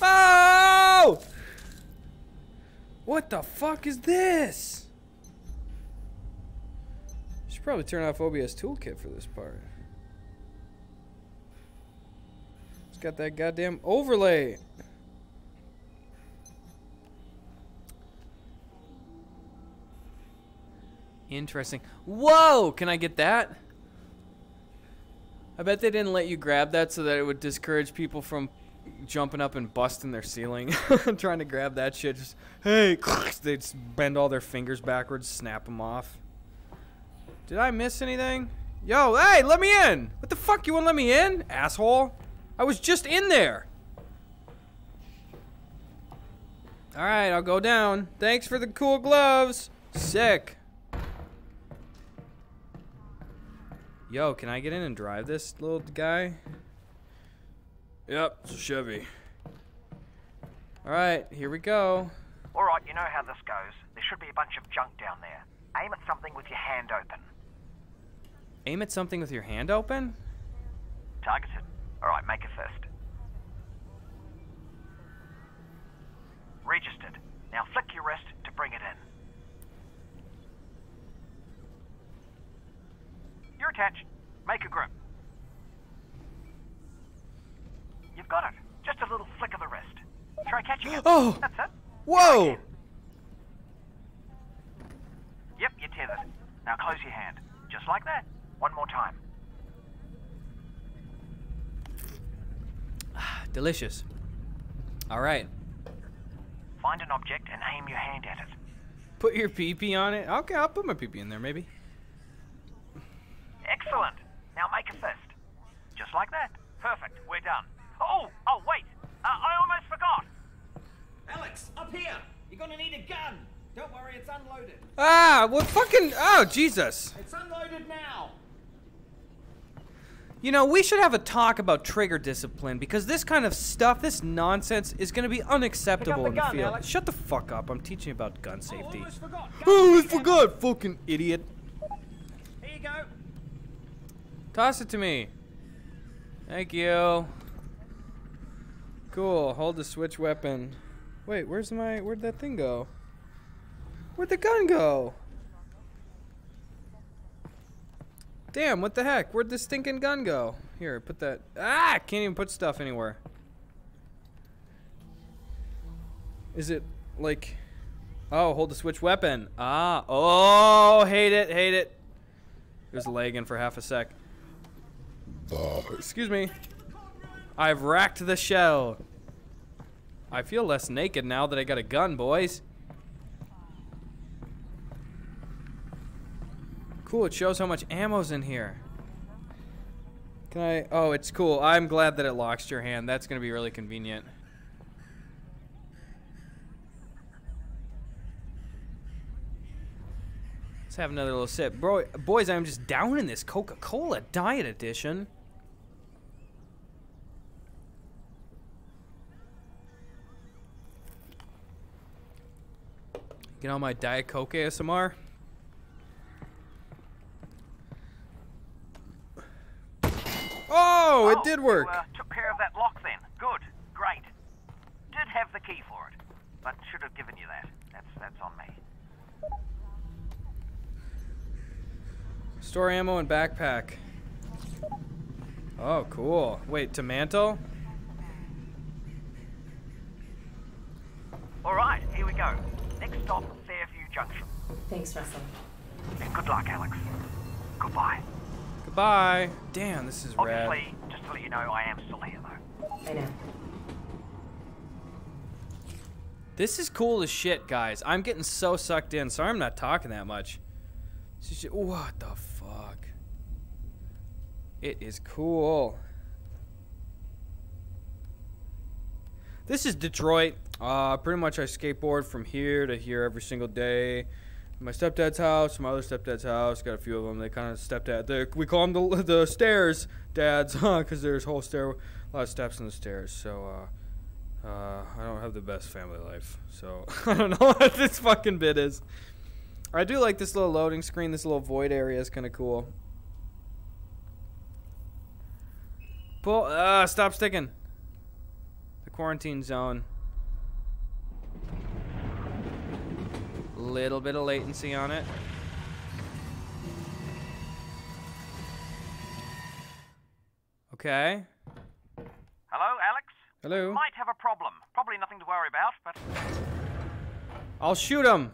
Oh! What the fuck is this? Should probably turn off OBS Toolkit for this part. It's got that goddamn overlay. Interesting. Whoa! Can I get that? I bet they didn't let you grab that so that it would discourage people from jumping up and busting their ceiling. Trying to grab that shit. Just, hey! They'd bend all their fingers backwards, snap them off. Did I miss anything? Yo, hey, let me in! What the fuck? You won't let me in? Asshole. I was just in there. Alright, I'll go down. Thanks for the cool gloves. Sick. Yo, can I get in and drive this little guy? Yep, it's a Chevy. Alright, here we go. Alright, you know how this goes. There should be a bunch of junk down there. Aim at something with your hand open. Aim at something with your hand open? Targeted. Alright, make a fist. Registered. Now flick your wrist to bring it in. You're attached. Make a grip. You've got it. Just a little flick of the wrist. Try catching it. Oh! That's it. Whoa! Yep, you're tethered. Now close your hand. Just like that. One more time. Delicious. Alright. Find an object and aim your hand at it. Put your pee-pee on it. Okay, I'll put my pee-pee in there, maybe. Excellent. Now make a fist. Just like that. Perfect. We're done. Oh, oh, wait. Uh, I almost forgot. Alyx, up here! You're gonna need a gun! Don't worry, it's unloaded. Ah, what fucking... Oh, Jesus. It's unloaded now! You know, we should have a talk about trigger discipline because this kind of stuff, this nonsense, is going to be unacceptable the in the gun, field. Alyx. Shut the fuck up. I'm teaching about gun oh, safety. almost forgot. Oh, I forgot, fucking idiot. Here you go. Toss it to me. Thank you. Cool. Hold the switch weapon. Wait, where's my... Where'd that thing go? Where'd the gun go? Damn, what the heck? Where'd the stinking gun go? Here, put that... Ah! Can't even put stuff anywhere. Is it, like... Oh, hold the switch weapon. Ah. Oh, hate it, hate it. It was lagging for half a sec. Oh. Excuse me. I've racked the shell. I feel less naked now that I got a gun, boys. Cool, it shows how much ammo's in here. Can I? Oh, it's cool. I'm glad that it locks your hand. That's going to be really convenient. Let's have another little sip. Bro, boys, I'm just down in this Coca-Cola Diet Edition. Get on my Diet Coke ASMR. It did work. You, uh, took care of that lock then. Good. Great. Did have the key for it, but should have given you that. That's that's on me. Store ammo and backpack. Oh, cool. Wait, to mantle? All right, here we go. Next stop, Fairview Junction. Thanks, Russell. And good luck, Alyx. Goodbye. Goodbye. Damn, this is rad. Obviously, just to let you know, I am still here though. I know. This is cool as shit, guys. I'm getting so sucked in. Sorry I'm not talking that much. This is ju- What the fuck? It is cool. This is Detroit. Uh, pretty much I skateboard from here to here every single day. My stepdad's house, my other stepdad's house. Got a few of them. They kind of stepdad. They, we call them the, the stairs dads, huh? because there's whole stair, a lot of steps in the stairs. So, uh, uh, I don't have the best family life, so I don't know what this fucking bit is. I do like this little loading screen. This little void area is kind of cool. Pull. Ah, stop sticking. The quarantine zone. Little bit of latency on it. Okay. Hello, Alyx? Hello. Might have a problem. Probably nothing to worry about, but I'll shoot him.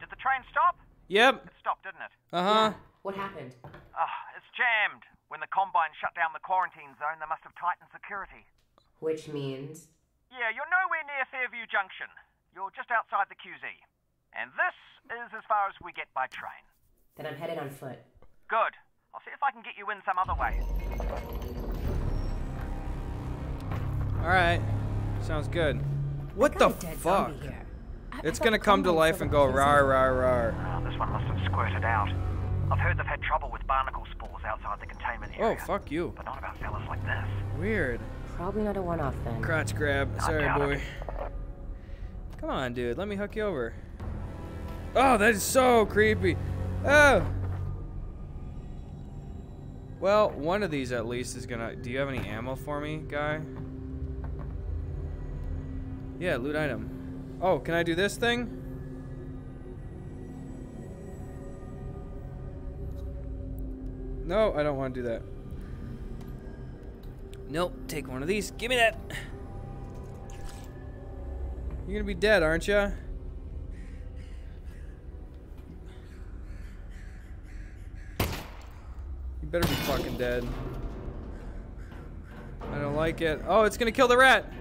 did the train stop? Yep. It stopped, didn't it? Uh huh. What happened? Ah, it's jammed. When the Combine shut down the quarantine zone, they must have tightened security. Which means. Yeah, you're nowhere near Fairview Junction. You're just outside the QZ. And this is as far as we get by train. Then I'm headed on foot. Good. I'll see if I can get you in some other way. All right. Sounds good. What the Got a dead fuck? zombie here. I- I It's gonna come to life and go QZ. rar rar rar. Oh, this one must have squirted out. I've heard they've had trouble with barnacle spores outside the containment oh, area. Oh fuck you. But not about fellas like this. Weird. Probably not a one-off then. Crotch grab. Sorry, doubt boy. Come on, dude. Let me hook you over. Oh, that is so creepy. Oh. Well, one of these at least is gonna. Do you have any ammo for me, guy? Yeah, loot item. Oh, can I do this thing? No, I don't want to do that. Nope, take one of these. Give me that. You're gonna be dead, aren't you? Better be fucking dead. I don't like it. Oh, it's gonna kill the rat.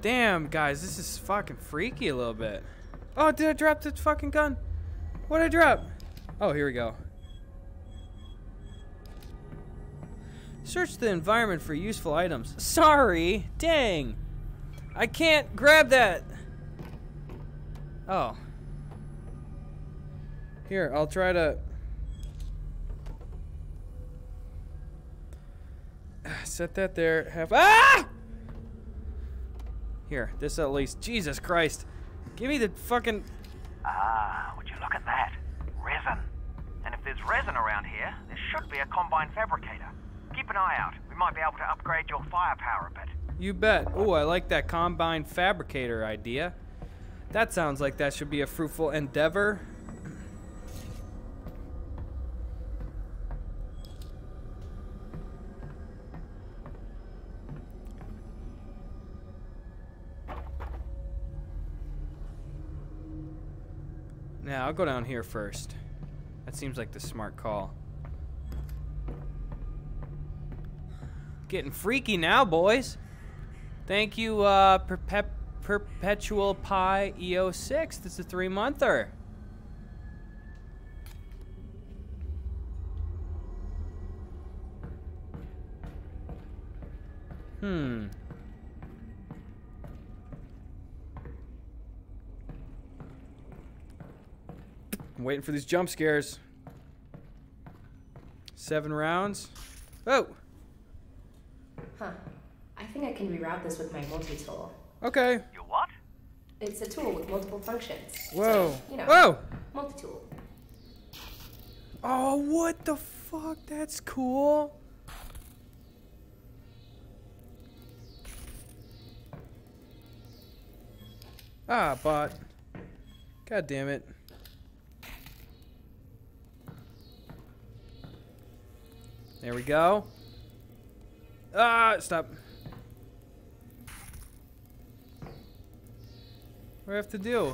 Damn, guys, this is fucking freaky a little bit. Oh, did I drop the fucking gun? What did I drop? Oh, here we go. Search the environment for useful items. Sorry, dang. I can't grab that. Oh. Here, I'll try to. Set that there. Have ah! Here, this at least. Jesus Christ. Give me the fucking. Ah, would you look at that? Resin. And if there's resin around here, there should be a Combine fabricator. Keep an eye out. We might be able to upgrade your firepower a bit. You bet. Oh, I like that combine fabricator idea. That sounds like that should be a fruitful endeavor. Now, I'll go down here first. That seems like the smart call. Getting freaky now, boys. Thank you, uh, Perpetual Pi EO6. That's a three monther. Hmm. I'm waiting for these jump scares. Seven rounds. Oh, Huh. I think I can reroute this with my multi-tool. okay. You what? It's a tool with multiple functions. Whoa. So, you know, Whoa. multi-tool. Oh, what the fuck? That's cool. Ah, bot. God damn it. There we go. Ah, stop. What do I have to do?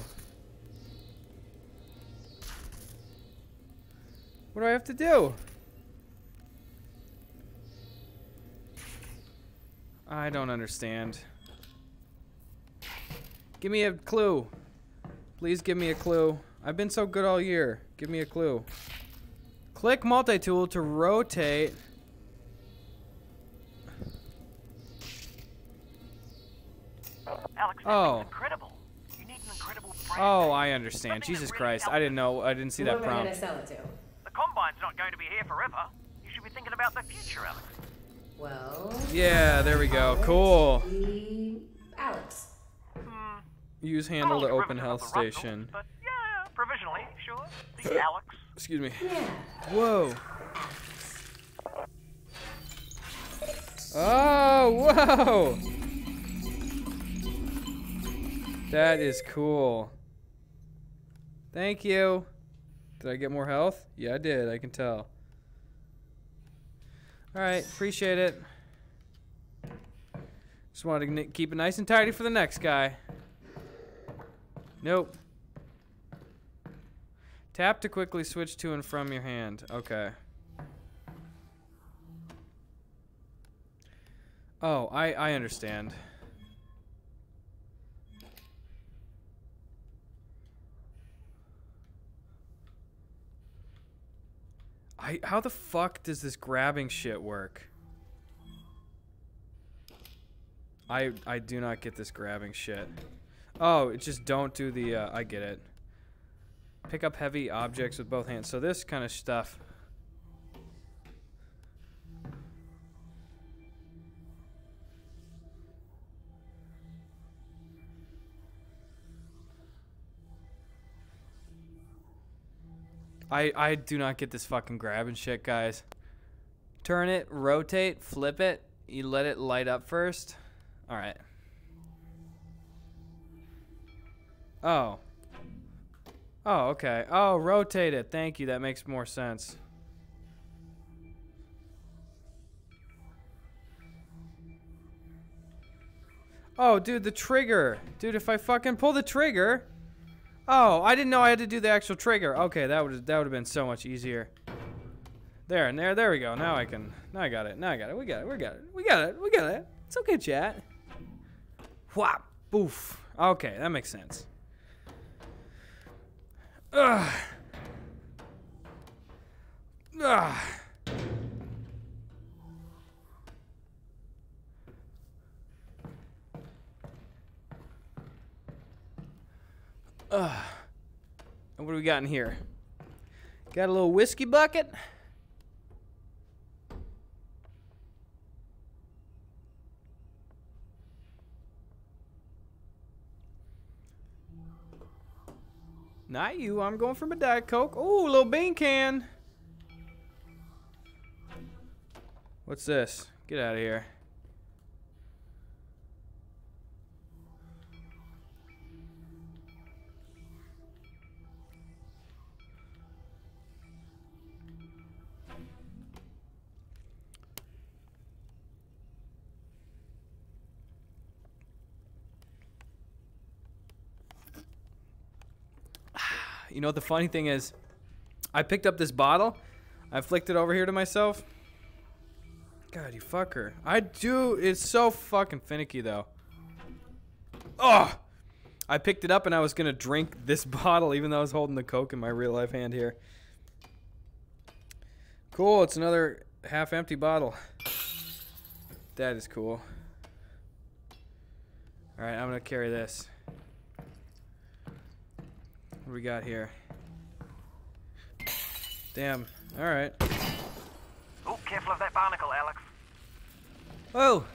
What do I have to do? I don't understand. Give me a clue. Please give me a clue. I've been so good all year. Give me a clue. Click multi-tool to rotate. Alyx, Oh. incredible. You need an incredible. Oh, I understand. Something Jesus really Christ. helps. I didn't know. I didn't see Who that am I gonna prompt. sell it to? The Combine's not going to be here forever. You should be thinking about the future, Alyx. Well, Yeah, there we go. Cool. the Alex. Hmm. Use handle to open health of the station. But yeah, provisionally, sure. The Alex. Excuse me. Whoa. Oh, whoa. That is cool. Thank you. Did I get more health? Yeah, I did. I can tell. All right, appreciate it. Just wanted to keep it nice and tidy for the next guy. Nope. Tap to quickly switch to and from your hand. Okay. Oh, I I understand. I how the fuck does this grabbing shit work? I I do not get this grabbing shit. Oh, it just don't do the uh, I get it. Pick up heavy objects with both hands. So this kind of stuff. I I do not get this fucking grabbing shit, guys. Turn it, rotate, flip it. You let it light up first. All right. Oh. Oh, okay. Oh, rotate it. Thank you. That makes more sense. Oh, dude, the trigger. Dude, if I fucking pull the trigger. Oh, I didn't know I had to do the actual trigger. Okay, that would that would have been so much easier. There and there, there we go. Now I can. Now I got it. Now I got it. We got it. We got it. We got it. We got it. It's okay, chat. Whop. Boof. Okay, that makes sense. Ugh. Ugh. Ugh. And what do we got in here? Got a little whiskey bucket. Not you. I'm going for my Diet Coke. Oh, little bean can. What's this? Get out of here. You know what the funny thing is? I picked up this bottle. I flicked it over here to myself. God, you fucker. I do. It's so fucking finicky, though. Oh! I picked it up and I was going to drink this bottle even though I was holding the Coke in my real life hand here. Cool. It's another half empty bottle. That is cool. Alright, I'm going to carry this. What we got here? Damn. All right. Oh, careful of that barnacle, Alyx. Oh.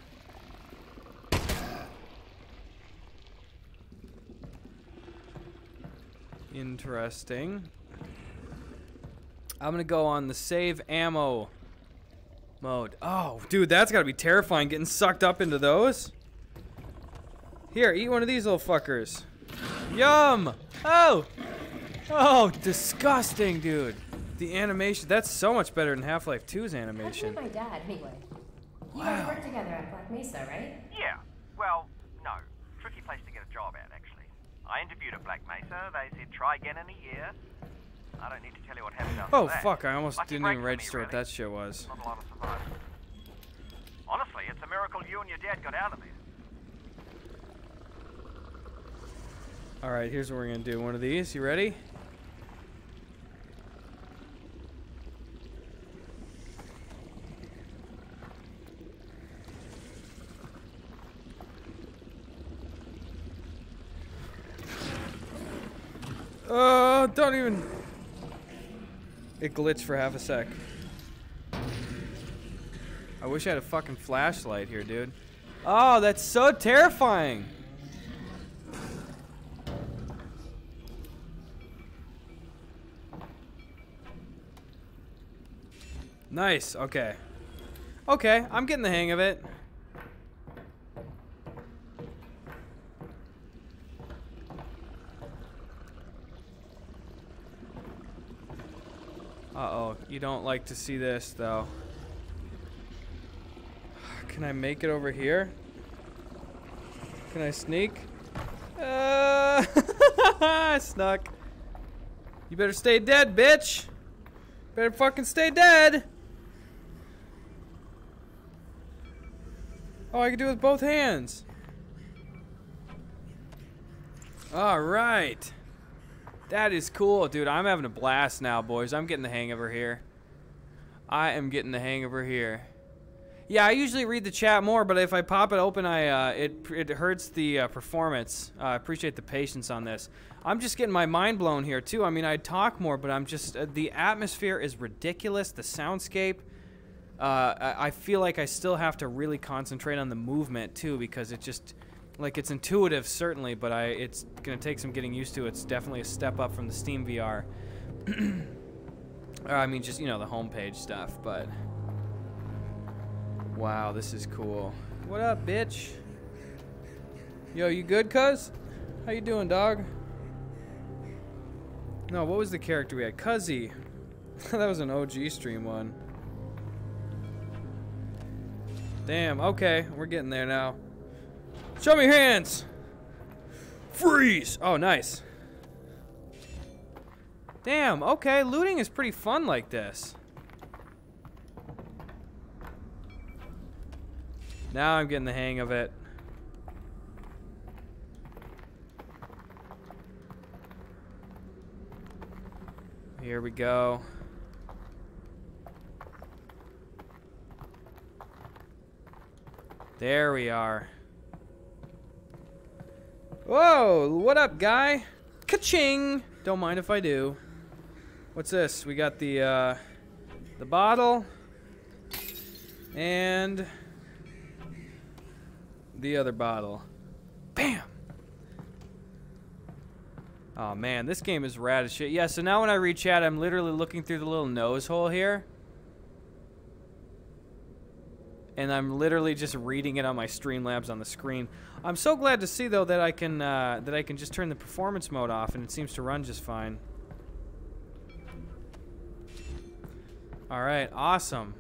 Interesting. I'm gonna go on the save ammo mode. Oh, dude, that's gotta be terrifying getting sucked up into those. Here, eat one of these little fuckers. Yum! Oh! Oh, disgusting, dude. The animation, that's so much better than Half-Life 2's How'd animation. my dad, anyway? You guys worked together at Black Mesa, right? Yeah. Well, no. Tricky place to get a job at, actually. I interviewed at Black Mesa. They said try again in a year. I don't need to tell you what happened after Oh, that. fuck, I almost Lucky didn't even for me, register what that shit was. Not a lot of. Honestly, it's a miracle you and your dad got out of there. Alright, here's what we're gonna do. One of these, you ready? Oh, don't even. It glitched for half a sec. I wish I had a fucking flashlight here, dude. Oh, that's so terrifying. Nice. Okay. Okay, I'm getting the hang of it. Uh-oh, you don't like to see this, though. Can I make it over here? Can I sneak? Uh, I snuck. You better stay dead, bitch. Better fucking stay dead. Oh, I can do it with both hands. All right. That is cool, dude. I'm having a blast now, boys. I'm getting the hang of her here. I am getting the hang of her here. Yeah, I usually read the chat more, but if I pop it open, I uh, it it hurts the uh, performance. Uh, I appreciate the patience on this. I'm just getting my mind blown here too. I mean, I talk more, but I'm just uh, the atmosphere is ridiculous. The soundscape. Uh, I, feel like I still have to really concentrate on the movement too because it just like it's intuitive certainly, but I it's gonna take some getting used to. It's definitely a step up from the Steam VR. Or, I mean, just you know the homepage stuff, but. Wow, this is cool. What up, bitch? Yo, you good, cuz? How you doing, dog? No, what was the character we had? Cuzzy. that was an OG stream one. Damn, okay, we're getting there now. Show me your hands! Freeze! Oh, nice. Damn, okay, looting is pretty fun like this. Now I'm getting the hang of it. Here we go. There we are. Whoa, what up, guy? Ka-ching! Don't mind if I do. What's this? We got the, uh, the bottle. And the other bottle. Bam! Oh man, this game is rad as shit. Yeah, so now when I read chat, I'm literally looking through the little nose hole here. And I'm literally just reading it on my Streamlabs on the screen. I'm so glad to see though that I can uh, that I can just turn the performance mode off and it seems to run just fine. All right, awesome.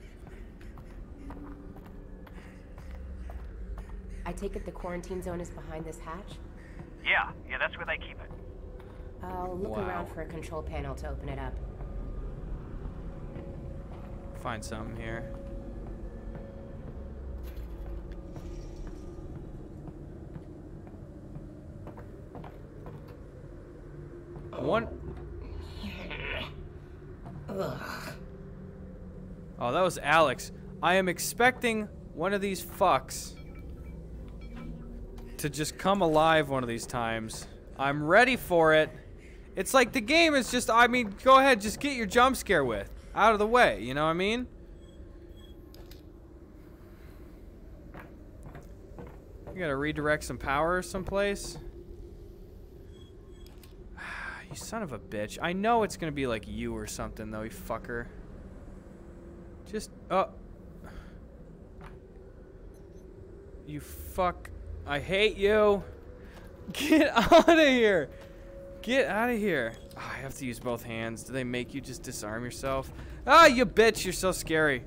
I take it the quarantine zone is behind this hatch? Yeah, yeah, that's where they keep it. I'll look Wow. around for a control panel to open it up. Find something here. One. Oh, that was Alex. I am expecting one of these fucks to just come alive one of these times. I'm ready for it. It's like the game is just, I mean, go ahead, just get your jump scare with. Out of the way, you know what I mean? You gotta redirect some power someplace. You son of a bitch. I know it's gonna be like you or something though, you fucker. Just, oh. You fuck. I hate you. Get out of here. Get out of here. Oh, I have to use both hands. Do they make you just disarm yourself? Ah, you bitch. You're so scary.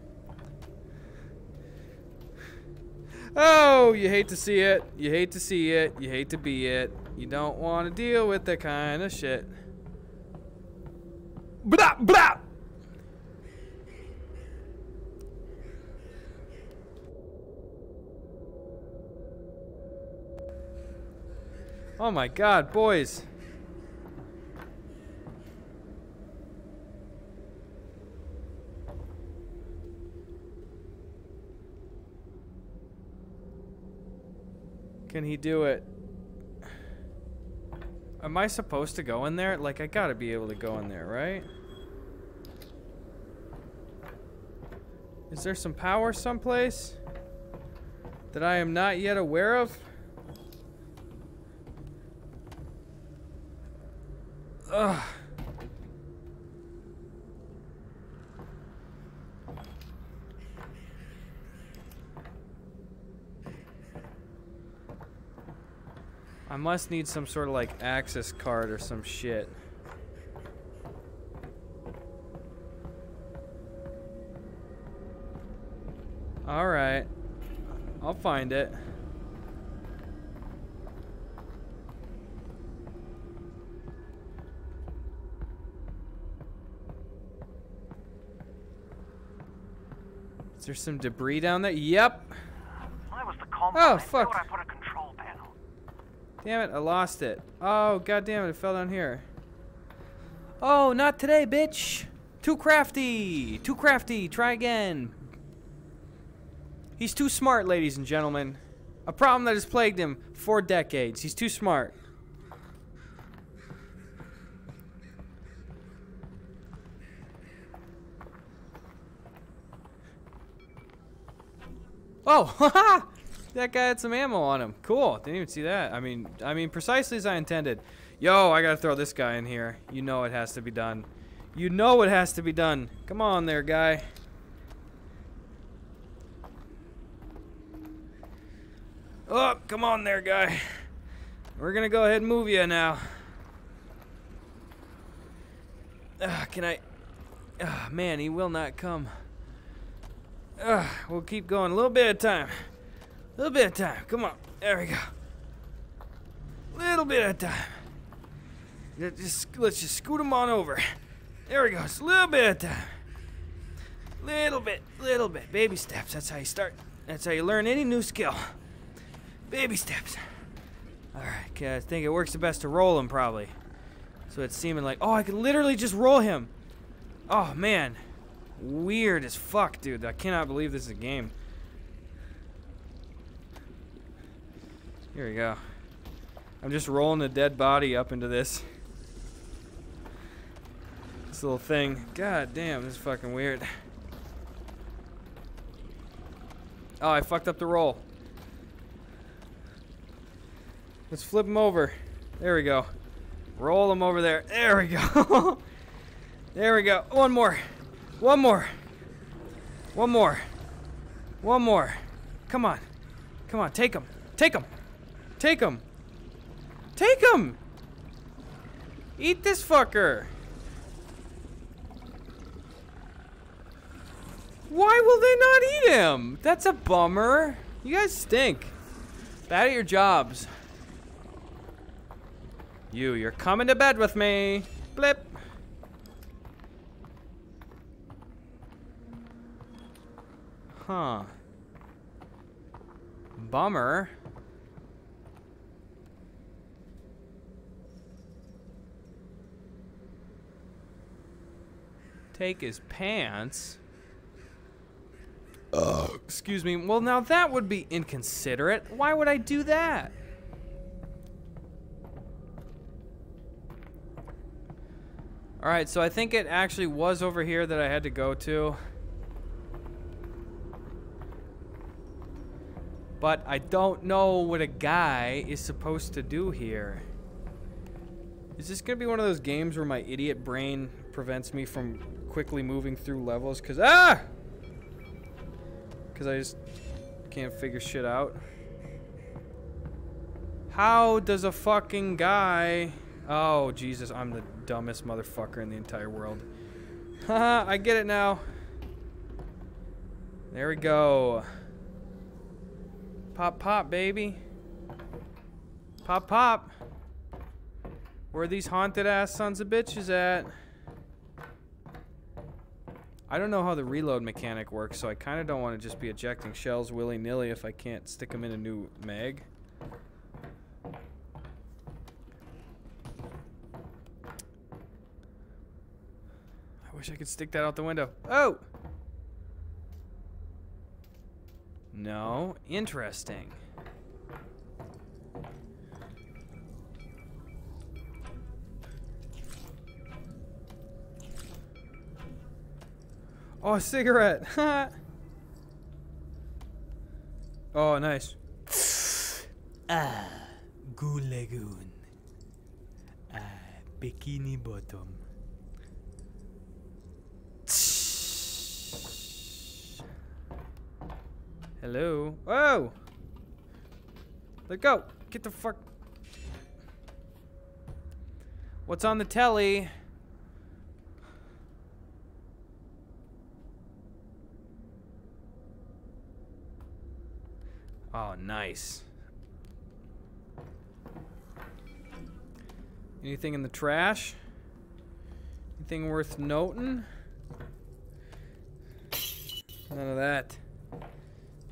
Oh, you hate to see it. You hate to see it. You hate to be it. You don't want to deal with that kind of shit. Blah, blah. Oh my god, boys. Can he do it? Am I supposed to go in there? Like, I gotta be able to go in there, right? Is there some power someplace that I am not yet aware of? Ugh. I must need some sort of like access card or some shit. Alright. I'll find it. Is there some debris down there? Yep. I was the. Oh, fuck. would I put a control panel? Damn it, I lost it. Oh, god damn it, it fell down here. Oh, not today, bitch. Too crafty. Too crafty. Try again. He's too smart, ladies and gentlemen. A problem that has plagued him for decades. He's too smart. Oh, haha! That guy had some ammo on him. Cool. Didn't even see that. I mean, I mean, precisely as I intended. Yo, I gotta throw this guy in here. You know it has to be done. You know it has to be done. Come on there, guy. Oh, come on there, guy. We're gonna go ahead and move you now. Ah, can I? Ah, man, he will not come. Ah, we'll keep going a little bit at a time. A little bit of time. Come on. There we go. Little bit of time. Just let's just scoot him on over. There we go. A little bit a time. Little bit, little bit. Baby steps. That's how you start. That's how you learn any new skill. Baby steps. All right. I think it works the best to roll him probably. So it's seeming like, oh, I could literally just roll him. Oh man, weird as fuck, dude. I cannot believe this is a game. Here we go. I'm just rolling a dead body up into this. This little thing. God damn, this is fucking weird. Oh, I fucked up the roll. Let's flip him over. There we go. Roll him over there. There we go. there we go. One more. One more. One more. One more. Come on. Come on, take him. Take him. Take him. Take him. Eat this fucker. Why will they not eat him? That's a bummer. You guys stink. Bad at your jobs. You, you're coming to bed with me. Blip. Huh. Bummer. Take his pants. Uh. Excuse me. Well, now that would be inconsiderate. Why would I do that? Alright, so I think it actually was over here that I had to go to. But I don't know what a guy is supposed to do here. Is this gonna be one of those games where my idiot brain prevents me from quickly moving through levels? Cause ah, cause I just can't figure shit out. How does a fucking guy? Oh Jesus, I'm the dumbest motherfucker in the entire world. Haha, I get it now. There we go. Pop, pop, baby. Pop, pop. Where are these haunted ass sons of bitches at? I don't know how the reload mechanic works, so I kind of don't want to just be ejecting shells willy-nilly if I can't stick them in a new mag. I wish I could stick that out the window. Oh! No. Interesting. Oh, a cigarette. oh, nice. Ah, Goo Lagoon. Ah, Bikini Bottom. Hello. Whoa! Let go. Get the fuck. What's on the telly? Oh, nice. Anything in the trash? Anything worth noting? None of that.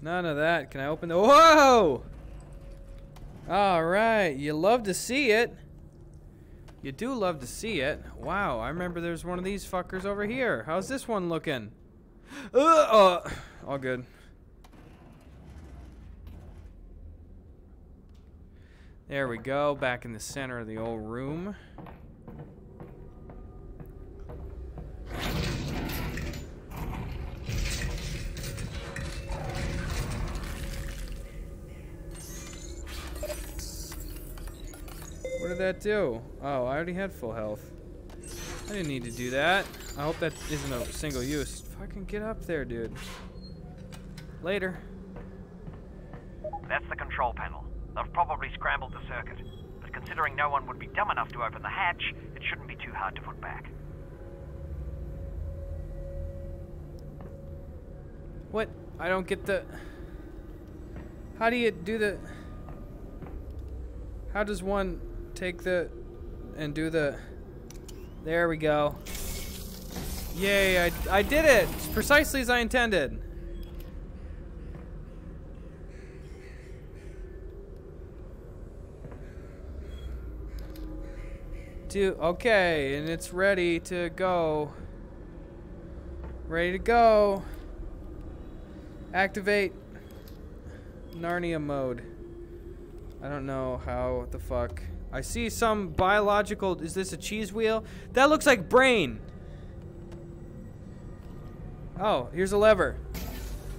None of that. Can I open the... Whoa! Alright, you love to see it. You do love to see it. Wow, I remember there's one of these fuckers over here. How's this one looking? Uh, all good. There we go, back in the center of the old room. What did that do? Oh, I already had full health. I didn't need to do that. I hope that isn't a single use. Fucking get up there, dude. Later. That's the control panel. They've probably scrambled the circuit. But considering no one would be dumb enough to open the hatch, it shouldn't be too hard to put back. What? I don't get the... How do you do the... How does one take the... And do the... There we go. Yay, I, I did it! Precisely as I intended. Okay, and it's ready to go. Ready to go. Activate Narnia mode. I don't know how the fuck. I see some biological. Is this a cheese wheel? That looks like brain. Oh, here's a lever.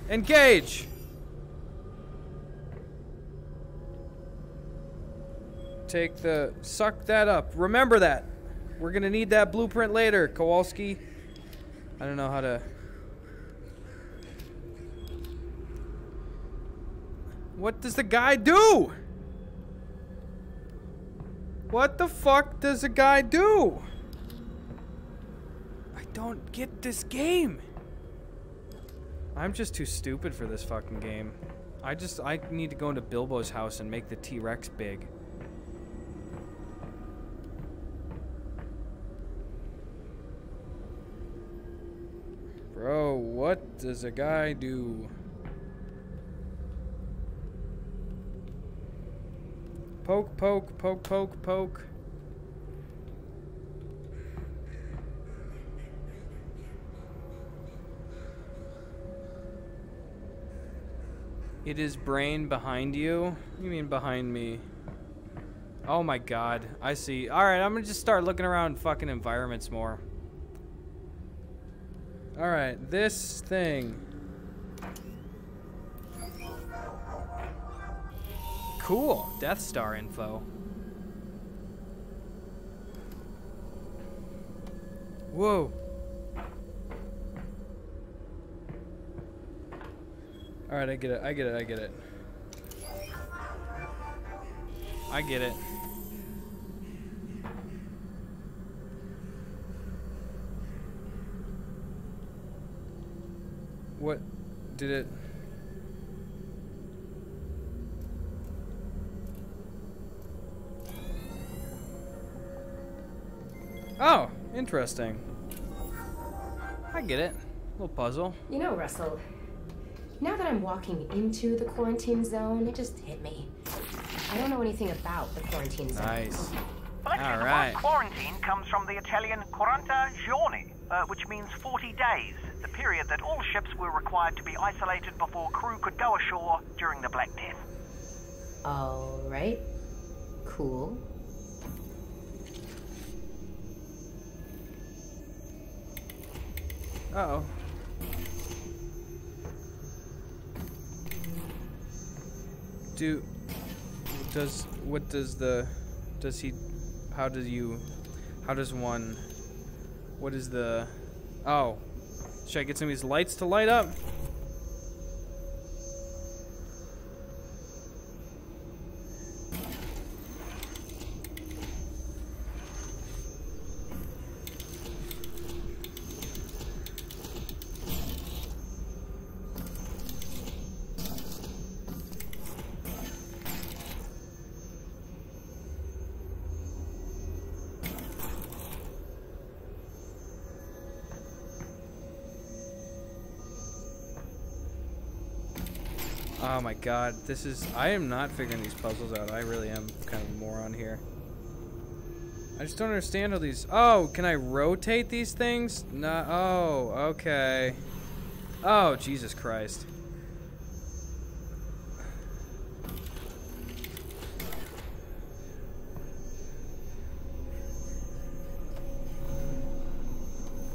Engage. Take the. Suck that up. Remember that. We're gonna need that blueprint later, Kowalski. I don't know how to. What does the guy do? What the fuck does the guy do? I don't get this game. I'm just too stupid for this fucking game. I just, I need to go into Bilbo's house and make the T-Rex big. Bro, what does a guy do? Poke, poke, poke, poke, poke. It is brain behind you? You mean behind me? Oh my god. I see. Alright, I'm gonna just start looking around fucking environments more. Alright, this thing. Cool. Death Star info. Whoa. All right, I get it. I get it. I get it. I get it. What did it? Oh, interesting. I get it. little puzzle. You know, Russell, now that I'm walking into the quarantine zone, it just hit me. I don't know anything about the quarantine zone. Nice. Well, actually, All the right. word quarantine comes from the Italian quaranta giorni, uh, which means 40 days, the period that all ships were required to be isolated before crew could go ashore during the Black Death. All right. Cool. Uh oh. Do does what does the does he how does you how does one what is the oh should I get some of these lights to light up? Oh my god, this is I am not figuring these puzzles out. I really am kind of a moron here. I just don't understand how these Oh, can I rotate these things? No oh, okay. Oh, Jesus Christ.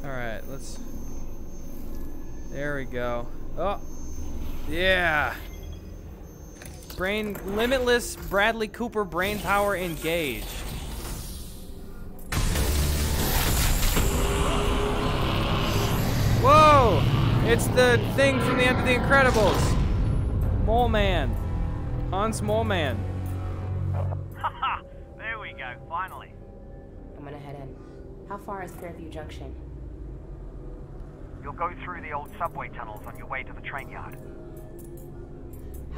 Alright, let's There we go. Oh yeah. Brain limitless Bradley Cooper brain power engaged. Whoa! It's the thing from the end of The Incredibles. Mole Man. Hans Moleman. Haha, there we go, finally. I'm gonna head in. How far is Fairview Junction? You'll go through the old subway tunnels on your way to the train yard.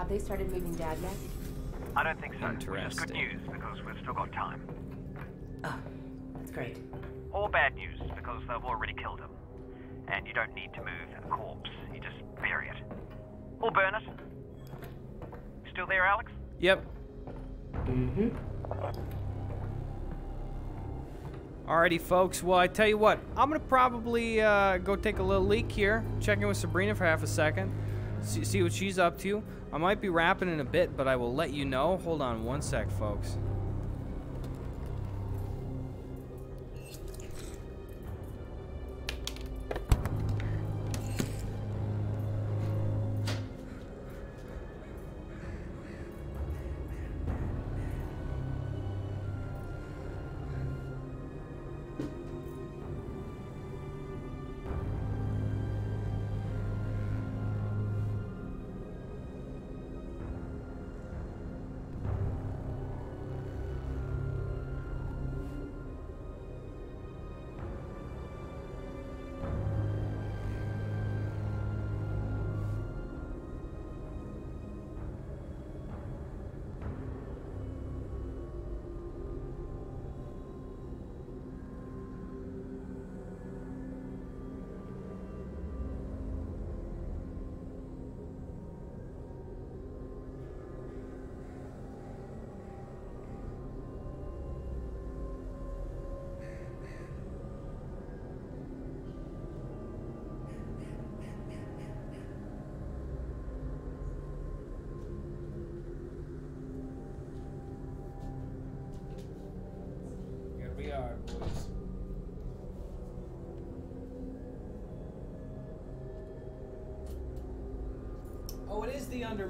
Have they started moving Dad yet? I don't think so. Which is good news because we've still got time. Oh, that's great. Or bad news because they've already killed him. And you don't need to move a corpse. You just bury it. Or burn it. Still there, Alyx? Yep. Mm-hmm. Alrighty, folks. Well, I tell you what, I'm gonna probably uh, go take a little leak here, check in with Sabrina for half a second, see, see what she's up to. I might be rapping in a bit, but I will let you know. Hold on one sec, folks.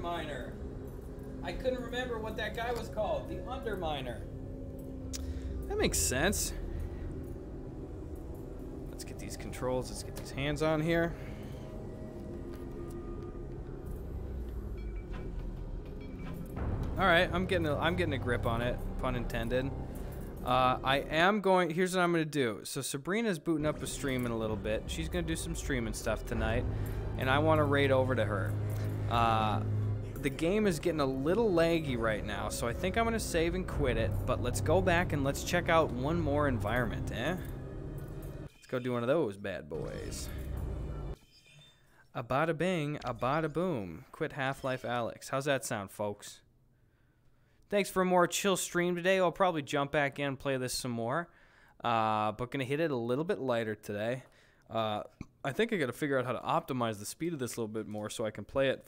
Underminer. I couldn't remember what that guy was called. The Underminer. That makes sense. Let's get these controls. Let's get these hands on here. All right, I'm getting a, I'm getting a grip on it, pun intended. Uh, I am going. Here's what I'm gonna do. So Sabrina's booting up a stream in a little bit. She's gonna do some streaming stuff tonight, and I want to raid over to her. Uh, the game is getting a little laggy right now, so I think I'm gonna save and quit it. But let's go back and let's check out one more environment, eh? Let's go do one of those bad boys. A bada bing, a bada boom. Quit Half-Life Alyx. How's that sound, folks? Thanks for a more chill stream today. I'll probably jump back in and play this some more. Uh, but gonna hit it a little bit lighter today. Uh, I think I gotta figure out how to optimize the speed of this a little bit more so I can play it,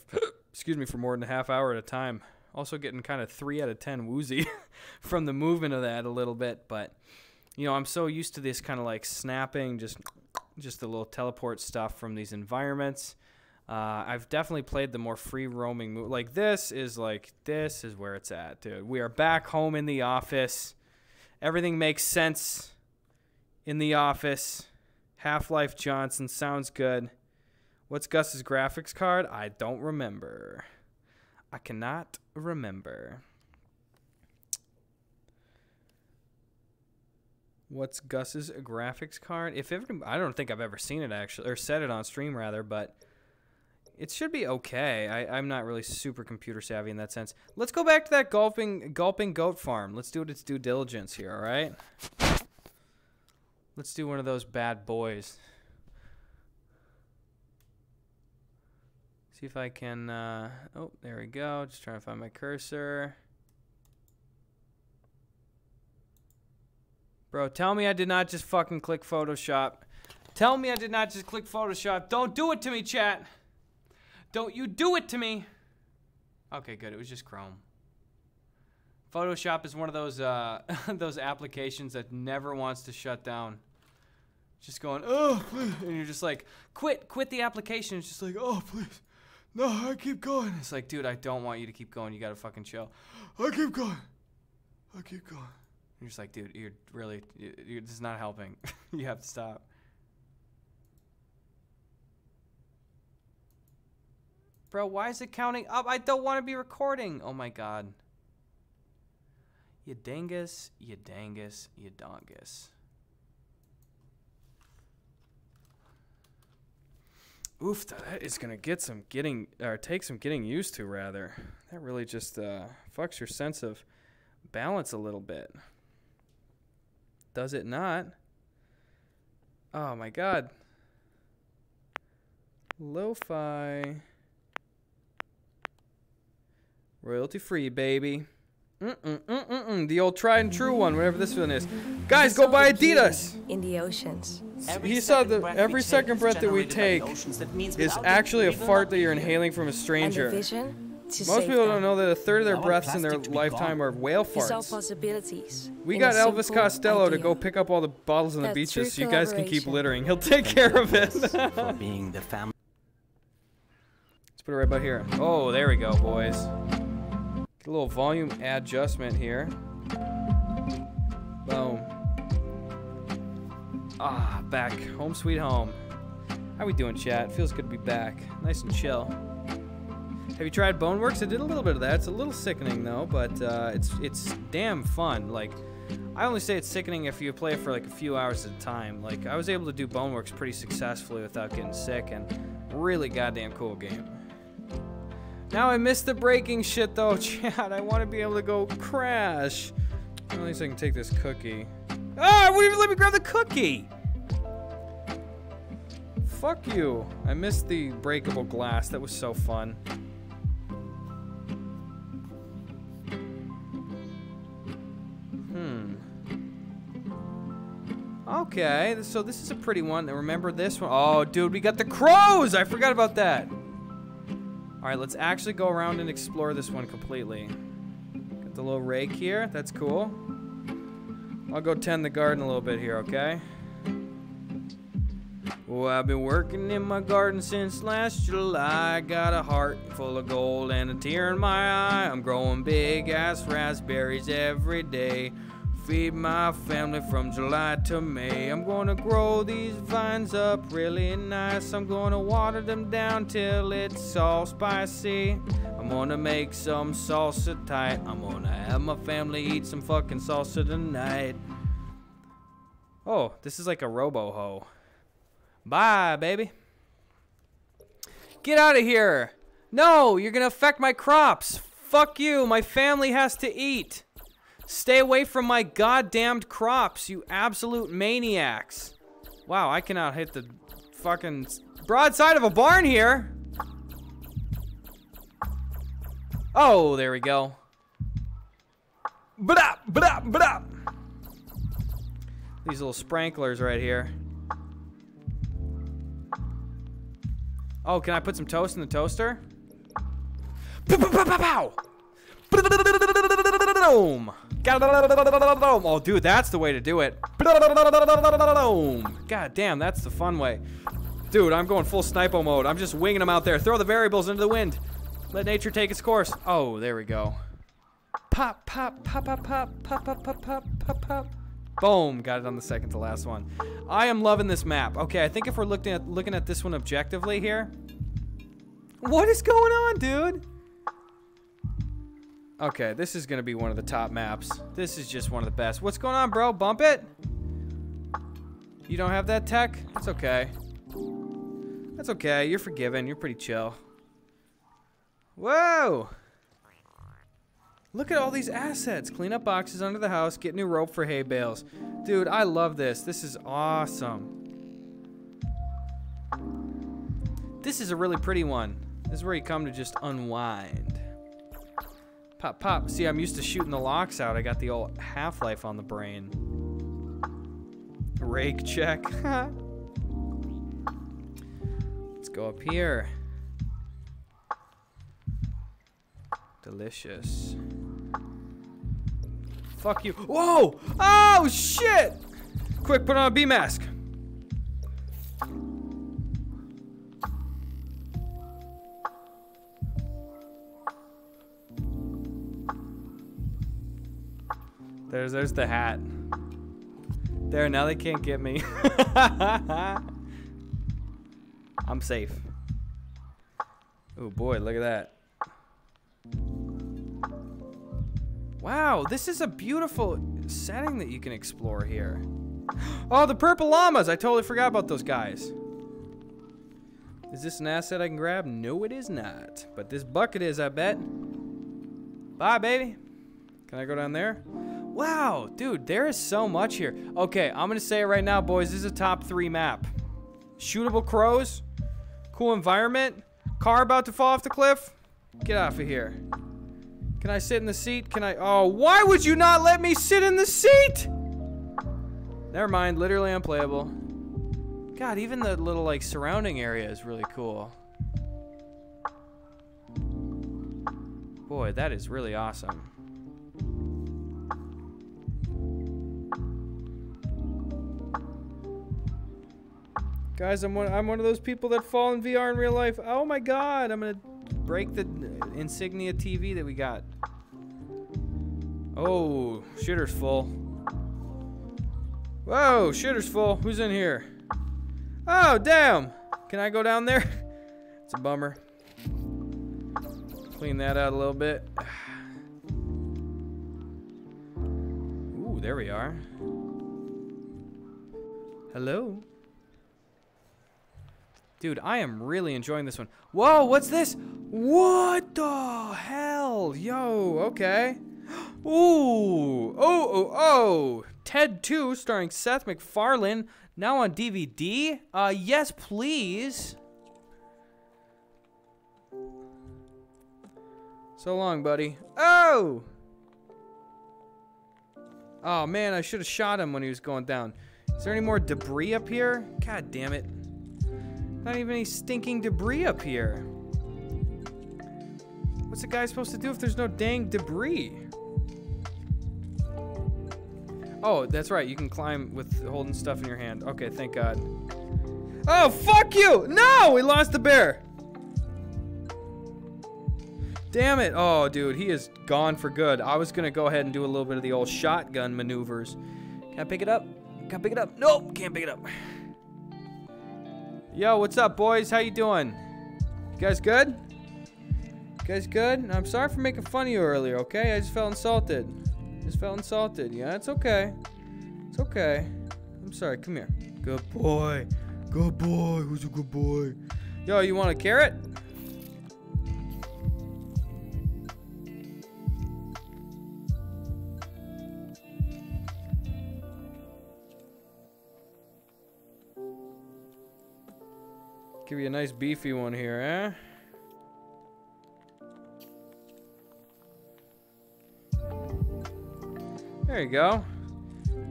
excuse me, for more than a half hour at a time. Also getting kind of 3 out of 10 woozy from the movement of that a little bit. But, you know, I'm so used to this kind of like snapping, just, just the little teleport stuff from these environments. Uh, I've definitely played the more free roaming move. Like this is like this is where it's at, dude. We are back home in the office. Everything makes sense in the office. Half Life Johnson sounds good. What's Gus's graphics card? I don't remember. I cannot remember. What's Gus's graphics card? If ever, I don't think I've ever seen it actually, or said it on stream rather, but it should be okay. I, I'm not really super computer savvy in that sense. Let's go back to that gulping gulping goat farm. Let's do it its due diligence here, all right? Let's do one of those bad boys. See if I can, uh, oh, there we go. Just trying to find my cursor. Bro, tell me I did not just fucking click Photoshop. Tell me I did not just click Photoshop. Don't do it to me, chat. Don't you do it to me. Okay, good. It was just Chrome. Photoshop is one of those uh, those applications that never wants to shut down. Just going, oh, please. and you're just like, quit, quit the application. It's just like, oh, please, no, I keep going. It's like, dude, I don't want you to keep going. You gotta fucking chill. I keep going. I keep going. You're just like, dude, you're really, you're, this is not helping. you have to stop. Bro, why is it counting up? I don't want to be recording. Oh my god. You dangus, you dangus, you dongus. Oof, that is gonna get some getting or take some getting used to rather. That really just uh, fucks your sense of balance a little bit. Does it not? Oh my god. Lo-fi. Royalty free, baby. Mm-mm, mm-mm, the old tried and true one, whatever this one is. Guys, go buy Adidas! In the oceans. Every he saw that every second breath that we take is actually a fart that you're inhaling from a stranger. Most people don't know that a third of their breaths in their lifetime are whale farts. We got Elvis Costello idea. to go pick up all the bottles on the beaches so you guys can keep littering. He'll take care of it. for being the family. Let's put it right about here. Oh, there we go, boys. A little volume adjustment here. Boom. Ah, back. Home sweet home. How we doing, chat? Feels good to be back. Nice and chill. Have you tried Boneworks? I did a little bit of that. It's a little sickening though, but uh, it's it's damn fun. Like, I only say it's sickening if you play it for like a few hours at a time. Like, I was able to do Boneworks pretty successfully without getting sick, and really goddamn cool game. Now I missed the breaking shit though, Chad. I want to be able to go crash. At least I can take this cookie. Ah, wouldn't even let me grab the cookie! Fuck you. I missed the breakable glass. That was so fun. Hmm. Okay, so this is a pretty one. Remember this one? Oh, dude, we got the crows! I forgot about that. Alright, let's actually go around and explore this one completely. Got the little rake here. That's cool. I'll go tend the garden a little bit here, okay? Well, I've been working in my garden since last July. Got a heart full of gold and a tear in my eye. I'm growing big ass raspberries every day. Feed my family from July to May. I'm gonna grow these vines up really nice. I'm gonna water them down till it's all spicy. I'm gonna make some salsa tight. I'm gonna have my family eat some fucking salsa tonight. Oh, this is like a robo ho. Bye, baby. Get out of here. No, you're gonna affect my crops. Fuck you. My family has to eat. Stay away from my goddamned crops, you absolute maniacs. Wow, I cannot hit the fucking broadside of a barn here. Oh, there we go. Blah, blah, blah. These little sprinklers right here. Oh, can I put some toast in the toaster? Pow, pow, pow, pow, pow. Oh, dude, that's the way to do it. God damn, that's the fun way. Dude, I'm going full sniper mode. I'm just winging them out there. Throw the variables into the wind. Let nature take its course. Oh, there we go. Pop, pop, pop, pop, pop, pop, pop, pop, pop, pop, pop. Boom, got it on the second to last one. I am loving this map. Okay, I think if we're looking at looking at this one objectively here. What is going on, dude? Okay, this is gonna be one of the top maps. This is just one of the best. What's going on, bro? Bump it? You don't have that tech? That's okay. That's okay. You're forgiven. You're pretty chill. Whoa! Look at all these assets. Clean up boxes under the house. Get new rope for hay bales. Dude, I love this. This is awesome. This is a really pretty one. This is where you come to just unwind. Pop, pop. See, I'm used to shooting the locks out. I got the old Half-Life on the brain. Rake check. Let's go up here. Delicious. Fuck you. Whoa! Oh, shit! Quick, put on a bee mask. There's there's the hat. There, now they can't get me. I'm safe. Oh boy, look at that. Wow, this is a beautiful setting that you can explore here. Oh, the purple llamas! I totally forgot about those guys. Is this an asset I can grab? No, it is not. But this bucket is, I bet. Bye, baby. Can I go down there? Wow, dude, there is so much here. Okay, I'm gonna say it right now, boys. This is a top three map. Shootable crows, cool environment, car about to fall off the cliff. Get off of here. Can I sit in the seat? Can I? Oh, why would you not let me sit in the seat? Never mind, literally unplayable. God, even the little like surrounding area is really cool. Boy, that is really awesome. Guys, I'm one, I'm one of those people that fall in VR in real life. Oh my god, I'm gonna break the Insignia TV that we got. Oh, shitter's full. Whoa, shitter's full. Who's in here? Oh, damn. Can I go down there? It's a bummer. Clean that out a little bit. Ooh, there we are. Hello? Dude, I am really enjoying this one. Whoa, what's this? What the hell? Yo, okay. Ooh, oh, oh, oh. Ted 2 starring Seth MacFarlane, now on DVD? Uh, yes, please. So long, buddy. Oh! Oh, man, I should have shot him when he was going down. Is there any more debris up here? God damn it. Not even any stinking debris up here. What's a guy supposed to do if there's no dang debris? Oh, that's right. You can climb with holding stuff in your hand. Okay, thank God. Oh, fuck you! No! We lost the bear! Damn it. Oh, dude, he is gone for good. I was going to go ahead and do a little bit of the old shotgun maneuvers. Can I pick it up? Can I pick it up? Nope, can't pick it up. Yo, what's up, boys? How you doing? You guys good? You guys good? I'm sorry for making fun of you earlier, okay? I just felt insulted. Just felt insulted. Yeah, it's okay. It's okay. I'm sorry. Come here. Good boy. Good boy. Who's a good boy? Yo, you want a carrot? Give you a nice beefy one here, eh? There you go.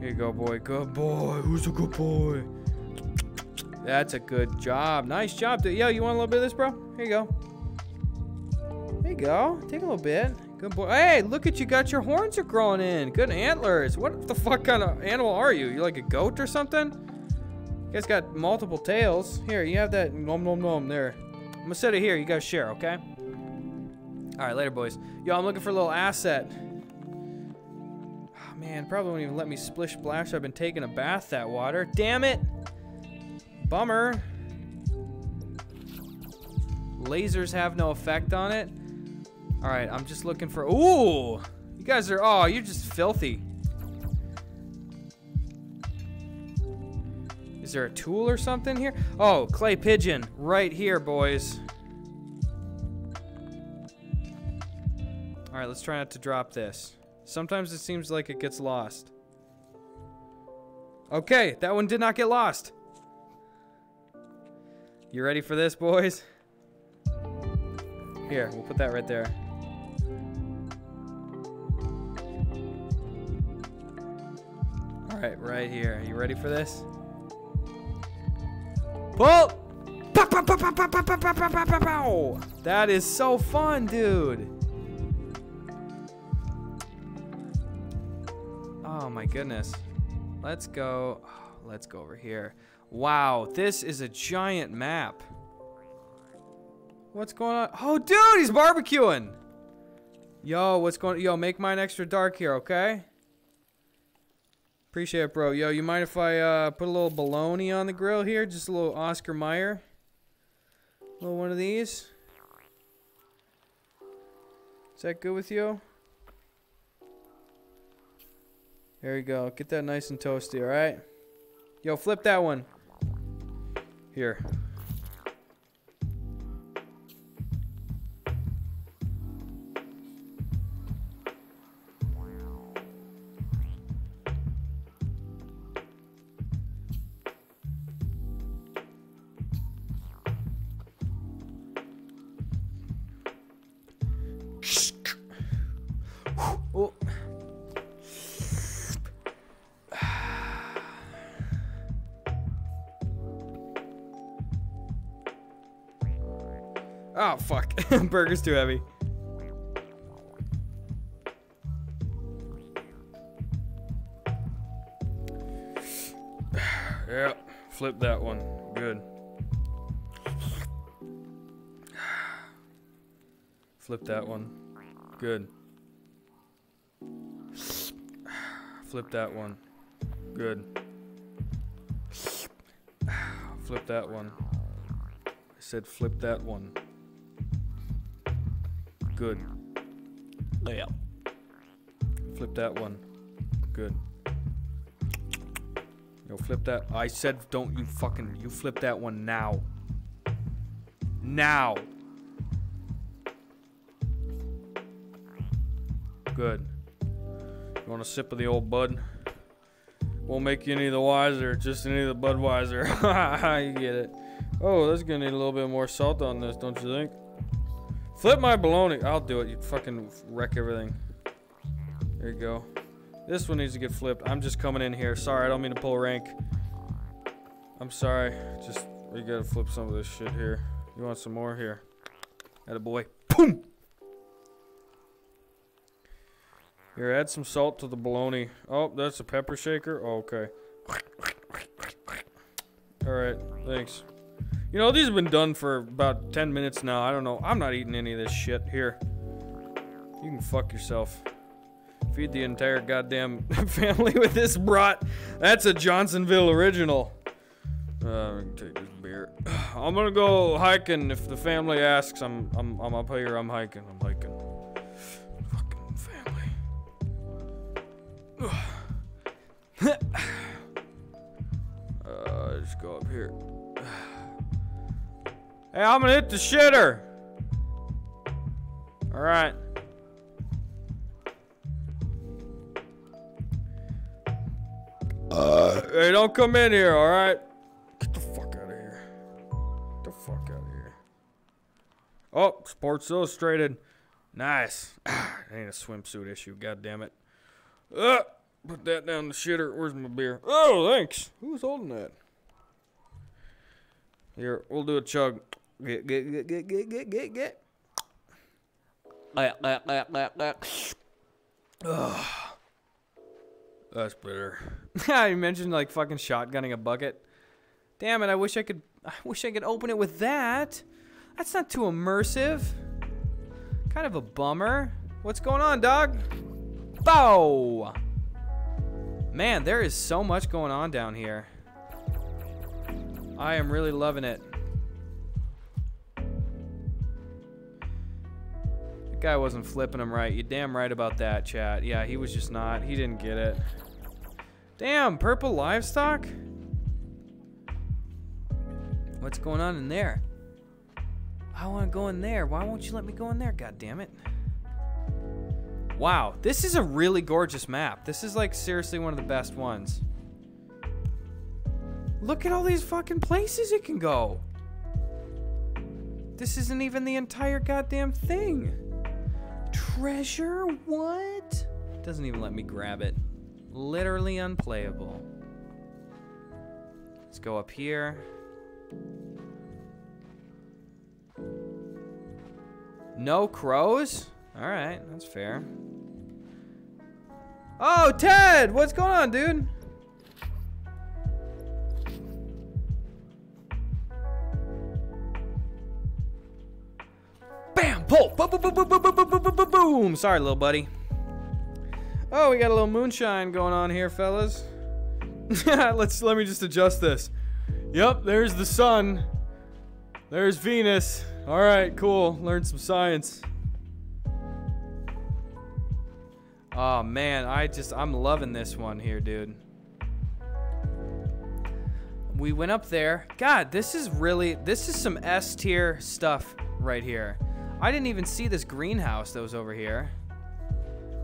Here you go, boy. Good boy. Who's a good boy? That's a good job. Nice job. dude. Yo, you want a little bit of this, bro? Here you go. There you go. Take a little bit. Good boy. Hey, look at you. Got your horns are growing in. Good antlers. What the fuck kind of animal are you? You like a goat or something? Guys got multiple tails. Here, you have that. Nom nom nom. There. I'm gonna set it here. You guys share, okay? All right, later, boys. Yo, I'm looking for a little asset. Oh, man, probably won't even let me splish splash. I've been taking a bath that water. Damn it. Bummer. Lasers have no effect on it. All right, I'm just looking for. Ooh, you guys are. Oh, you're just filthy. There a tool or something here? Oh, clay pigeon, right here, boys. All right, let's try not to drop this. Sometimes it seems like it gets lost. Okay, that one did not get lost. You ready for this, boys? Here, we'll put that right there. All right, right here. Are you ready for this? Pull! Pow, pow, pow, pow, pow, pow, pow, pow, pow, pow. That is so fun, dude. Oh my goodness. Let's go. Let's go over here. Wow, this is a giant map. What's going on? Oh, dude, he's barbecuing. Yo, what's going? Yo, make mine extra dark here, okay? Appreciate it, bro. Yo, you mind if I uh, put a little bologna on the grill here? Just a little Oscar Mayer. A little one of these. Is that good with you? There you go. Get that nice and toasty, alright? Yo, flip that one. Here. Burger's too heavy. yeah, flip that one. Good. Flip that one. Good. Flip that one. Good. Flip that one. I said flip that one. Good. Yeah. Flip that one. Good. Yo, flip that. I said don't you fucking. You flip that one now. Now. Good. You want a sip of the old bud? Won't make you any the wiser, just any of the Budweiser. you get it. Oh, that's gonna need a little bit more salt on this, don't you think? Flip my bologna. I'll do it. You fucking wreck everything. There you go. This one needs to get flipped. I'm just coming in here. Sorry, I don't mean to pull rank. I'm sorry. Just, we gotta flip some of this shit here. You want some more? Here. Atta boy. Boom! Here, add some salt to the bologna. Oh, that's a pepper shaker? Oh, okay. Alright, thanks. You know, these have been done for about 10 minutes now. I don't know. I'm not eating any of this shit. Here. You can fuck yourself. Feed the entire goddamn family with this brat. That's a Johnsonville original. Uh, take this beer. I'm gonna go hiking. If the family asks, I'm I'm I'm up here. I'm hiking. I'm hiking. Fucking family. uh, just go up here. Hey, I'm gonna hit the shitter. All right. Uh, hey, don't come in here, all right? Get the fuck out of here. Get the fuck out of here. Oh, Sports Illustrated. Nice. Ain't a swimsuit issue, god damn it. Uh, put that down the shitter. Where's my beer? Oh, thanks. Who's holding that? Here, we'll do a chug. Get, get, get, get, get, get, get, get. Ugh. That's better. you mentioned like fucking shotgunning a bucket. Damn it! I wish I could. I wish I could open it with that. That's not too immersive. Kind of a bummer. What's going on, dog? Bow. Man, there is so much going on down here. I am really loving it. Guy wasn't flipping him right. You damn right about that, chat. Yeah, he was just not. He didn't get it. Damn, purple livestock? What's going on in there? I want to go in there. Why won't you let me go in there? God damn it. Wow, this is a really gorgeous map. This is like seriously one of the best ones. Look at all these fucking places it can go. This isn't even the entire goddamn thing. Treasure? What? Doesn't even let me grab it. Literally unplayable. Let's go up here. No crows? Alright, that's fair. Oh, Ted! What's going on, dude? Pull! Boom, boom, boom, boom, boom, boom, boom, boom, boom, boom! Sorry, little buddy. Oh, we got a little moonshine going on here, fellas. Let's let me just adjust this. Yep, there's the sun. There's Venus. All right, cool. Learned some science. Oh man, I just I'm loving this one here, dude. We went up there. God, this is really this is some S tier stuff right here. I didn't even see this greenhouse that was over here.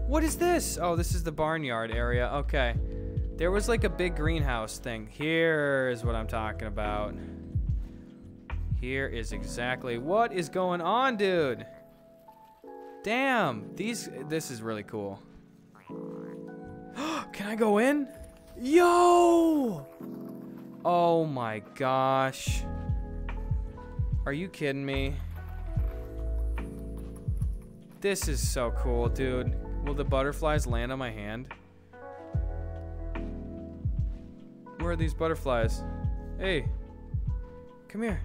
What is this? Oh, this is the barnyard area. Okay. There was like a big greenhouse thing. Here is what I'm talking about. Here is exactly what is going on, dude. Damn, these this is really cool. Can I go in? Yo! Oh my gosh. Are you kidding me? This is so cool, dude. Will the butterflies land on my hand? Where are these butterflies? Hey. Come here.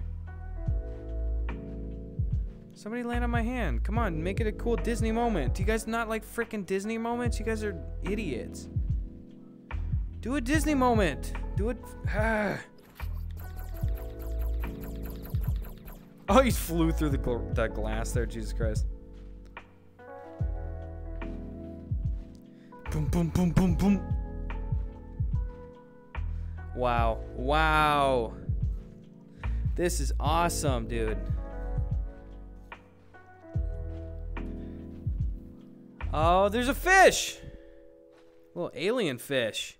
Somebody land on my hand. Come on, make it a cool Disney moment. Do you guys not like freaking Disney moments? You guys are idiots. Do a Disney moment. Do it. Ah. Oh, he flew through the gl that glass there. Jesus Christ. Boom, boom, boom, boom, boom. Wow. Wow. This is awesome, dude. Oh, there's a fish. A little alien fish.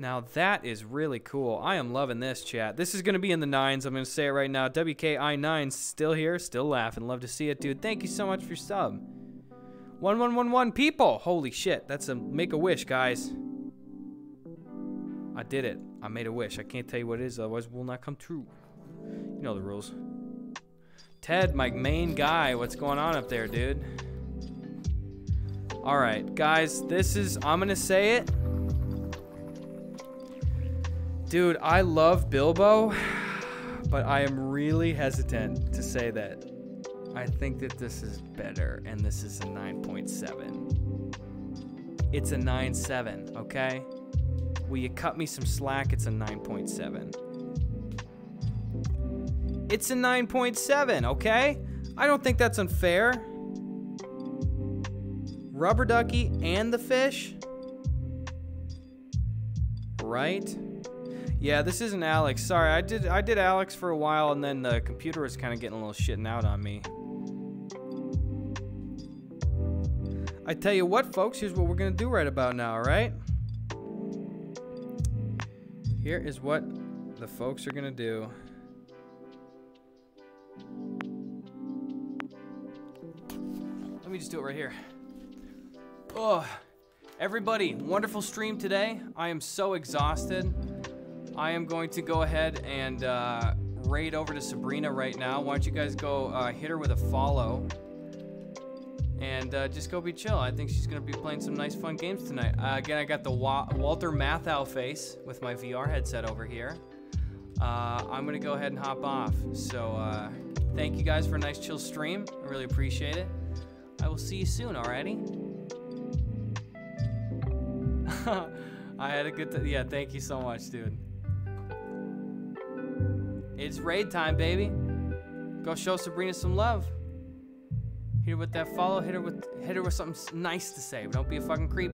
Now that is really cool. I am loving this chat. This is going to be in the nines. I'm going to say it right now. WKI9 still here, still laughing. Love to see it, dude. Thank you so much for sub. 1111 people. Holy shit. That's a make a wish, guys. I did it. I made a wish. I can't tell you what it is, otherwise it will not come true. You know the rules. Ted, my main guy. What's going on up there, dude? All right, guys. This is, I'm going to say it. Dude, I love Bilbo, but I am really hesitant to say that I think that this is better and this is a 9.7. It's a 9.7, okay? Will you cut me some slack? It's a 9.7. It's a 9.7, okay? I don't think that's unfair. Rubber Ducky and the fish? Right? Yeah, this isn't Alyx. Sorry, I did I did Alyx for a while and then the computer was kind of getting a little shitting out on me. I tell you what, folks, here's what we're going to do right about now, all right? Here is what the folks are going to do. Let me just do it right here. Oh, everybody, wonderful stream today. I am so exhausted. I am going to go ahead and uh, raid over to Sabrina right now. Why don't you guys go uh, hit her with a follow and uh, just go be chill. I think she's gonna be playing some nice, fun games tonight. Uh, again, I got the Wa Walter Matthau face with my VR headset over here. Uh, I'm gonna go ahead and hop off. So uh, thank you guys for a nice, chill stream. I really appreciate it. I will see you soon. Alrighty. I had a good. yeah, thank you so much, dude. It's raid time, baby. Go show Sabrina some love. Hit her with that follow. Hit her with hit her with something nice to say. Don't be a fucking creep.